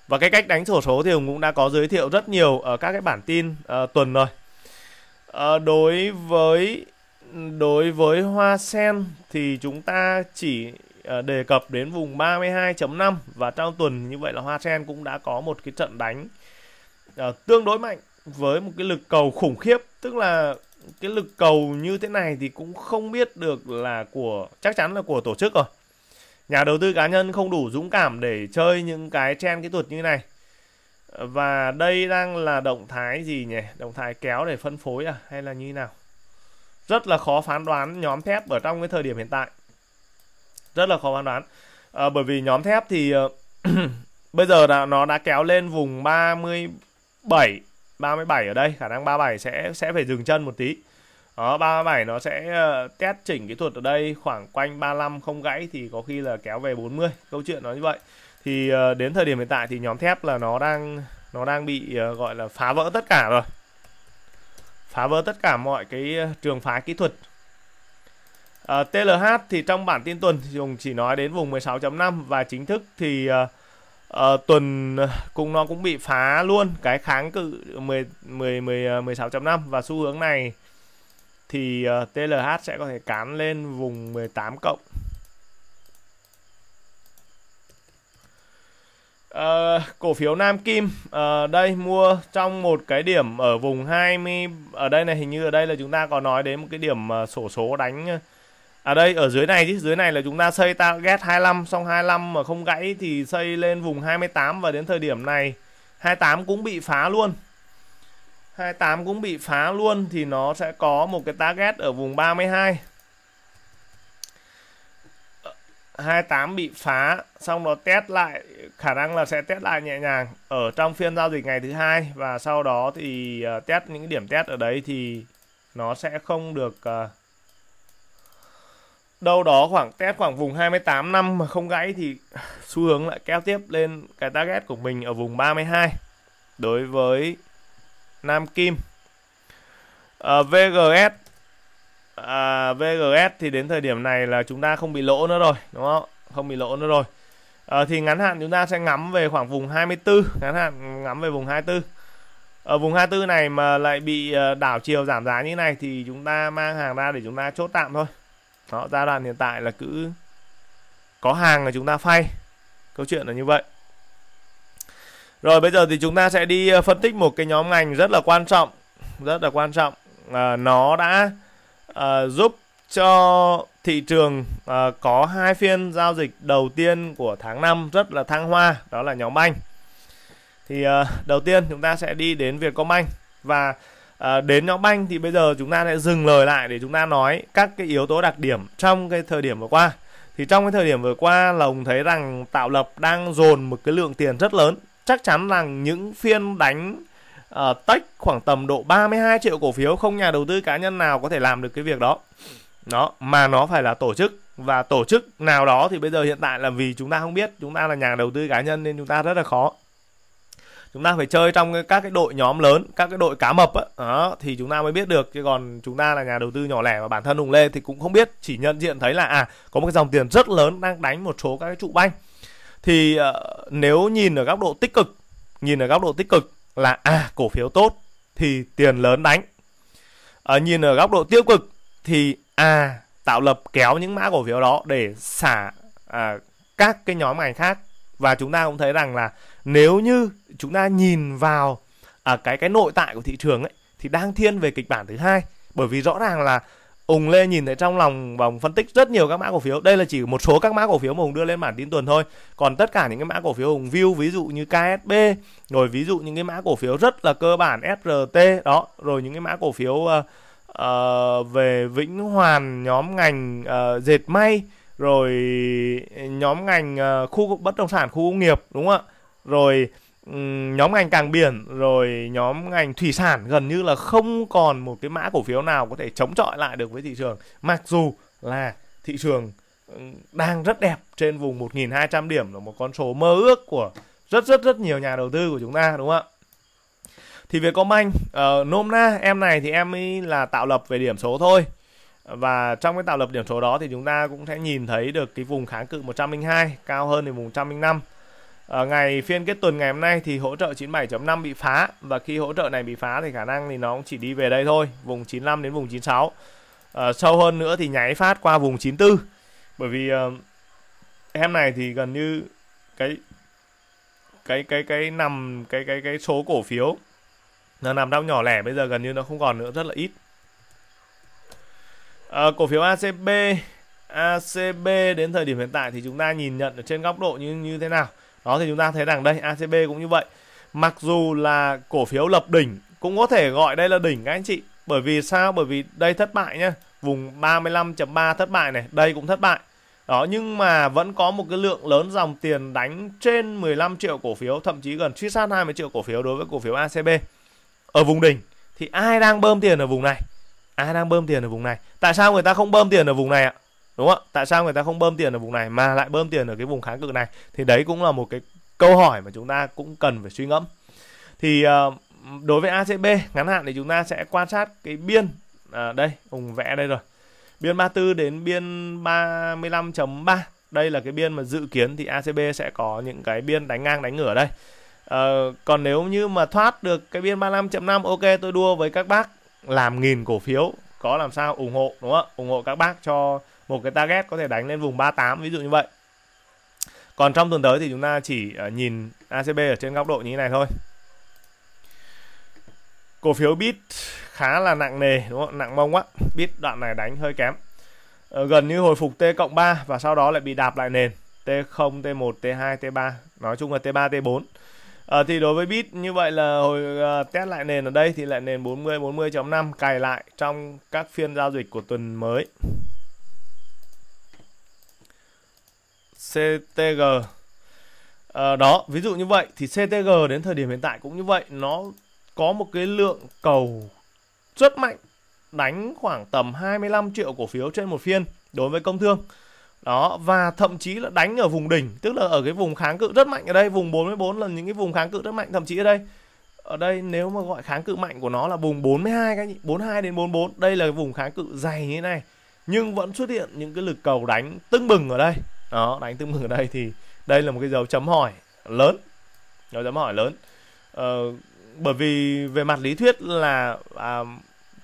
và cái cách đánh sổ số thì Hùng cũng đã có giới thiệu rất nhiều ở các cái bản tin uh, tuần rồi. Uh, đối với đối với hoa sen thì chúng ta chỉ Ờ, đề cập đến vùng 32.5 và trong tuần như vậy là hoa sen cũng đã có một cái trận đánh ờ, tương đối mạnh với một cái lực cầu khủng khiếp, tức là cái lực cầu như thế này thì cũng không biết được là của chắc chắn là của tổ chức rồi. Nhà đầu tư cá nhân không đủ dũng cảm để chơi những cái trend kỹ thuật như này. Và đây đang là động thái gì nhỉ? Động thái kéo để phân phối à? Hay là như nào? Rất là khó phán đoán nhóm thép ở trong cái thời điểm hiện tại rất là khó phán đoán. À, bởi vì nhóm thép thì ờ, bây giờ là nó đã kéo lên vùng 37 37 ở đây khả năng 37 sẽ sẽ phải dừng chân một tí. Đó 37 nó sẽ ờ, test chỉnh kỹ thuật ở đây khoảng quanh 35 không gãy thì có khi là kéo về 40 câu chuyện nó như vậy. Thì đến thời điểm hiện tại thì nhóm thép là nó đang nó đang bị gọi là phá vỡ tất cả rồi. Phá vỡ tất cả mọi cái trường phái kỹ thuật. Ờ, uh, TLH thì trong bản tin tuần thì Hùng chỉ nói đến vùng 16.5 và chính thức thì uh, uh, tuần cũng nó cũng bị phá luôn cái kháng cự 10 10 10 16.5 và xu hướng này thì uh, TLH sẽ có thể cán lên vùng 18 cộng. Uh, cổ phiếu Nam Kim uh, đây mua trong một cái điểm ở vùng 20 ở đây này hình như ở đây là chúng ta có nói đến một cái điểm uh, sổ số đánh uh, À đây ở dưới này chứ, dưới này là chúng ta xây target 25 xong 25 mà không gãy thì xây lên vùng 28 và đến thời điểm này 28 cũng bị phá luôn. 28 cũng bị phá luôn thì nó sẽ có một cái target ở vùng 32. 28 ờ, bị phá xong nó test lại khả năng là sẽ test lại nhẹ nhàng ở trong phiên giao dịch ngày thứ hai và sau đó thì ờ, test những điểm test ở đấy thì nó sẽ không được uh, đâu đó khoảng test khoảng vùng 28 năm mà không gãy thì xu hướng lại kéo tiếp lên cái target của mình ở vùng 32 đối với Nam Kim. Ờ, à, VGS à, VGS thì đến thời điểm này là chúng ta không bị lỗ nữa rồi đúng không? Không bị lỗ nữa rồi. À, thì ngắn hạn chúng ta sẽ ngắm về khoảng vùng 24 ngắn hạn ngắm về vùng 24 ở ờ, vùng 24 này mà lại bị đảo chiều giảm giá như này thì chúng ta mang hàng ra để chúng ta chốt tạm thôi đó giai đoạn hiện tại là cứ có hàng là chúng ta phay. Câu chuyện là như vậy. Rồi bây giờ thì chúng ta sẽ đi ờ, phân tích một cái nhóm ngành rất là quan trọng rất là quan trọng. À, nó đã à, giúp cho thị trường à, có hai phiên giao dịch đầu tiên của tháng 5 rất là thăng hoa đó là nhóm banh thì à, đầu tiên chúng ta sẽ đi đến Vietcombank và à, đến nhóm banh thì bây giờ chúng ta sẽ dừng lời lại để chúng ta nói các cái yếu tố đặc điểm trong cái thời điểm vừa qua. Thì trong cái thời điểm vừa qua lồng thấy rằng tạo lập đang dồn một cái lượng tiền rất lớn. Chắc chắn rằng những phiên đánh uh, tách khoảng tầm độ 32 triệu cổ phiếu không nhà đầu tư cá nhân nào có thể làm được cái việc đó. Đó mà nó phải là tổ chức. Và tổ chức nào đó thì bây giờ hiện tại là vì chúng ta không biết. Chúng ta là nhà đầu tư cá nhân nên chúng ta rất là khó chúng ta phải chơi trong các cái đội nhóm lớn các cái đội cá mập á. Đó, thì chúng ta mới biết được. Chứ còn chúng ta là nhà đầu tư nhỏ lẻ và bản thân hùng lê thì cũng không biết. Chỉ nhận diện thấy là à có một cái dòng tiền rất lớn đang đánh một số các cái trụ banh. Thì uh, nếu nhìn ở góc độ tích cực nhìn ở góc độ tích cực là à cổ phiếu tốt thì tiền lớn đánh. Ở nhìn ở góc độ tiêu cực thì à tạo lập kéo những mã cổ phiếu đó để xả à, các cái nhóm ngành khác. Và chúng ta cũng thấy rằng là nếu như chúng ta nhìn vào à, cái cái nội tại của thị trường ấy thì đang thiên về kịch bản thứ hai bởi vì rõ ràng là Hùng Lê nhìn thấy trong lòng vòng phân tích rất nhiều các mã cổ phiếu. Đây là chỉ một số các mã cổ phiếu mà Hùng đưa lên bản tin tuần thôi. Còn tất cả những cái mã cổ phiếu Hùng view ví dụ như KSB, rồi ví dụ những cái mã cổ phiếu rất là cơ bản SRT đó, rồi những cái mã cổ phiếu uh, uh, về Vĩnh Hoàn, nhóm ngành uh, dệt may, rồi nhóm ngành uh, khu bất động sản khu công nghiệp đúng không ạ? Rồi nhóm ngành càng biển rồi nhóm ngành thủy sản gần như là không còn một cái mã cổ phiếu nào có thể chống chọi lại được với thị trường. Mặc dù là thị trường đang rất đẹp trên vùng 1.200 điểm là một con số mơ ước của rất rất rất nhiều nhà đầu tư của chúng ta đúng không ạ? Thì Vietcombank uh, ờ, nôm na em này thì em ấy là tạo lập về điểm số thôi. Và trong cái tạo lập điểm số đó thì chúng ta cũng sẽ nhìn thấy được cái vùng kháng cự 102 cao hơn thì vùng 105 ở ngày phiên kết tuần ngày hôm nay thì hỗ trợ 97.5 bị phá và khi hỗ trợ này bị phá thì khả năng thì nó cũng chỉ đi về đây thôi vùng 95 đến vùng 96 à, ờ, sâu hơn nữa thì nháy phát qua vùng 94 bởi vì uh, em này thì gần như cái cái cái cái nằm cái cái cái số cổ phiếu nó nằm trong nhỏ lẻ bây giờ gần như nó không còn nữa rất là ít. À, cổ phiếu ACB ACB đến thời điểm hiện tại thì chúng ta nhìn nhận ở trên góc độ như như thế nào? Đó thì chúng ta thấy rằng đây ACB cũng như vậy. Mặc dù là cổ phiếu lập đỉnh, cũng có thể gọi đây là đỉnh các anh chị. Bởi vì sao? Bởi vì đây thất bại nhá. Vùng 35.3 thất bại này, đây cũng thất bại. Đó, nhưng mà vẫn có một cái lượng lớn dòng tiền đánh trên 15 triệu cổ phiếu, thậm chí gần suy sát 20 triệu cổ phiếu đối với cổ phiếu ACB ở vùng đỉnh thì ai đang bơm tiền ở vùng này? Ai đang bơm tiền ở vùng này? Tại sao người ta không bơm tiền ở vùng này ạ? Đúng không ạ? Tại sao người ta không bơm tiền ở vùng này mà lại bơm tiền ở cái vùng kháng cự này? Thì đấy cũng là một cái câu hỏi mà chúng ta cũng cần phải suy ngẫm. Thì ờ, đối với ACB ngắn hạn thì chúng ta sẽ quan sát cái biên à, đây hùng vẽ đây rồi. Biên 34 đến biên 35.3 đây là cái biên mà dự kiến thì ACB sẽ có những cái biên đánh ngang đánh ngửa đây. À, còn nếu như mà thoát được cái biên 35.5 ok tôi đua với các bác làm nghìn cổ phiếu có làm sao ủng hộ đúng không ủng hộ các bác cho một cái target có thể đánh lên vùng 38 ví dụ như vậy. Còn trong tuần tới thì chúng ta chỉ ờ, nhìn ACB ở trên góc độ như thế này thôi. Cổ phiếu bit khá là nặng nề đúng không? Nặng mông quá. Bit đoạn này đánh hơi kém. Ờ, gần như hồi phục T cộng 3 và sau đó lại bị đạp lại nền. T0, T1, T2, T3 nói chung là T3, T4 À, thì đối với bit như vậy là hồi uh, test lại nền ở đây thì lại nền 40 40.5 cài lại trong các phiên giao dịch của tuần mới. CTG à, ờ, đó ví dụ như vậy thì CTG đến thời điểm hiện tại cũng như vậy nó có một cái lượng cầu rất mạnh đánh khoảng tầm 25 triệu cổ phiếu trên một phiên đối với công thương. Đó và thậm chí là đánh ở vùng đỉnh tức là ở cái vùng kháng cự rất mạnh ở đây vùng 44 là những cái vùng kháng cự rất mạnh thậm chí ở đây ở đây nếu mà gọi kháng cự mạnh của nó là vùng 42 cái 42 đến 44 đây là cái vùng kháng cự dày như thế này nhưng vẫn xuất hiện những cái lực cầu đánh tưng bừng ở đây đó đánh tương mừng ở đây thì đây là một cái dấu chấm hỏi lớn. Dấu chấm hỏi lớn. Ờ, bởi vì về mặt lý thuyết là à,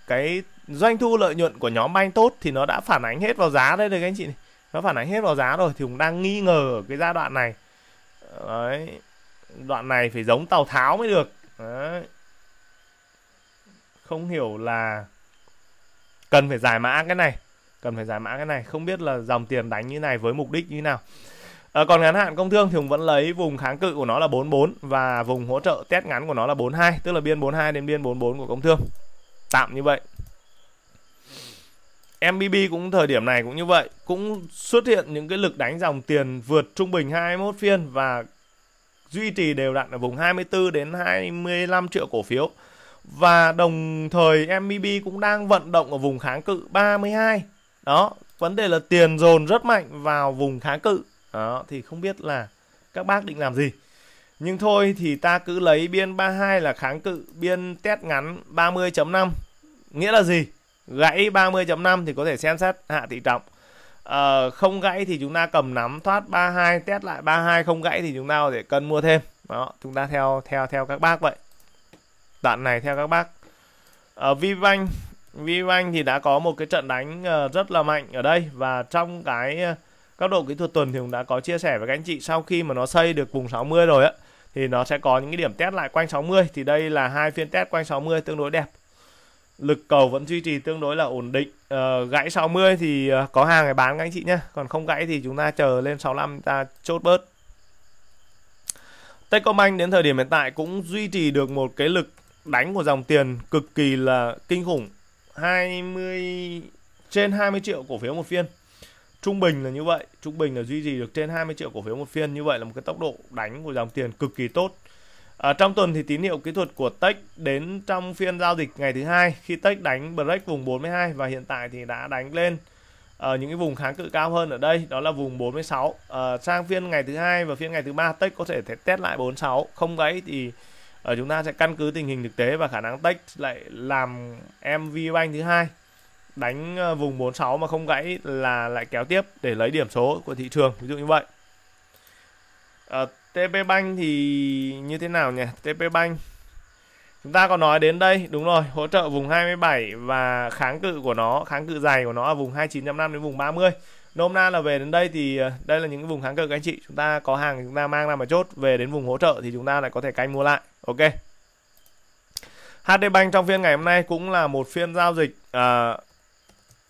cái doanh thu lợi nhuận của nhóm banh tốt thì nó đã phản ánh hết vào giá đấy rồi các anh chị này. Nó phản ánh hết vào giá rồi thì cũng đang nghi ngờ ở cái giai đoạn này. Đấy đoạn này phải giống tàu tháo mới được. Đấy. Không hiểu là cần phải giải mã cái này cần phải giải mã cái này. Không biết là dòng tiền đánh như này với mục đích như nào. À, còn ngắn hạn công thương thì cũng vẫn lấy vùng kháng cự của nó là 44 và vùng hỗ trợ test ngắn của nó là 42 tức là biên 42 đến biên 44 của công thương. Tạm như vậy. MBB cũng thời điểm này cũng như vậy cũng xuất hiện những cái lực đánh dòng tiền vượt trung bình 21 phiên và duy trì đều đặn ở vùng 24 đến 25 triệu cổ phiếu. Và đồng thời MBB cũng đang vận động ở vùng kháng cự 32 đó vấn đề là tiền dồn rất mạnh vào vùng kháng cự. Đó thì không biết là các bác định làm gì. Nhưng thôi thì ta cứ lấy biên 32 là kháng cự biên test ngắn 30.5 nghĩa là gì? Gãy 30.5 thì có thể xem xét hạ thị trọng. À, không gãy thì chúng ta cầm nắm thoát 32 test lại 32 không gãy thì chúng ta có thể cân mua thêm. Đó chúng ta theo theo theo các bác vậy. Đoạn này theo các bác. Ờ, Ở uh, Vbank Vivank thì đã có một cái trận đánh ờ, rất là mạnh ở đây và trong cái ờ, các độ kỹ thuật tuần thì cũng đã có chia sẻ với các anh chị. Sau khi mà nó xây được vùng 60 rồi á thì nó sẽ có những cái điểm test lại quanh 60 thì đây là hai phiên test quanh 60 tương đối đẹp. Lực cầu vẫn duy trì tương đối là ổn định. Uh, gãy 60 thì có hàng để bán các anh chị nhé còn không gãy thì chúng ta chờ lên 65 ta chốt bớt. Techcombank đến thời điểm hiện tại cũng duy trì được một cái lực đánh của dòng tiền cực kỳ là kinh khủng. 20 trên 20 triệu cổ phiếu một phiên. Trung bình là như vậy trung bình là duy trì được trên 20 triệu cổ phiếu một phiên. Như vậy là một cái tốc độ đánh của dòng tiền cực kỳ tốt. À, trong tuần thì tín hiệu kỹ thuật của Tech đến trong phiên giao dịch ngày thứ hai khi Tech đánh break vùng 42 và hiện tại thì đã đánh lên ở những cái vùng kháng cự cao hơn ở đây đó là vùng 46 à, ờ, sang phiên ngày thứ hai và phiên ngày thứ ba Tech có thể test lại 46 không gãy thì ở chúng ta sẽ căn cứ tình hình thực tế và khả năng Tech lại làm MV Bank thứ hai đánh ờ, vùng 46 mà không gãy là lại kéo tiếp để lấy điểm số của thị trường ví dụ như vậy ờ, ở TP Bank thì như thế nào nhỉ? TP Bank Chúng ta có nói đến đây, đúng rồi, hỗ trợ vùng 27 và kháng cự của nó, kháng cự dày của nó ở vùng 29.5 đến vùng 30. Nôm na là về đến đây thì ờ, đây là những cái vùng kháng cự các anh chị. Chúng ta có hàng chúng ta mang ra mà chốt về đến vùng hỗ trợ thì chúng ta lại có thể canh mua lại. Ok. HD Bank trong phiên ngày hôm nay cũng là một phiên giao dịch à,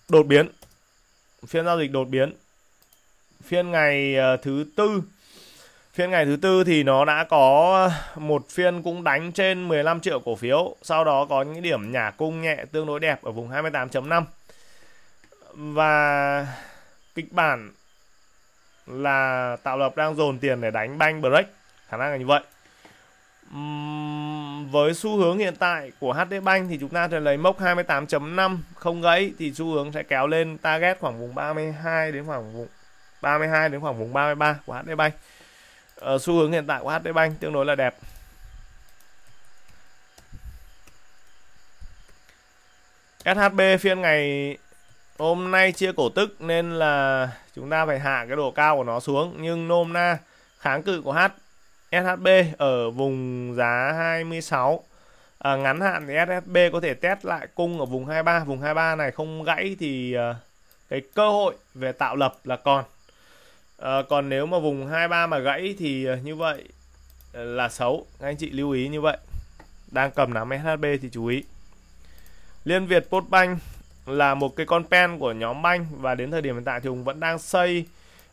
đột biến. Phiên giao dịch đột biến. Phiên ngày ờ, thứ tư Phiên ngày thứ tư thì nó đã có một phiên cũng đánh trên 15 triệu cổ phiếu. Sau đó có những điểm nhả cung nhẹ tương đối đẹp ở vùng 28.5. Và kịch bản là tạo lập đang dồn tiền để đánh banh break. Khả năng là như vậy. Uhm, với xu hướng hiện tại của HD Bank thì chúng ta sẽ lấy mốc 28.5 không gãy thì xu hướng sẽ kéo lên target khoảng vùng 32 đến khoảng vùng 32 đến khoảng vùng 33 của HD Bank uh, ờ, xu hướng hiện tại của HD Bank tương đối là đẹp SHB phiên ngày hôm nay chia cổ tức nên là chúng ta phải hạ cái độ cao của nó xuống. Nhưng nôm na kháng cự của H SHB ở vùng giá 26 à, ngắn hạn thì SHB có thể test lại cung ở vùng 23 vùng 23 này không gãy thì uh, cái cơ hội về tạo lập là còn. À, còn nếu mà vùng 23 mà gãy thì ờ, như vậy là xấu. Các anh chị lưu ý như vậy. Đang cầm nắm SHB thì chú ý. Liên Việt Postbank là một cái con pen của nhóm banh và đến thời điểm hiện tại thì Hùng vẫn đang xây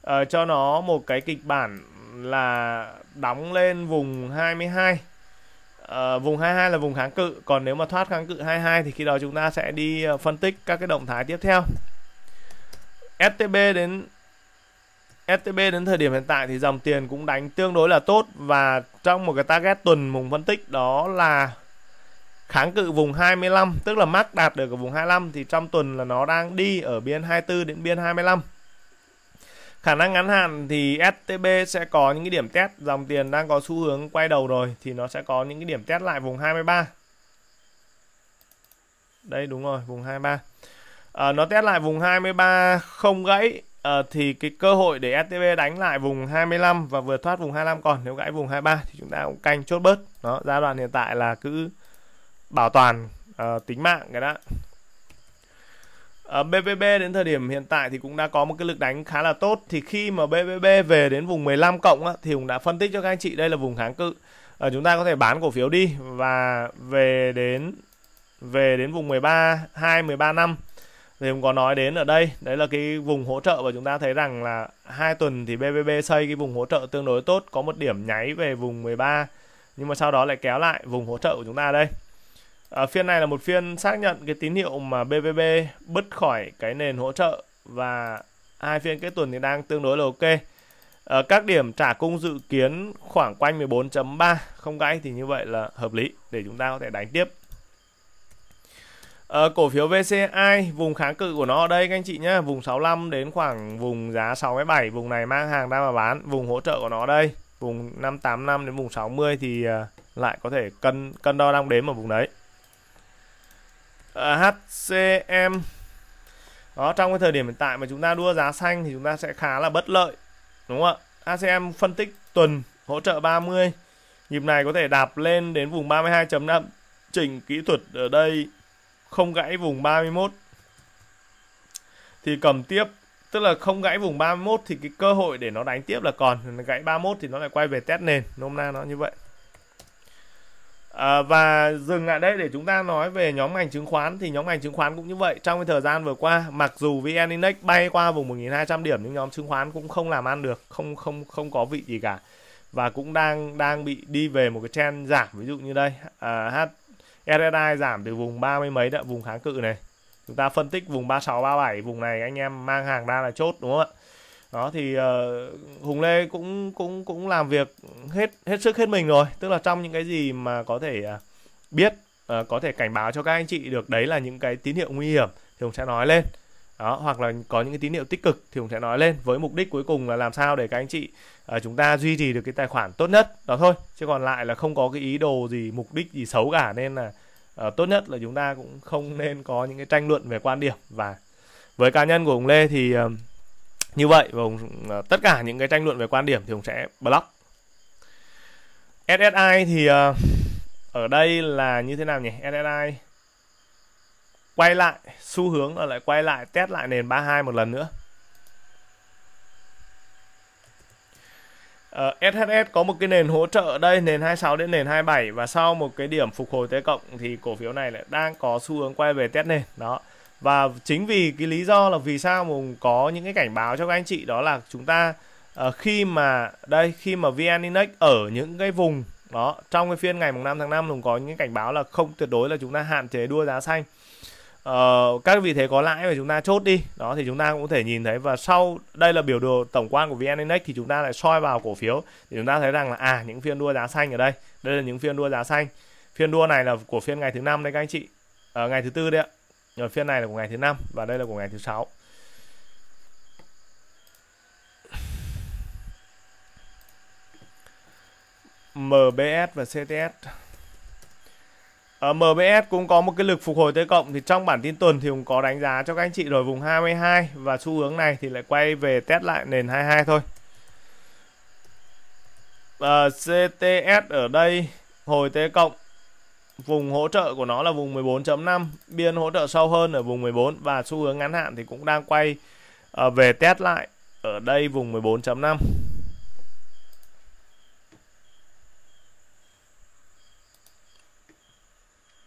uh, cho nó một cái kịch bản là đóng lên vùng 22 uh, ờ, vùng 22 là vùng kháng cự còn nếu mà thoát kháng cự 22 thì khi đó chúng ta sẽ đi uh, phân tích các cái động thái tiếp theo. STB đến STB đến thời điểm hiện tại thì dòng tiền cũng đánh tương đối là tốt và trong một cái target tuần mùng phân tích đó là kháng cự vùng 25 tức là mắc đạt được ở vùng 25 thì trong tuần là nó đang đi ở biên 24 đến biên 25 khả năng ngắn hạn thì STB sẽ có những cái điểm test dòng tiền đang có xu hướng quay đầu rồi thì nó sẽ có những cái điểm test lại vùng 23 đây đúng rồi vùng 23 à, nó test lại vùng 23 không gãy à, thì cái cơ hội để STB đánh lại vùng 25 và vừa thoát vùng 25 còn nếu gãy vùng 23 thì chúng ta cũng canh chốt bớt đó giai đoạn hiện tại là cứ bảo toàn uh, tính mạng cái đó. Ờ, uh, BBB đến thời điểm hiện tại thì cũng đã có một cái lực đánh khá là tốt. Thì khi mà BBB về đến vùng 15 cộng á, thì cũng đã phân tích cho các anh chị đây là vùng kháng cự. Uh, chúng ta có thể bán cổ phiếu đi và về đến về đến vùng 13 2 13 năm thì cũng có nói đến ở đây. Đấy là cái vùng hỗ trợ và chúng ta thấy rằng là hai tuần thì BBB xây cái vùng hỗ trợ tương đối tốt có một điểm nháy về vùng 13 nhưng mà sau đó lại kéo lại vùng hỗ trợ của chúng ta đây à, phiên này là một phiên xác nhận cái tín hiệu mà BBB bứt khỏi cái nền hỗ trợ và hai phiên kết tuần thì đang tương đối là ok. À, các điểm trả cung dự kiến khoảng quanh 14.3 không gãy thì như vậy là hợp lý để chúng ta có thể đánh tiếp. À, cổ phiếu VCI vùng kháng cự của nó ở đây các anh chị nhé vùng 65 đến khoảng vùng giá 67 vùng này mang hàng ra mà bán vùng hỗ trợ của nó ở đây vùng 585 đến vùng 60 thì ờ, lại có thể cân cân đo đong đếm ở vùng đấy. HCM đó, trong cái thời điểm hiện tại mà chúng ta đua giá xanh thì chúng ta sẽ khá là bất lợi, đúng không ạ? HCM phân tích tuần hỗ trợ 30 nhịp này có thể đạp lên đến vùng 32.5 chỉnh kỹ thuật ở đây không gãy vùng 31 thì cầm tiếp, tức là không gãy vùng 31 thì cái cơ hội để nó đánh tiếp là còn. Gãy 31 thì nó lại quay về test nền. Nôm na nó như vậy à, và dừng lại đây để chúng ta nói về nhóm ngành chứng khoán. Thì nhóm ngành chứng khoán cũng như vậy. Trong cái thời gian vừa qua mặc dù VN Index bay qua vùng 1.200 điểm nhưng nhóm chứng khoán cũng không làm ăn được không không không có vị gì cả. Và cũng đang đang bị đi về một cái trend giảm. Ví dụ như đây ờ, à, RSI giảm từ vùng ba mươi mấy đã vùng kháng cự này. Chúng ta phân tích vùng 36 37 vùng này anh em mang hàng ra là chốt đúng không ạ? Đó thì uh, Hùng Lê cũng cũng cũng làm việc hết hết sức hết mình rồi. Tức là trong những cái gì mà có thể uh, biết uh, có thể cảnh báo cho các anh chị được đấy là những cái tín hiệu nguy hiểm thì Hùng sẽ nói lên. Đó hoặc là có những cái tín hiệu tích cực thì Hùng sẽ nói lên với mục đích cuối cùng là làm sao để các anh chị uh, chúng ta duy trì được cái tài khoản tốt nhất. Đó thôi chứ còn lại là không có cái ý đồ gì mục đích gì xấu cả. Nên là uh, tốt nhất là chúng ta cũng không nên có những cái tranh luận về quan điểm. Và với cá nhân của Hùng Lê thì uh, như vậy và uh, tất cả những cái tranh luận về quan điểm thì Hùng sẽ block. SSI thì uh, ở đây là như thế nào nhỉ? SSI quay lại xu hướng là lại quay lại test lại nền 32 một lần nữa. Ờ, uh, SHS có một cái nền hỗ trợ ở đây nền 26 đến nền 27 và sau một cái điểm phục hồi tế cộng thì cổ phiếu này lại đang có xu hướng quay về test nền. Đó và chính vì cái lý do là vì sao mà có những cái cảnh báo cho các anh chị đó là chúng ta uh, khi mà đây khi mà VN Index ở những cái vùng đó trong cái phiên ngày mùng 5 tháng 5 cũng có những cái cảnh báo là không tuyệt đối là chúng ta hạn chế đua giá xanh. Uh, các vị thế có lãi và chúng ta chốt đi. Đó thì chúng ta cũng có thể nhìn thấy và sau đây là biểu đồ tổng quan của VN Index thì chúng ta lại soi vào cổ phiếu thì chúng ta thấy rằng là à những phiên đua giá xanh ở đây. Đây là những phiên đua giá xanh. Phiên đua này là của phiên ngày thứ năm đây các anh chị. Ở uh, ngày thứ tư đấy ạ rồi phiên này là của ngày thứ năm và đây là của ngày thứ sáu MBS và CTS ở ờ, MBS cũng có một cái lực phục hồi tới cộng thì trong bản tin tuần thì cũng có đánh giá cho các anh chị rồi vùng 22 và xu hướng này thì lại quay về test lại nền 22 thôi. Ờ, à, CTS ở đây hồi tế cộng vùng hỗ trợ của nó là vùng 14.5 biên hỗ trợ sâu hơn ở vùng 14 và xu hướng ngắn hạn thì cũng đang quay uh, về test lại ở đây vùng 14.5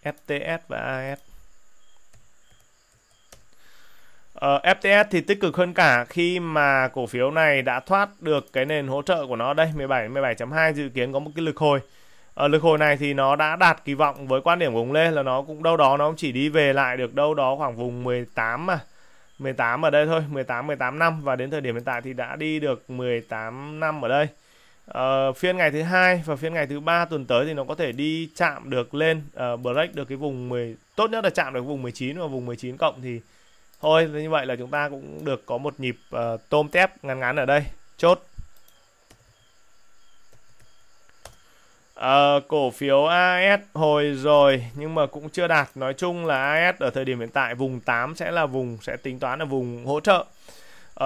FTS và AS Uh, ờ, FTS thì tích cực hơn cả khi mà cổ phiếu này đã thoát được cái nền hỗ trợ của nó đây 17 17.2 dự kiến có một cái lực hồi. Ở lực hồi này thì nó đã đạt kỳ vọng với quan điểm của ông Lê là nó cũng đâu đó nó cũng chỉ đi về lại được đâu đó khoảng vùng 18 mà. 18 ở đây thôi, 18 18 năm và đến thời điểm hiện tại thì đã đi được 18 năm ở đây. Uh, phiên ngày thứ hai và phiên ngày thứ ba tuần tới thì nó có thể đi chạm được lên uh, break được cái vùng 10 tốt nhất là chạm được vùng 19 và vùng 19 cộng thì thôi như vậy là chúng ta cũng được có một nhịp uh, tôm tép ngắn ngắn ở đây chốt uh, cổ phiếu AS hồi rồi nhưng mà cũng chưa đạt. Nói chung là AS ở thời điểm hiện tại vùng 8 sẽ là vùng sẽ tính toán là vùng hỗ trợ.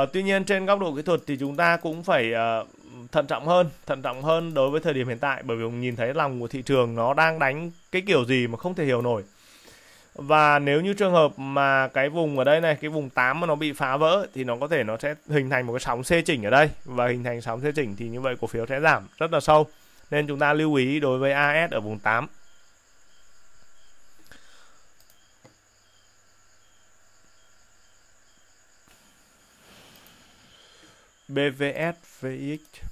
Uh, tuy nhiên trên góc độ kỹ thuật thì chúng ta cũng phải uh, thận trọng hơn thận trọng hơn đối với thời điểm hiện tại bởi vì mình nhìn thấy lòng của thị trường nó đang đánh cái kiểu gì mà không thể hiểu nổi. Và nếu như trường hợp mà cái vùng ở đây này cái vùng 8 mà nó bị phá vỡ thì nó có thể nó sẽ hình thành một cái sóng xê chỉnh ở đây. Và hình thành sóng xê chỉnh thì như vậy cổ phiếu sẽ giảm rất là sâu nên chúng ta lưu ý đối với AS ở vùng 8 BVS VX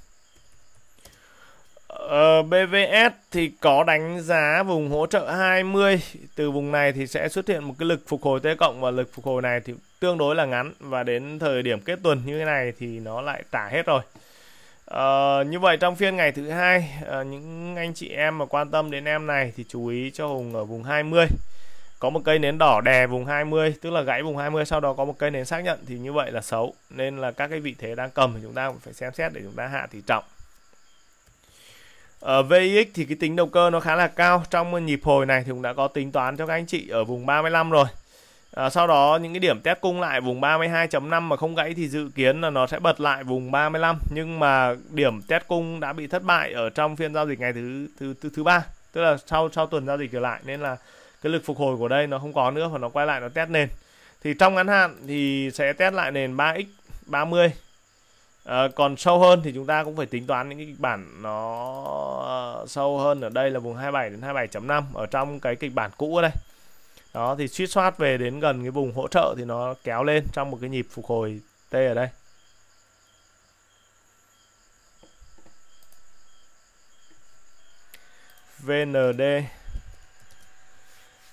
ờ, BVS thì có đánh giá vùng hỗ trợ 20 từ vùng này thì sẽ xuất hiện một cái lực phục hồi T cộng và lực phục hồi này thì tương đối là ngắn. Và đến thời điểm kết tuần như thế này thì nó lại trả hết rồi. Uh, như vậy trong phiên ngày thứ hai uh, những anh chị em mà quan tâm đến em này thì chú ý cho Hùng ở vùng 20 có một cây nến đỏ đè vùng 20 tức là gãy vùng 20 sau đó có một cây nến xác nhận thì như vậy là xấu. Nên là các cái vị thế đang cầm thì chúng ta phải xem xét để chúng ta hạ tỷ trọng. Ở ờ, VIX thì cái tính đầu cơ nó khá là cao. Trong nhịp hồi này thì cũng đã có tính toán cho các anh chị ở vùng 35 rồi à, sau đó những cái điểm test cung lại vùng 32.5 mà không gãy thì dự kiến là nó sẽ bật lại vùng 35 nhưng mà điểm test cung đã bị thất bại ở trong phiên giao dịch ngày thứ thứ thứ thứ ba. Tức là sau sau tuần giao dịch trở lại nên là cái lực phục hồi của đây nó không có nữa và nó quay lại nó test nền. Thì trong ngắn hạn thì sẽ test lại nền 3x 30 À, còn sâu hơn thì chúng ta cũng phải tính toán những cái kịch bản nó à, sâu hơn ở đây là vùng 27 đến 27.5 ở trong cái kịch bản cũ ở đây. Đó thì suýt soát về đến gần cái vùng hỗ trợ thì nó kéo lên trong một cái nhịp phục hồi T ở đây. VND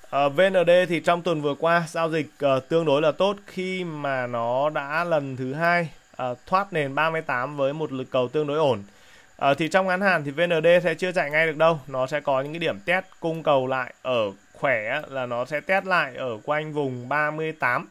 à, ờ, VND thì trong tuần vừa qua giao dịch uh, tương đối là tốt khi mà nó đã lần thứ hai uh, thoát nền 38 với một lực cầu tương đối ổn. à, thì trong ngắn hạn thì VND sẽ chưa chạy ngay được đâu, nó sẽ có những cái điểm test cung cầu lại ở khỏe là nó sẽ test lại ở quanh vùng 38. à,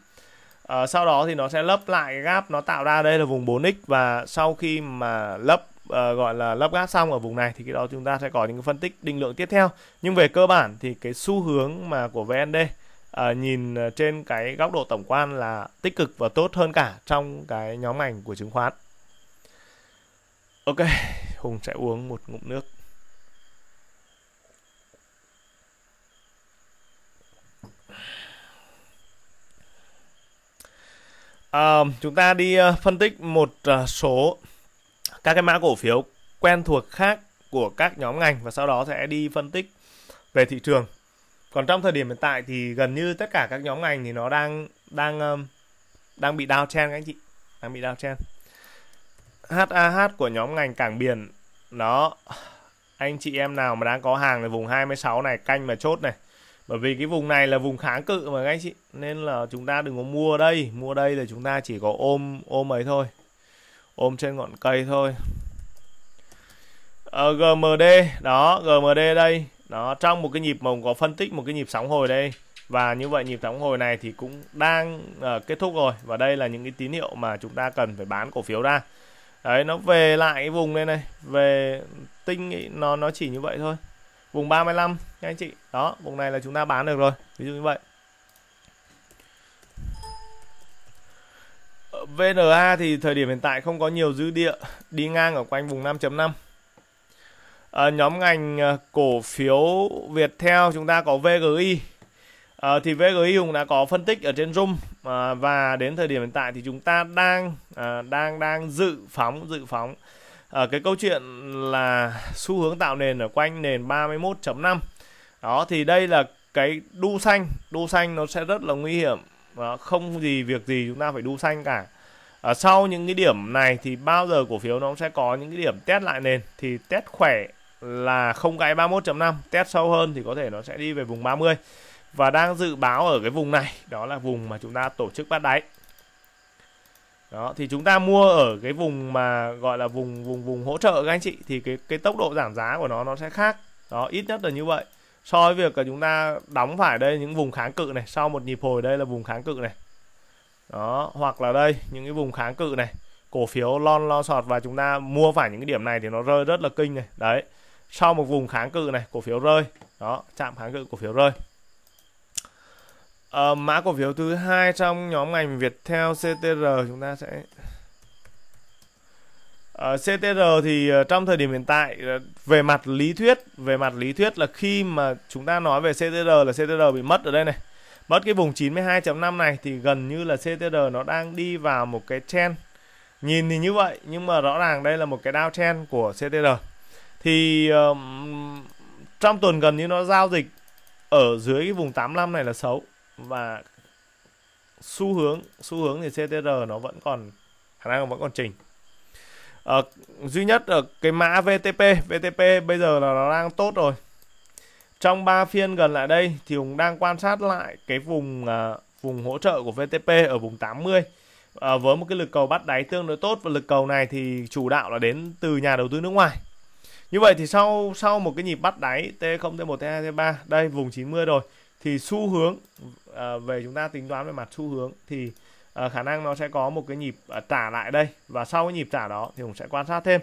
ờ, sau đó thì nó sẽ lấp lại gap nó tạo ra đây là vùng 4x và sau khi mà lấp À, gọi là lấp gap xong ở vùng này thì cái đó chúng ta sẽ có những cái phân tích định lượng tiếp theo. Nhưng về cơ bản thì cái xu hướng mà của VND à, ờ, nhìn trên cái góc độ tổng quan là tích cực và tốt hơn cả trong cái nhóm ngành của chứng khoán. Ok, Hùng sẽ uống một ngụm nước. À, chúng ta đi ờ, phân tích một ờ, số các cái mã cổ phiếu quen thuộc khác của các nhóm ngành và sau đó sẽ đi phân tích về thị trường. Còn trong thời điểm hiện tại thì gần như tất cả các nhóm ngành thì nó đang đang đang bị down chen các anh chị đang bị down chen. HAH của nhóm ngành cảng biển nó anh chị em nào mà đang có hàng ở vùng 26 này canh mà chốt này bởi vì cái vùng này là vùng kháng cự mà các anh chị. Nên là chúng ta đừng có mua đây. Mua đây là chúng ta chỉ có ôm ôm ấy thôi. Ôm trên ngọn cây thôi. Ờ, Ở GMD đó GMD đây. Đó trong một cái nhịp mà có phân tích một cái nhịp sóng hồi đây. Và như vậy nhịp sóng hồi này thì cũng đang uh, kết thúc rồi. Và đây là những cái tín hiệu mà chúng ta cần phải bán cổ phiếu ra. Đấy nó về lại cái vùng đây này. Về tinh ý, nó nó chỉ như vậy thôi vùng 35 nha anh chị. Đó vùng này là chúng ta bán được rồi ví dụ như vậy. VNA thì thời điểm hiện tại không có nhiều dư địa đi ngang ở quanh vùng 5.5 à, ờ, nhóm ngành ờ, cổ phiếu Viettel chúng ta có VGI à, ờ, thì VGI cũng đã có phân tích ở trên Zoom à, và đến thời điểm hiện tại thì chúng ta đang à, đang đang dự phóng dự phóng à, cái câu chuyện là xu hướng tạo nền ở quanh nền 31.5 đó thì đây là cái đu xanh. Đu xanh nó sẽ rất là nguy hiểm. Đó, không gì việc gì chúng ta phải đu xanh cả. Ở sau những cái điểm này thì bao giờ cổ phiếu nó sẽ có những cái điểm test lại nền. Thì test khỏe là không gãy 31.5 test sâu hơn thì có thể nó sẽ đi về vùng 30 và đang dự báo ở cái vùng này đó là vùng mà chúng ta tổ chức bắt đáy đó, thì chúng ta mua ở cái vùng mà gọi là vùng vùng vùng hỗ trợ các anh chị, thì cái cái tốc độ giảm giá của nó nó sẽ khác. Đó, ít nhất là như vậy. So với việc là chúng ta đóng phải đây những vùng kháng cự này, sau một nhịp hồi đây là vùng kháng cự này. Đó, hoặc là đây, những cái vùng kháng cự này, cổ phiếu lon lo sọt và chúng ta mua phải những cái điểm này thì nó rơi rất là kinh này. Đấy, sau một vùng kháng cự này, cổ phiếu rơi. Đó, chạm kháng cự, cổ phiếu rơi à, mã cổ phiếu thứ hai trong nhóm ngành Viettel CTR chúng ta sẽ ở ờ, CTR thì ờ, trong thời điểm hiện tại ờ, về mặt lý thuyết về mặt lý thuyết là khi mà chúng ta nói về CTR là CTR bị mất ở đây này. Mất cái vùng 92.5 này thì gần như là CTR nó đang đi vào một cái trend. Nhìn thì như vậy nhưng mà rõ ràng đây là một cái downtrend của CTR thì um, trong tuần gần như nó giao dịch ở dưới cái vùng 85 này là xấu và xu hướng xu hướng thì CTR nó vẫn còn khả năng vẫn còn chỉnh ở ờ, duy nhất ở cái mã VTP VTP bây giờ là nó đang tốt rồi. Trong 3 phiên gần lại đây thì Hùng đang quan sát lại cái vùng uh, vùng hỗ trợ của VTP ở vùng 80 uh, à, với một cái lực cầu bắt đáy tương đối tốt và lực cầu này thì chủ đạo là đến từ nhà đầu tư nước ngoài. Như vậy thì sau sau một cái nhịp bắt đáy T0 T1 T2 T3 đây vùng 90 rồi thì xu hướng uh, về chúng ta tính toán về mặt xu hướng thì uh, khả năng nó sẽ có một cái nhịp uh, trả lại đây và sau cái nhịp trả đó thì Hùng sẽ quan sát thêm.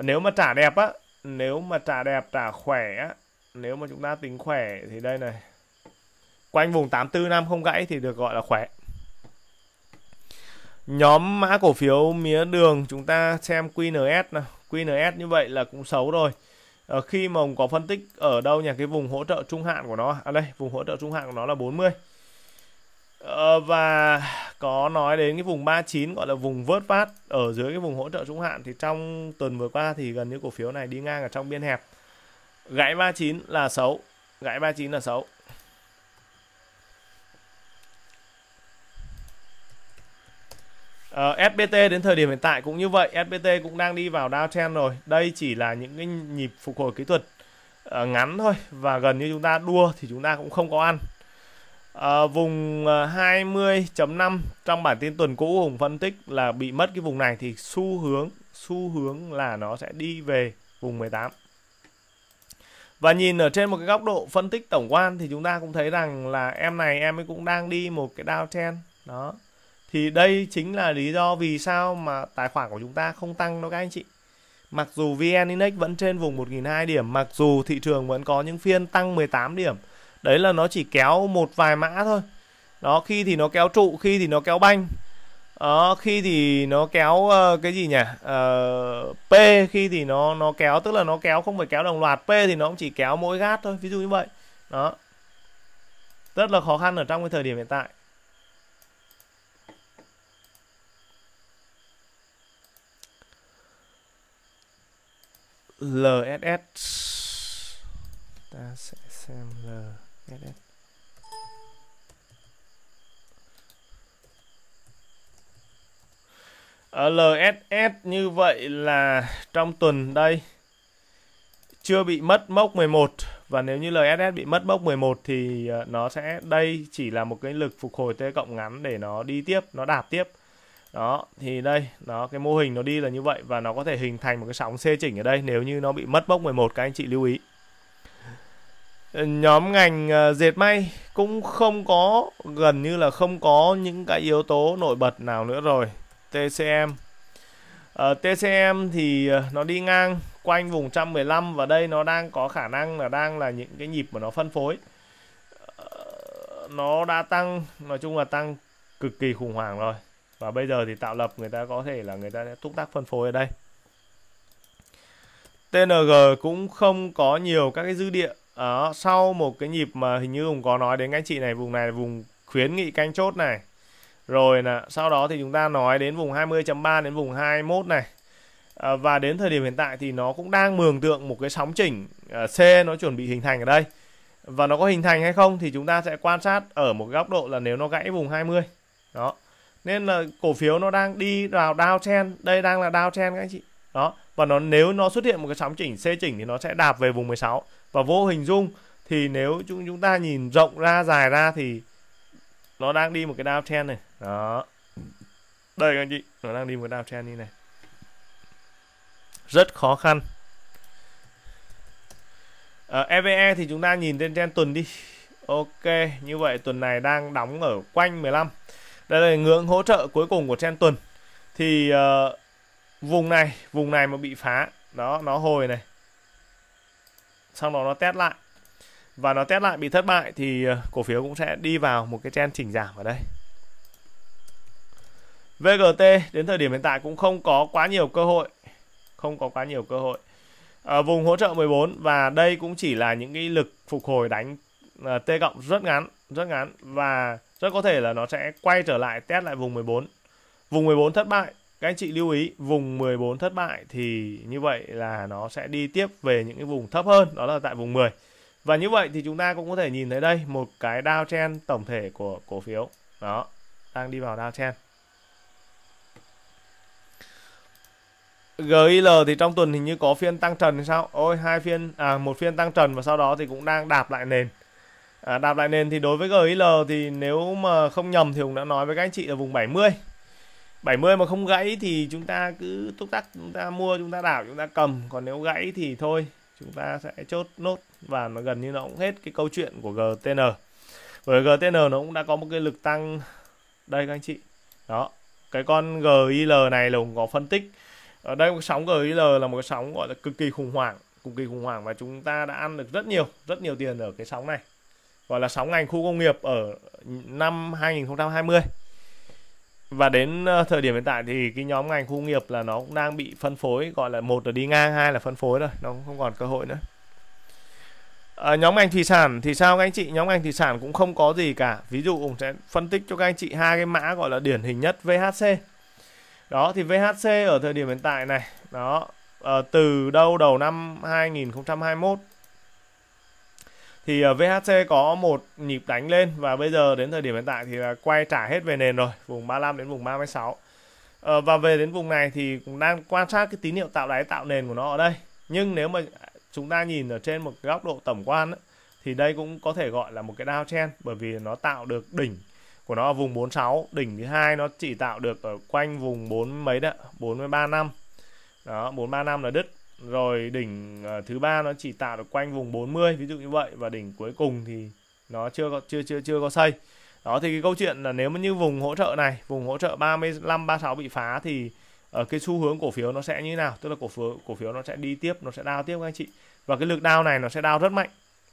Nếu mà trả đẹp á nếu mà trả đẹp trả khỏe á nếu mà chúng ta tính khỏe thì đây này quanh vùng 84 năm không gãy thì được gọi là khỏe. Nhóm mã cổ phiếu mía đường chúng ta xem QNS nào. QNS như vậy là cũng xấu rồi. À, khi mà ông có phân tích ở đâu nhỉ? Cái vùng hỗ trợ trung hạn của nó. À đây vùng hỗ trợ trung hạn của nó là 40 mươi ờ, và có nói đến cái vùng 39 gọi là vùng vớt vát ở dưới cái vùng hỗ trợ trung hạn thì trong tuần vừa qua thì gần như cổ phiếu này đi ngang ở trong biên hẹp. Gãy 39 là xấu gãy 39 là xấu. Ờ, uh, SBT đến thời điểm hiện tại cũng như vậy SBT cũng đang đi vào downtrend rồi. Đây chỉ là những cái nhịp phục hồi kỹ thuật uh, ngắn thôi và gần như chúng ta đua thì chúng ta cũng không có ăn. À, vùng ờ, 20.5 trong bản tin tuần cũ Hùng phân tích là bị mất cái vùng này thì xu hướng xu hướng là nó sẽ đi về vùng 18 và nhìn ở trên một cái góc độ phân tích tổng quan thì chúng ta cũng thấy rằng là em này em ấy cũng đang đi một cái downtrend đó. Thì đây chính là lý do vì sao mà tài khoản của chúng ta không tăng đâu các anh chị. Mặc dù VN Index vẫn trên vùng 1.200 điểm mặc dù thị trường vẫn có những phiên tăng 18 điểm đấy là nó chỉ kéo một vài mã thôi. Đó khi thì nó kéo trụ khi thì nó kéo banh. Đó khi thì nó kéo uh, cái gì nhỉ? Uh, P khi thì nó nó kéo tức là nó kéo không phải kéo đồng loạt. P thì nó cũng chỉ kéo mỗi gát thôi ví dụ như vậy. Đó. Rất là khó khăn ở trong cái thời điểm hiện tại. LSS ta sẽ xem LSS ở LSS như vậy là trong tuần đây. Chưa bị mất mốc 11 và nếu như LSS bị mất mốc 11 thì ờ, nó sẽ đây chỉ là một cái lực phục hồi T cộng ngắn để nó đi tiếp, nó đạp tiếp. Đó thì đây nó cái mô hình nó đi là như vậy và nó có thể hình thành một cái sóng C chỉnh ở đây nếu như nó bị mất mốc 11 các anh chị lưu ý nhóm ngành ờ, dệt may cũng không có, gần như là không có những cái yếu tố nổi bật nào nữa rồi. TCM ở ờ, TCM thì ờ, nó đi ngang quanh vùng 115 và đây nó đang có khả năng là đang là những cái nhịp mà nó phân phối. Nó đã tăng, nói chung là tăng cực kỳ khủng hoảng rồi. Và bây giờ thì tạo lập người ta có thể là người ta sẽ túc tác phân phối ở đây. TNG cũng không có nhiều các cái dư địa đó, sau một cái nhịp mà hình như cũng có nói đến anh chị này vùng này là vùng khuyến nghị canh chốt này. Rồi là sau đó thì chúng ta nói đến vùng 20.3 đến vùng 21 này. À, và đến thời điểm hiện tại thì nó cũng đang mường tượng một cái sóng chỉnh à, C nó chuẩn bị hình thành ở đây. Và nó có hình thành hay không thì chúng ta sẽ quan sát ở một góc độ là nếu nó gãy vùng 20 đó. Nên là cổ phiếu nó đang đi vào downtrend đây đang là downtrend các anh chị. Đó và nó nếu nó xuất hiện một cái sóng chỉnh C chỉnh thì nó sẽ đạp về vùng 16 và vô hình dung thì nếu chúng chúng ta nhìn rộng ra dài ra thì nó đang đi một cái downtrend này. Đó. Đây các anh chị nó đang đi một cái downtrend như này. Rất khó khăn. Ờ, ở EVE thì chúng ta nhìn trên trend tuần đi. Ok như vậy tuần này đang đóng ở quanh 15 đây là ngưỡng hỗ trợ cuối cùng của trend tuần. Thì uh, vùng này vùng này mà bị phá đó nó hồi này sau đó nó test lại. Và nó test lại bị thất bại thì ờ, cổ phiếu cũng sẽ đi vào một cái trend chỉnh giảm ở đây. VGT đến thời điểm hiện tại cũng không có quá nhiều cơ hội. Không có quá nhiều cơ hội. Ở vùng hỗ trợ 14 và đây cũng chỉ là những cái lực phục hồi đánh ờ, T cộng rất ngắn rất ngắn và rất có thể là nó sẽ quay trở lại test lại vùng 14 vùng 14 thất bại các anh chị lưu ý vùng 14 thất bại thì như vậy là nó sẽ đi tiếp về những cái vùng thấp hơn đó là tại vùng 10 và như vậy thì chúng ta cũng có thể nhìn thấy đây một cái downtrend tổng thể của cổ phiếu đó đang đi vào downtrend GIL thì trong tuần hình như có phiên tăng trần hay sao? Ôi hai phiên à một phiên tăng trần và sau đó thì cũng đang đạp lại nền. À, đạp lại nền thì đối với GIL thì nếu mà không nhầm thì cũng đã nói với các anh chị là vùng 70. 70 mà không gãy thì chúng ta cứ túc tắc, chúng ta mua, chúng ta đảo, chúng ta cầm. Còn nếu gãy thì thôi, chúng ta sẽ chốt nốt. Và nó gần như nó cũng hết cái câu chuyện của GTN bởi GTN nó cũng đã có một cái lực tăng. Đây các anh chị. Đó. Cái con GIL này là cũng có phân tích. Ở đây một cái sóng GIL là một cái sóng gọi là cực kỳ khủng hoảng, cực kỳ khủng hoảng. Và chúng ta đã ăn được rất nhiều rất nhiều tiền ở cái sóng này. Gọi là sóng ngành khu công nghiệp ở năm 2020 và đến ờ, thời điểm hiện tại thì cái nhóm ngành khu công nghiệp là nó cũng đang bị phân phối gọi là một là đi ngang hai là phân phối rồi nó cũng không còn cơ hội nữa. À, nhóm ngành thủy sản thì sao các anh chị? Nhóm ngành thủy sản cũng không có gì cả. Ví dụ cũng sẽ phân tích cho các anh chị hai cái mã gọi là điển hình nhất VHC đó thì VHC ở thời điểm hiện tại này đó à, từ đâu đầu năm 2021 thì ờ, VHC có một nhịp đánh lên và bây giờ đến thời điểm hiện tại thì là quay trả hết về nền rồi vùng 35 đến vùng 36 ờ, và về đến vùng này thì cũng đang quan sát cái tín hiệu tạo đáy tạo nền của nó ở đây. Nhưng nếu mà chúng ta nhìn ở trên một góc độ tổng quan ấy, thì đây cũng có thể gọi là một cái downtrend bởi vì nó tạo được đỉnh của nó ở vùng 46 đỉnh thứ hai nó chỉ tạo được ở quanh vùng 4 mấy đó 43 năm. Đó 43 năm là đứt rồi đỉnh ờ, thứ ba nó chỉ tạo được quanh vùng 40 ví dụ như vậy và đỉnh cuối cùng thì nó chưa có chưa chưa chưa có xây. Đó thì cái câu chuyện là nếu mà như vùng hỗ trợ này vùng hỗ trợ 35 36 bị phá thì ở cái xu hướng cổ phiếu nó sẽ như thế nào? Tức là cổ phiếu cổ phiếu nó sẽ đi tiếp nó sẽ đao tiếp các anh chị. Và cái lực đao này nó sẽ đao rất mạnh.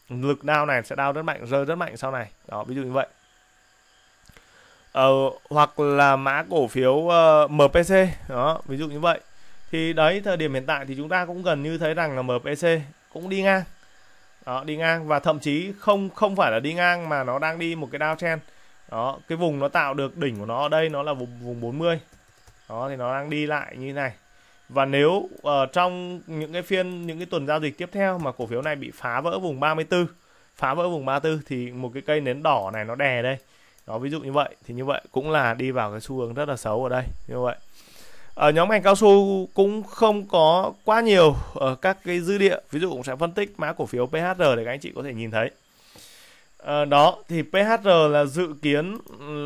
Lực đao này sẽ đao rất mạnh rơi rất mạnh sau này. Đó ví dụ như vậy. Ờ, hoặc là mã cổ phiếu ờ, uh, MPC đó ví dụ như vậy thì đấy thời điểm hiện tại thì chúng ta cũng gần như thấy rằng là MPC cũng đi ngang. Đó đi ngang và thậm chí không không phải là đi ngang mà nó đang đi một cái downtrend. Đó cái vùng nó tạo được đỉnh của nó ở đây nó là vùng vùng 40 đó thì nó đang đi lại như này. Và nếu uh, trong những cái phiên những cái tuần giao dịch tiếp theo mà cổ phiếu này bị phá vỡ vùng 34 phá vỡ vùng 34 thì một cái cây nến đỏ này nó đè đây. Đó ví dụ như vậy thì như vậy cũng là đi vào cái xu hướng rất là xấu ở đây như vậy ở nhóm ngành cao su cũng không có quá nhiều ở các cái dư địa. Ví dụ cũng sẽ phân tích mã cổ phiếu PHR để các anh chị có thể nhìn thấy. À, đó thì PHR là dự kiến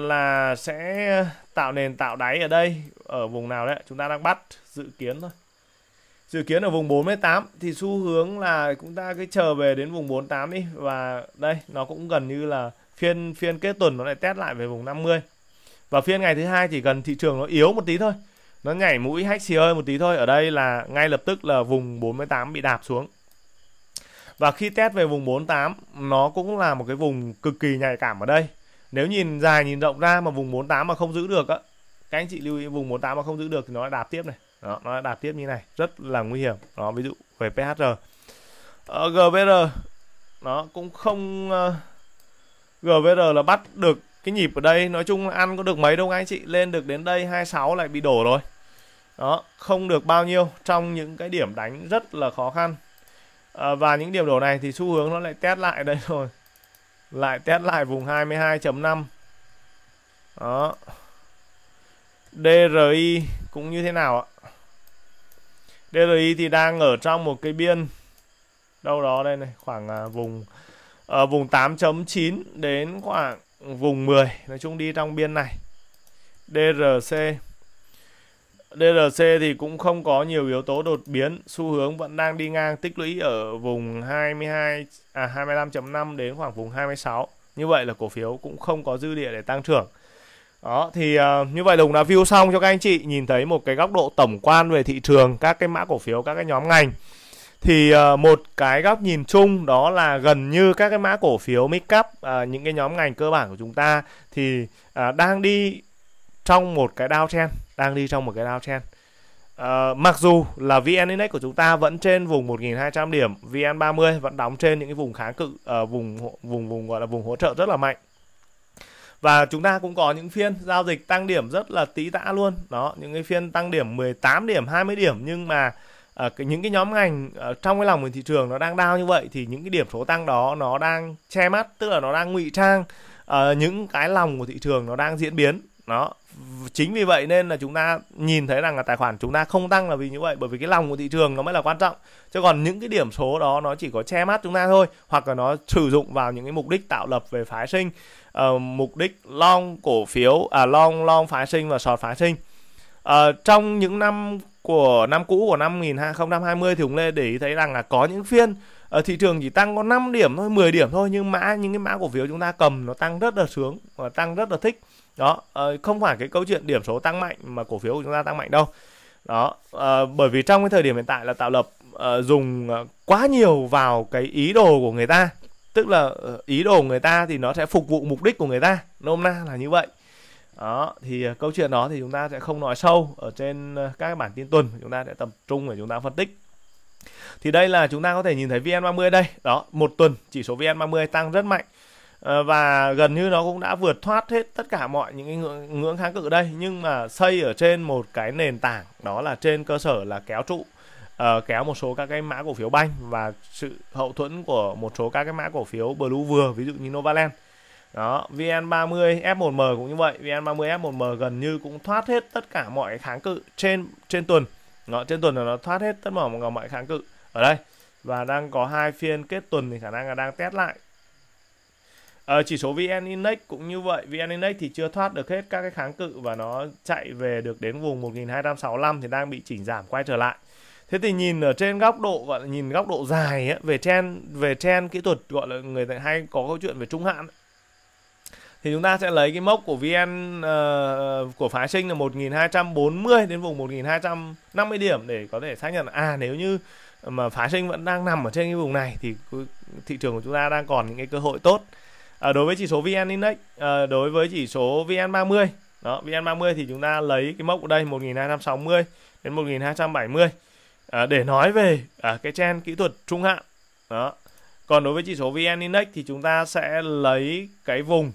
là sẽ tạo nền tạo đáy ở đây ở vùng nào đấy chúng ta đang bắt dự kiến thôi. Dự kiến ở vùng 48 thì xu hướng là chúng ta cứ chờ về đến vùng 48 đi. Và đây nó cũng gần như là phiên phiên kết tuần nó lại test lại về vùng 50 và phiên ngày thứ hai chỉ cần thị trường nó yếu một tí thôi nó nhảy mũi hách xì hơi một tí thôi. Ở đây là ngay lập tức là vùng 48 bị đạp xuống. Và khi test về vùng 48 nó cũng là một cái vùng cực kỳ nhạy cảm ở đây. Nếu nhìn dài nhìn rộng ra mà vùng 48 mà không giữ được á các anh chị lưu ý vùng 48 mà không giữ được thì nó đạp tiếp này. Đó, nó đạp tiếp như này. Rất là nguy hiểm. Đó ví dụ về PHR ở ờ, GVR nó cũng không ờ, uh, GVR là bắt được cái nhịp ở đây nói chung là ăn có được mấy đâu anh chị. Lên được đến đây 26 lại bị đổ rồi. Đó không được bao nhiêu trong những cái điểm đánh rất là khó khăn. À, và những điểm đổ này thì xu hướng nó lại test lại đây rồi. Lại test lại vùng 22.5 đó. DRI cũng như thế nào ạ? DRI thì đang ở trong một cái biên đâu đó đây này khoảng à, vùng à, vùng 8.9 đến khoảng vùng 10 nói chung đi trong biên này DRC DRC thì cũng không có nhiều yếu tố đột biến, xu hướng vẫn đang đi ngang tích lũy ở vùng 22 à 25.5 đến khoảng vùng 26. Như vậy là cổ phiếu cũng không có dư địa để tăng trưởng. Đó thì uh, như vậy là đã view xong cho các anh chị nhìn thấy một cái góc độ tổng quan về thị trường các cái mã cổ phiếu các cái nhóm ngành. Thì uh, một cái góc nhìn chung đó là gần như các cái mã cổ phiếu make up uh, ờ, những cái nhóm ngành cơ bản của chúng ta thì uh, đang đi trong một cái downtrend đang đi trong một cái downtrend. Uh, mặc dù là VN Index của chúng ta vẫn trên vùng 1.200 điểm VN30 vẫn đóng trên những cái vùng kháng cự uh, vùng vùng vùng gọi là vùng hỗ trợ rất là mạnh. Và chúng ta cũng có những phiên giao dịch tăng điểm rất là tí tã luôn. Đó những cái phiên tăng điểm 18 điểm 20 điểm nhưng mà Ờ, cái những cái nhóm ngành uh, trong cái lòng của thị trường nó đang đau như vậy thì những cái điểm số tăng đó nó đang che mắt tức là nó đang ngụy trang uh, những cái lòng của thị trường nó đang diễn biến. Đó. Chính vì vậy nên là chúng ta nhìn thấy rằng là tài khoản chúng ta không tăng là vì như vậy bởi vì cái lòng của thị trường nó mới là quan trọng. Chứ còn những cái điểm số đó nó chỉ có che mắt chúng ta thôi hoặc là nó sử dụng vào những cái mục đích tạo lập về phái sinh uh, mục đích long cổ phiếu à long long phái sinh và sọt phái sinh. Uh, trong những năm của năm cũ của năm 2020 thì chúng Lê để ý thấy rằng là có những phiên ở thị trường chỉ tăng có 5 điểm thôi 10 điểm thôi, nhưng mã, những cái mã cổ phiếu chúng ta cầm nó tăng rất là sướng và tăng rất là thích. Đó ờ, không phải cái câu chuyện điểm số tăng mạnh mà cổ phiếu của chúng ta tăng mạnh đâu. Đó ờ, bởi vì trong cái thời điểm hiện tại là tạo lập dùng quá nhiều vào cái ý đồ của người ta, tức là ý đồ của người ta thì nó sẽ phục vụ mục đích của người ta, nôm na là như vậy đó thì à, câu chuyện đó thì chúng ta sẽ không nói sâu ở trên à, các bản tin tuần chúng ta sẽ tập trung để chúng ta phân tích. Thì đây là chúng ta có thể nhìn thấy VN30 đây. Đó một tuần chỉ số VN30 tăng rất mạnh. Ờ, và gần như nó cũng đã vượt thoát hết tất cả mọi những cái ngưỡng, ngưỡng kháng cự đây. Nhưng mà xây ở trên một cái nền tảng đó là trên cơ sở là kéo trụ uh, kéo một số các cái mã cổ phiếu banh và sự hậu thuẫn của một số các cái mã cổ phiếu blue vừa ví dụ như Novaland đó VN30 F1M cũng như vậy. VN30 F1M gần như cũng thoát hết tất cả mọi kháng cự trên trên tuần. Nó trên tuần là nó thoát hết tất cả mọi kháng cự ở đây. Và đang có hai phiên kết tuần thì khả năng là đang test lại. Ở chỉ số VN Index cũng như vậy. VN Index thì chưa thoát được hết các cái kháng cự và nó chạy về được đến vùng 1265 thì đang bị chỉnh giảm quay trở lại. Thế thì nhìn ở trên góc độ gọi là nhìn góc độ dài ấy, về trend về trend kỹ thuật gọi là người ta hay có câu chuyện về trung hạn thì chúng ta sẽ lấy cái mốc của VN uh, của phái sinh là 1240 đến vùng 1250 điểm để có thể xác nhận. À nếu như mà phái sinh vẫn đang nằm ở trên cái vùng này thì thị trường của chúng ta đang còn những cái cơ hội tốt. À, đối với chỉ số VN Index à, đối với chỉ số VN30 đó VN30 thì chúng ta lấy cái mốc ở đây 1260 đến 1270 à, để nói về à, cái trend kỹ thuật trung hạn đó. Còn đối với chỉ số VN Index thì chúng ta sẽ lấy cái vùng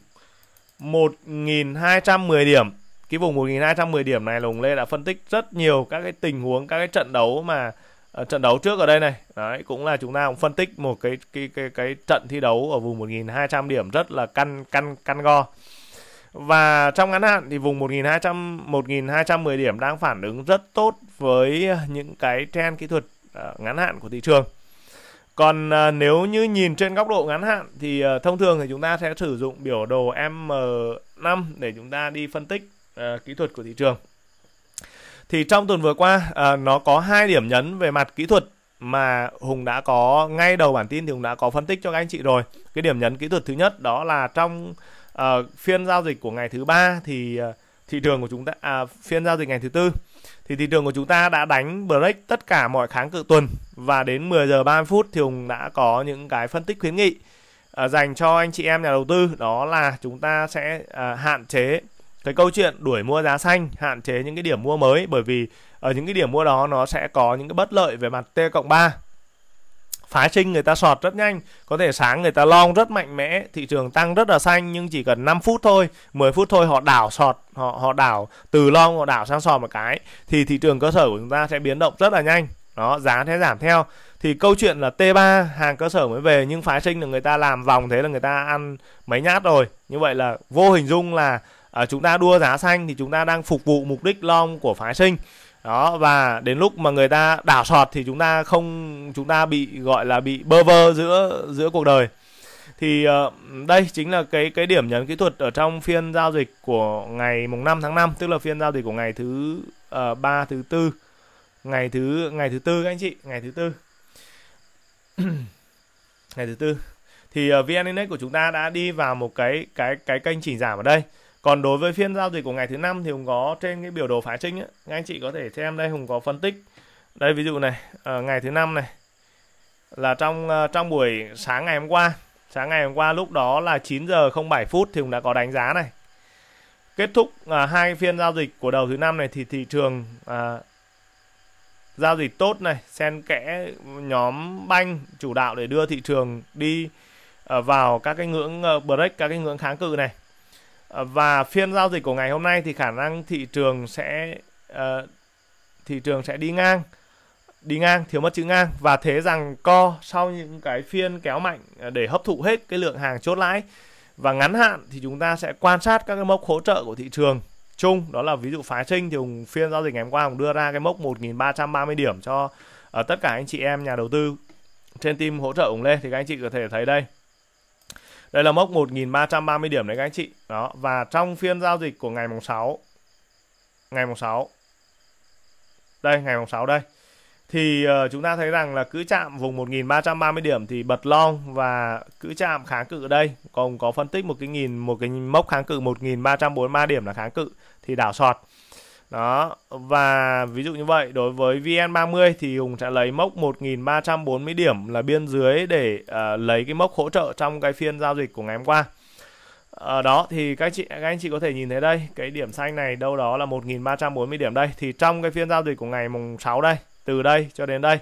1210 điểm. Cái vùng 1210 điểm này Lùng Lê đã phân tích rất nhiều các cái tình huống các cái trận đấu mà uh, trận đấu trước ở đây này. Đấy cũng là chúng ta cũng phân tích một cái cái cái cái trận thi đấu ở vùng 1200 điểm rất là căn căn căn go. Và trong ngắn hạn thì vùng 1200 1210 điểm đang phản ứng rất tốt với những cái trend kỹ thuật uh, ngắn hạn của thị trường còn à, nếu như nhìn trên góc độ ngắn hạn thì à, thông thường thì chúng ta sẽ sử dụng biểu đồ M5 để chúng ta đi phân tích à, kỹ thuật của thị trường. Thì trong tuần vừa qua à, nó có hai điểm nhấn về mặt kỹ thuật mà Hùng đã có ngay đầu bản tin thì Hùng đã có phân tích cho các anh chị rồi. Cái điểm nhấn kỹ thuật thứ nhất đó là trong uh, phiên giao dịch của ngày thứ ba thì uh, thị trường của chúng ta à, phiên giao dịch ngày thứ tư thì thị trường của chúng ta đã đánh break tất cả mọi kháng cự tuần. Và đến 10 giờ 30 phút thì Hùng đã có những cái phân tích khuyến nghị uh, dành cho anh chị em nhà đầu tư. Đó là chúng ta sẽ uh, hạn chế cái câu chuyện đuổi mua giá xanh hạn chế những cái điểm mua mới. Bởi vì ở những cái điểm mua đó nó sẽ có những cái bất lợi về mặt T cộng 3 phái sinh người ta sọt rất nhanh có thể sáng người ta long rất mạnh mẽ thị trường tăng rất là xanh nhưng chỉ cần 5 phút thôi 10 phút thôi họ đảo sọt họ họ đảo từ long họ đảo sang sọt một cái thì thị trường cơ sở của chúng ta sẽ biến động rất là nhanh. Đó giá sẽ giảm theo. Thì câu chuyện là T3 hàng cơ sở mới về nhưng phái sinh là người ta làm vòng thế là người ta ăn mấy nhát rồi. Như vậy là vô hình dung là à, chúng ta đua giá xanh thì chúng ta đang phục vụ mục đích long của phái sinh đó và đến lúc mà người ta đảo sọt thì chúng ta không chúng ta bị gọi là bị bơ vơ giữa giữa cuộc đời. Thì uh, đây chính là cái cái điểm nhấn kỹ thuật ở trong phiên giao dịch của ngày mùng 5 tháng 5 tức là phiên giao dịch của ngày thứ ờ, uh, 3 thứ tư. Ngày thứ ngày thứ tư các anh chị ngày thứ tư. Ngày thứ tư. Thì uh, vn index của chúng ta đã đi vào một cái cái cái kênh chỉnh giảm ở đây còn đối với phiên giao dịch của ngày thứ năm thì hùng có trên cái biểu đồ phá trinh ấy, anh chị có thể xem đây hùng có phân tích. Đây ví dụ này uh, ngày thứ năm này là trong uh, trong buổi sáng ngày hôm qua sáng ngày hôm qua lúc đó là 9 giờ 07 phút thì hùng đã có đánh giá này. Kết thúc uh, hai phiên giao dịch của đầu thứ năm này thì thị trường uh, giao dịch tốt này xen kẽ nhóm banh chủ đạo để đưa thị trường đi uh, vào các cái ngưỡng uh, break các cái ngưỡng kháng cự này. Ờ, và phiên giao dịch của ngày hôm nay thì khả năng thị trường sẽ uh, thị trường sẽ đi ngang đi ngang thiếu mất chữ ngang. Và thế rằng co sau những cái phiên kéo mạnh ờ, để hấp thụ hết cái lượng hàng chốt lãi. Và ngắn hạn thì chúng ta sẽ quan sát các cái mốc hỗ trợ của thị trường chung. Đó là ví dụ phái sinh thì hùng phiên giao dịch ngày hôm qua hùng đưa ra cái mốc 1.330 điểm cho uh, tất cả anh chị em nhà đầu tư. Trên team hỗ trợ hùng Lê thì các anh chị có thể thấy đây đây là mốc 1.330 điểm đấy các anh chị. Đó và trong phiên giao dịch của ngày mùng 6 ngày mùng 6 đây ngày mùng 6 đây. Thì uh, chúng ta thấy rằng là cứ chạm vùng 1330 điểm thì bật long và cứ chạm kháng cự ở đây. Còn có phân tích một cái nghìn một cái mốc kháng cự 1343 điểm là kháng cự thì đảo sọt đó và ví dụ như vậy đối với VN30 thì Hùng sẽ lấy mốc 1340 điểm là biên dưới để uh, lấy cái mốc hỗ trợ trong cái phiên giao dịch của ngày hôm qua. Ở đó thì các chị các anh chị có thể nhìn thấy đây cái điểm xanh này đâu đó là 1340 điểm đây. Thì trong cái phiên giao dịch của ngày mùng 6 đây từ đây cho đến đây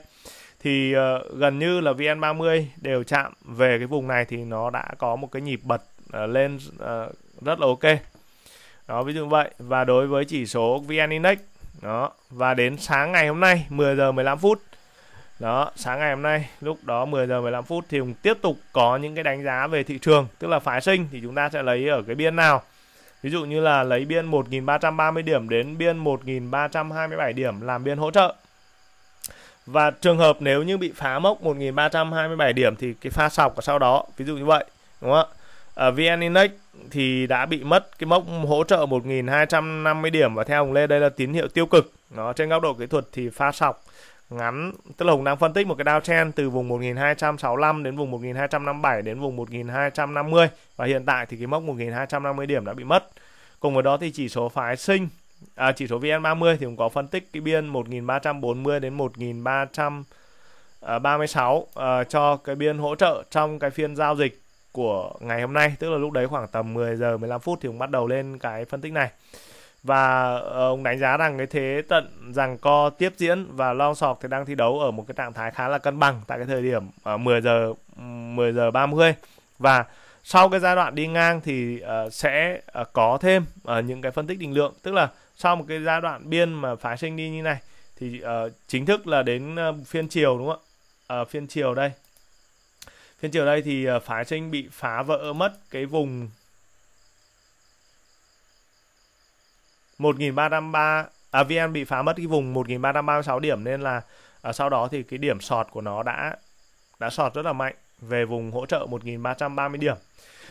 thì uh, gần như là VN30 đều chạm về cái vùng này thì nó đã có một cái nhịp bật uh, lên uh, rất là ok đó, ví dụ vậy. Và đối với chỉ số VN Index, đó, và đến sáng ngày hôm nay 10 giờ 15 phút. Đó, sáng ngày hôm nay, lúc đó 10 giờ 15 phút thì cũng tiếp tục có những cái đánh giá về thị trường, tức là phái sinh thì chúng ta sẽ lấy ở cái biên nào. Ví dụ như là lấy biên 1.330 điểm đến biên 1.327 điểm làm biên hỗ trợ. Và trường hợp nếu như bị phá mốc 1327 điểm thì cái pha sọc ở sau đó, ví dụ như vậy, đúng không ạ? Ở VN Index thì đã bị mất cái mốc hỗ trợ 1.250 điểm và theo ông Lê đây là tín hiệu tiêu cực. Nó trên góc độ kỹ thuật thì pha sọc ngắn tức là Hùng đang phân tích một cái downtrend từ vùng 1265 đến vùng 1257 đến vùng 1250 và hiện tại thì cái mốc 1250 điểm đã bị mất. Cùng với đó thì chỉ số phái sinh à, chỉ số VN30 thì cũng có phân tích cái biên 1340 đến 1336 uh, uh, cho cái biên hỗ trợ trong cái phiên giao dịch của ngày hôm nay, tức là lúc đấy khoảng tầm 10 giờ 15 phút thì cũng bắt đầu lên cái phân tích này. Và ờ, ông đánh giá rằng cái thế tận rằng co tiếp diễn và long sọc thì đang thi đấu ở một cái trạng thái khá là cân bằng tại cái thời điểm ờ, ở 10 giờ 10 giờ 30 và sau cái giai đoạn đi ngang thì ờ, sẽ có thêm những cái phân tích định lượng. Tức là sau một cái giai đoạn biên mà phái sinh đi như này thì chính thức là đến phiên chiều đúng không ạ? Phiên chiều đây trên chiều đây thì ờ, phá phái sinh bị phá vỡ mất cái vùng 1303 à VN bị phá mất cái vùng 1336 điểm nên là à, sau đó thì cái điểm sọt của nó đã đã sọt rất là mạnh về vùng hỗ trợ 1330 điểm.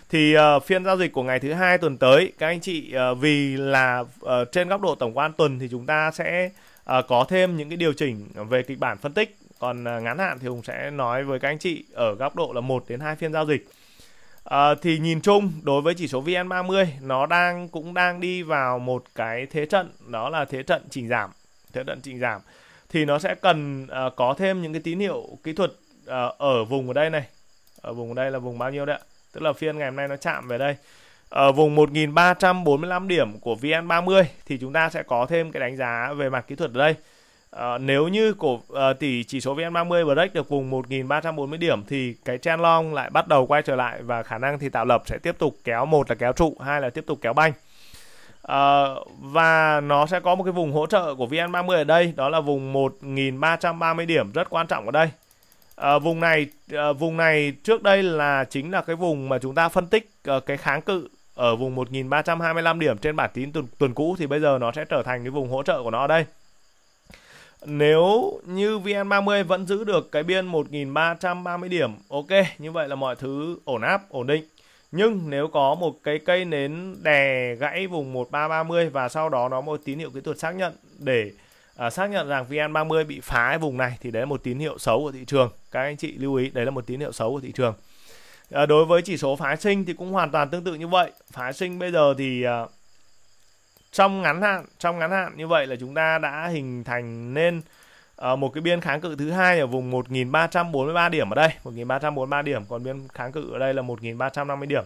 Thì uh, phiên giao dịch của ngày thứ hai tuần tới các anh chị uh, vì là uh, trên góc độ tổng quan tuần thì chúng ta sẽ uh, có thêm những cái điều chỉnh về kịch bản phân tích còn à, ngắn hạn thì hùng sẽ nói với các anh chị ở góc độ là một đến hai phiên giao dịch. À, thì nhìn chung đối với chỉ số vn30 nó đang cũng đang đi vào một cái thế trận đó là thế trận chỉnh giảm thế trận chỉnh giảm. Thì nó sẽ cần uh, có thêm những cái tín hiệu kỹ thuật uh, ở vùng ở đây này. Ở vùng ở đây là vùng bao nhiêu đấy ạ? Tức là phiên ngày hôm nay nó chạm về đây. Ở vùng 1345 điểm của VN30 thì chúng ta sẽ có thêm cái đánh giá về mặt kỹ thuật ở đây. À, nếu như cổ uh, tỷ chỉ số VN30 break được vùng 1340 điểm thì cái trend long lại bắt đầu quay trở lại và khả năng thì tạo lập sẽ tiếp tục kéo một là kéo trụ, hai là tiếp tục kéo banh. à, và nó sẽ có một cái vùng hỗ trợ của VN30 ở đây đó là vùng 1330 điểm rất quan trọng ở đây à, vùng này à, vùng này trước đây là chính là cái vùng mà chúng ta phân tích à, cái kháng cự ở vùng 1325 điểm trên bản tín tuần, tuần cũ thì bây giờ nó sẽ trở thành cái vùng hỗ trợ của nó ở đây nếu như VN30 vẫn giữ được cái biên 1330 điểm ok như vậy là mọi thứ ổn áp ổn định nhưng nếu có một cái cây nến đè gãy vùng 1330 và sau đó nó một tín hiệu kỹ thuật xác nhận để uh, xác nhận rằng VN30 bị phá cái vùng này thì đấy là một tín hiệu xấu của thị trường. Các anh chị lưu ý đấy là một tín hiệu xấu của thị trường. Uh, đối với chỉ số phái sinh thì cũng hoàn toàn tương tự như vậy. Phái sinh bây giờ thì uh, trong ngắn hạn, trong ngắn hạn như vậy là chúng ta đã hình thành nên uh, một cái biên kháng cự thứ hai ở vùng 1343 điểm ở đây, 1343 điểm, còn biên kháng cự ở đây là 1350 điểm.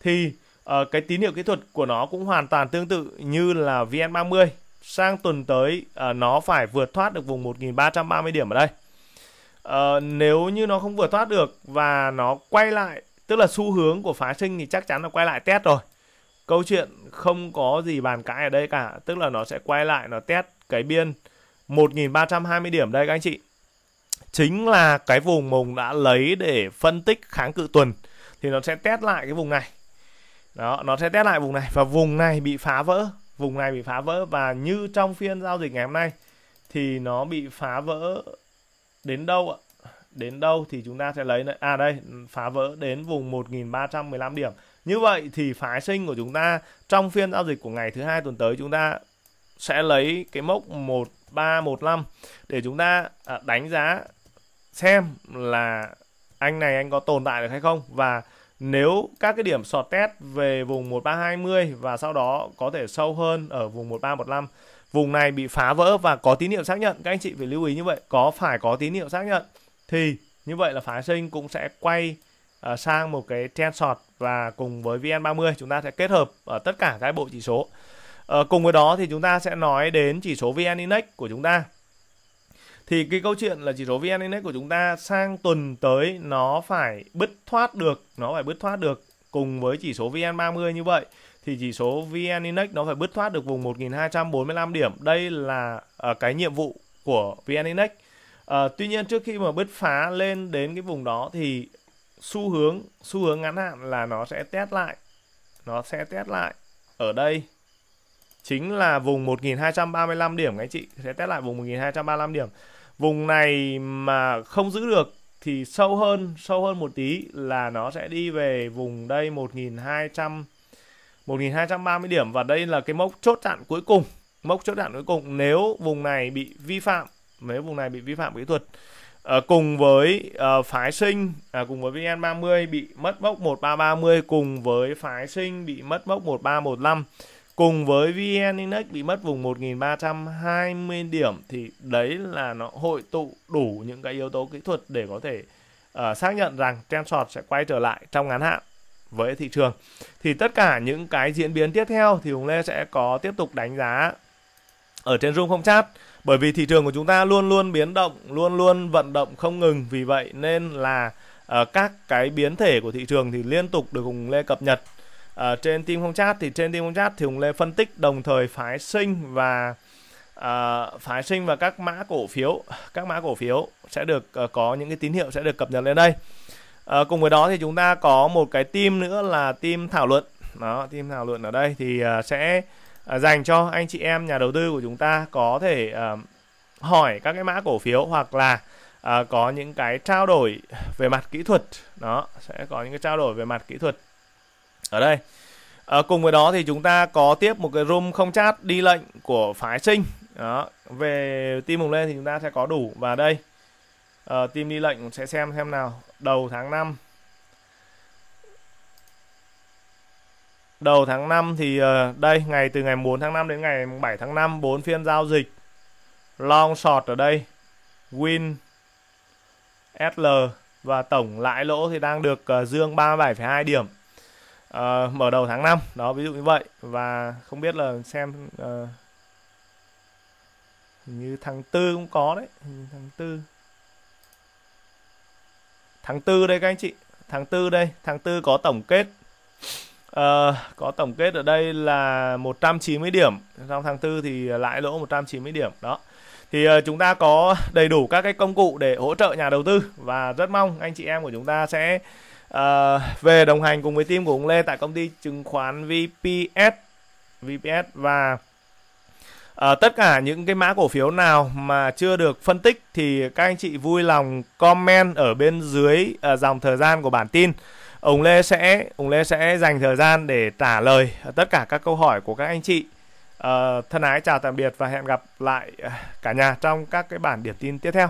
Thì uh, cái tín hiệu kỹ thuật của nó cũng hoàn toàn tương tự như là VN30 sang tuần tới uh, nó phải vượt thoát được vùng 1330 điểm ở đây. Uh, nếu như nó không vượt thoát được và nó quay lại, tức là xu hướng của phá sinh thì chắc chắn là quay lại test rồi. Câu chuyện không có gì bàn cãi ở đây cả, tức là nó sẽ quay lại nó test cái biên 1320 điểm đây các anh chị. Chính là cái vùng mùng đã lấy để phân tích kháng cự tuần thì nó sẽ test lại cái vùng này. Đó, nó sẽ test lại vùng này và vùng này bị phá vỡ, vùng này bị phá vỡ và như trong phiên giao dịch ngày hôm nay thì nó bị phá vỡ đến đâu ạ? Đến đâu thì chúng ta sẽ lấy à đây, phá vỡ đến vùng 1315 điểm. Như vậy thì phái sinh của chúng ta trong phiên giao dịch của ngày thứ hai tuần tới chúng ta sẽ lấy cái mốc 1315 để chúng ta à, đánh giá xem là anh này anh có tồn tại được hay không. Và nếu các cái điểm sọt test về vùng 1320 và sau đó có thể sâu hơn ở vùng 1315 vùng này bị phá vỡ và có tín hiệu xác nhận, các anh chị phải lưu ý như vậy, có phải có tín hiệu xác nhận thì như vậy là phá sinh cũng sẽ quay uh, sang một cái trend short và cùng với VN30 chúng ta sẽ kết hợp ở tất cả các bộ chỉ số. Uh, cùng với đó thì chúng ta sẽ nói đến chỉ số VN Index của chúng ta. Thì cái câu chuyện là chỉ số VN Index của chúng ta sang tuần tới nó phải bứt thoát được nó phải bứt thoát được cùng với chỉ số VN30 như vậy thì chỉ số VN Index nó phải bứt thoát được vùng 1245 điểm. Đây là uh, cái nhiệm vụ của VN Index. Uh, tuy nhiên trước khi mà bứt phá lên đến cái vùng đó thì xu hướng xu hướng ngắn hạn là nó sẽ test lại. Nó sẽ test lại ở đây. Chính là vùng 1235 điểm các anh chị. Sẽ test lại vùng 1235 điểm. Vùng này mà không giữ được thì sâu hơn sâu hơn một tí là nó sẽ đi về vùng đây 1200 1230 điểm. Và đây là cái mốc chốt chặn cuối cùng. Mốc chốt chặn cuối cùng. Nếu vùng này bị vi phạm, nếu vùng này bị vi phạm kỹ thuật Ờ, cùng với uh, phái sinh uh, cùng với VN30 bị mất mốc 1330 cùng với phái sinh bị mất mốc 1315 cùng với VN Index bị mất vùng 1320 điểm thì đấy là nó hội tụ đủ những cái yếu tố kỹ thuật để có thể uh, xác nhận rằng trend short sẽ quay trở lại trong ngắn hạn với thị trường. Thì tất cả những cái diễn biến tiếp theo thì Hùng Lê sẽ có tiếp tục đánh giá ở trên room không chat bởi vì thị trường của chúng ta luôn luôn biến động luôn luôn vận động không ngừng. Vì vậy nên là uh, các cái biến thể của thị trường thì liên tục được Hùng Lê cập nhật. Uh, trên team không chat thì trên team không chat thì Hùng Lê phân tích đồng thời phái sinh và uh, phái sinh và các mã cổ phiếu các mã cổ phiếu sẽ được uh, có những cái tín hiệu sẽ được cập nhật lên đây. Uh, cùng với đó thì chúng ta có một cái team nữa là team thảo luận. Đó team thảo luận ở đây thì uh, sẽ uh, dành cho anh chị em nhà đầu tư của chúng ta có thể uh, hỏi các cái mã cổ phiếu hoặc là uh, có những cái trao đổi về mặt kỹ thuật. Đó sẽ có những cái trao đổi về mặt kỹ thuật ở đây. À, cùng với đó thì chúng ta có tiếp một cái room không chat đi lệnh của phái sinh. Đó về team hùng lên thì chúng ta sẽ có đủ. Và đây uh, team đi lệnh sẽ xem xem nào. Đầu tháng 5 đầu tháng 5 thì ờ, đây ngày từ ngày 4 tháng 5 đến ngày 7 tháng 5 bốn phiên giao dịch. Long short ở đây win SL và tổng lãi lỗ thì đang được ờ, dương 37,2 điểm. Uh, mở đầu tháng 5 đó ví dụ như vậy. Và không biết là xem uh, như tháng tư cũng có đấy tháng tư. Tháng tư đây các anh chị tháng tư đây tháng tư có tổng kết. Ờ, có tổng kết ở đây là 190 điểm. Trong tháng tư thì lãi lỗ 190 điểm đó. Thì uh, chúng ta có đầy đủ các cái công cụ để hỗ trợ nhà đầu tư và rất mong anh chị em của chúng ta sẽ uh, về đồng hành cùng với team của ông Lê tại công ty chứng khoán VPS VPS và uh, tất cả những cái mã cổ phiếu nào mà chưa được phân tích thì các anh chị vui lòng comment ở bên dưới uh, dòng thời gian của bản tin ông Lê sẽ ông Lê sẽ dành thời gian để trả lời tất cả các câu hỏi của các anh chị. Uh, thân ái chào tạm biệt và hẹn gặp lại à, cả nhà trong các cái bản điểm tin tiếp theo.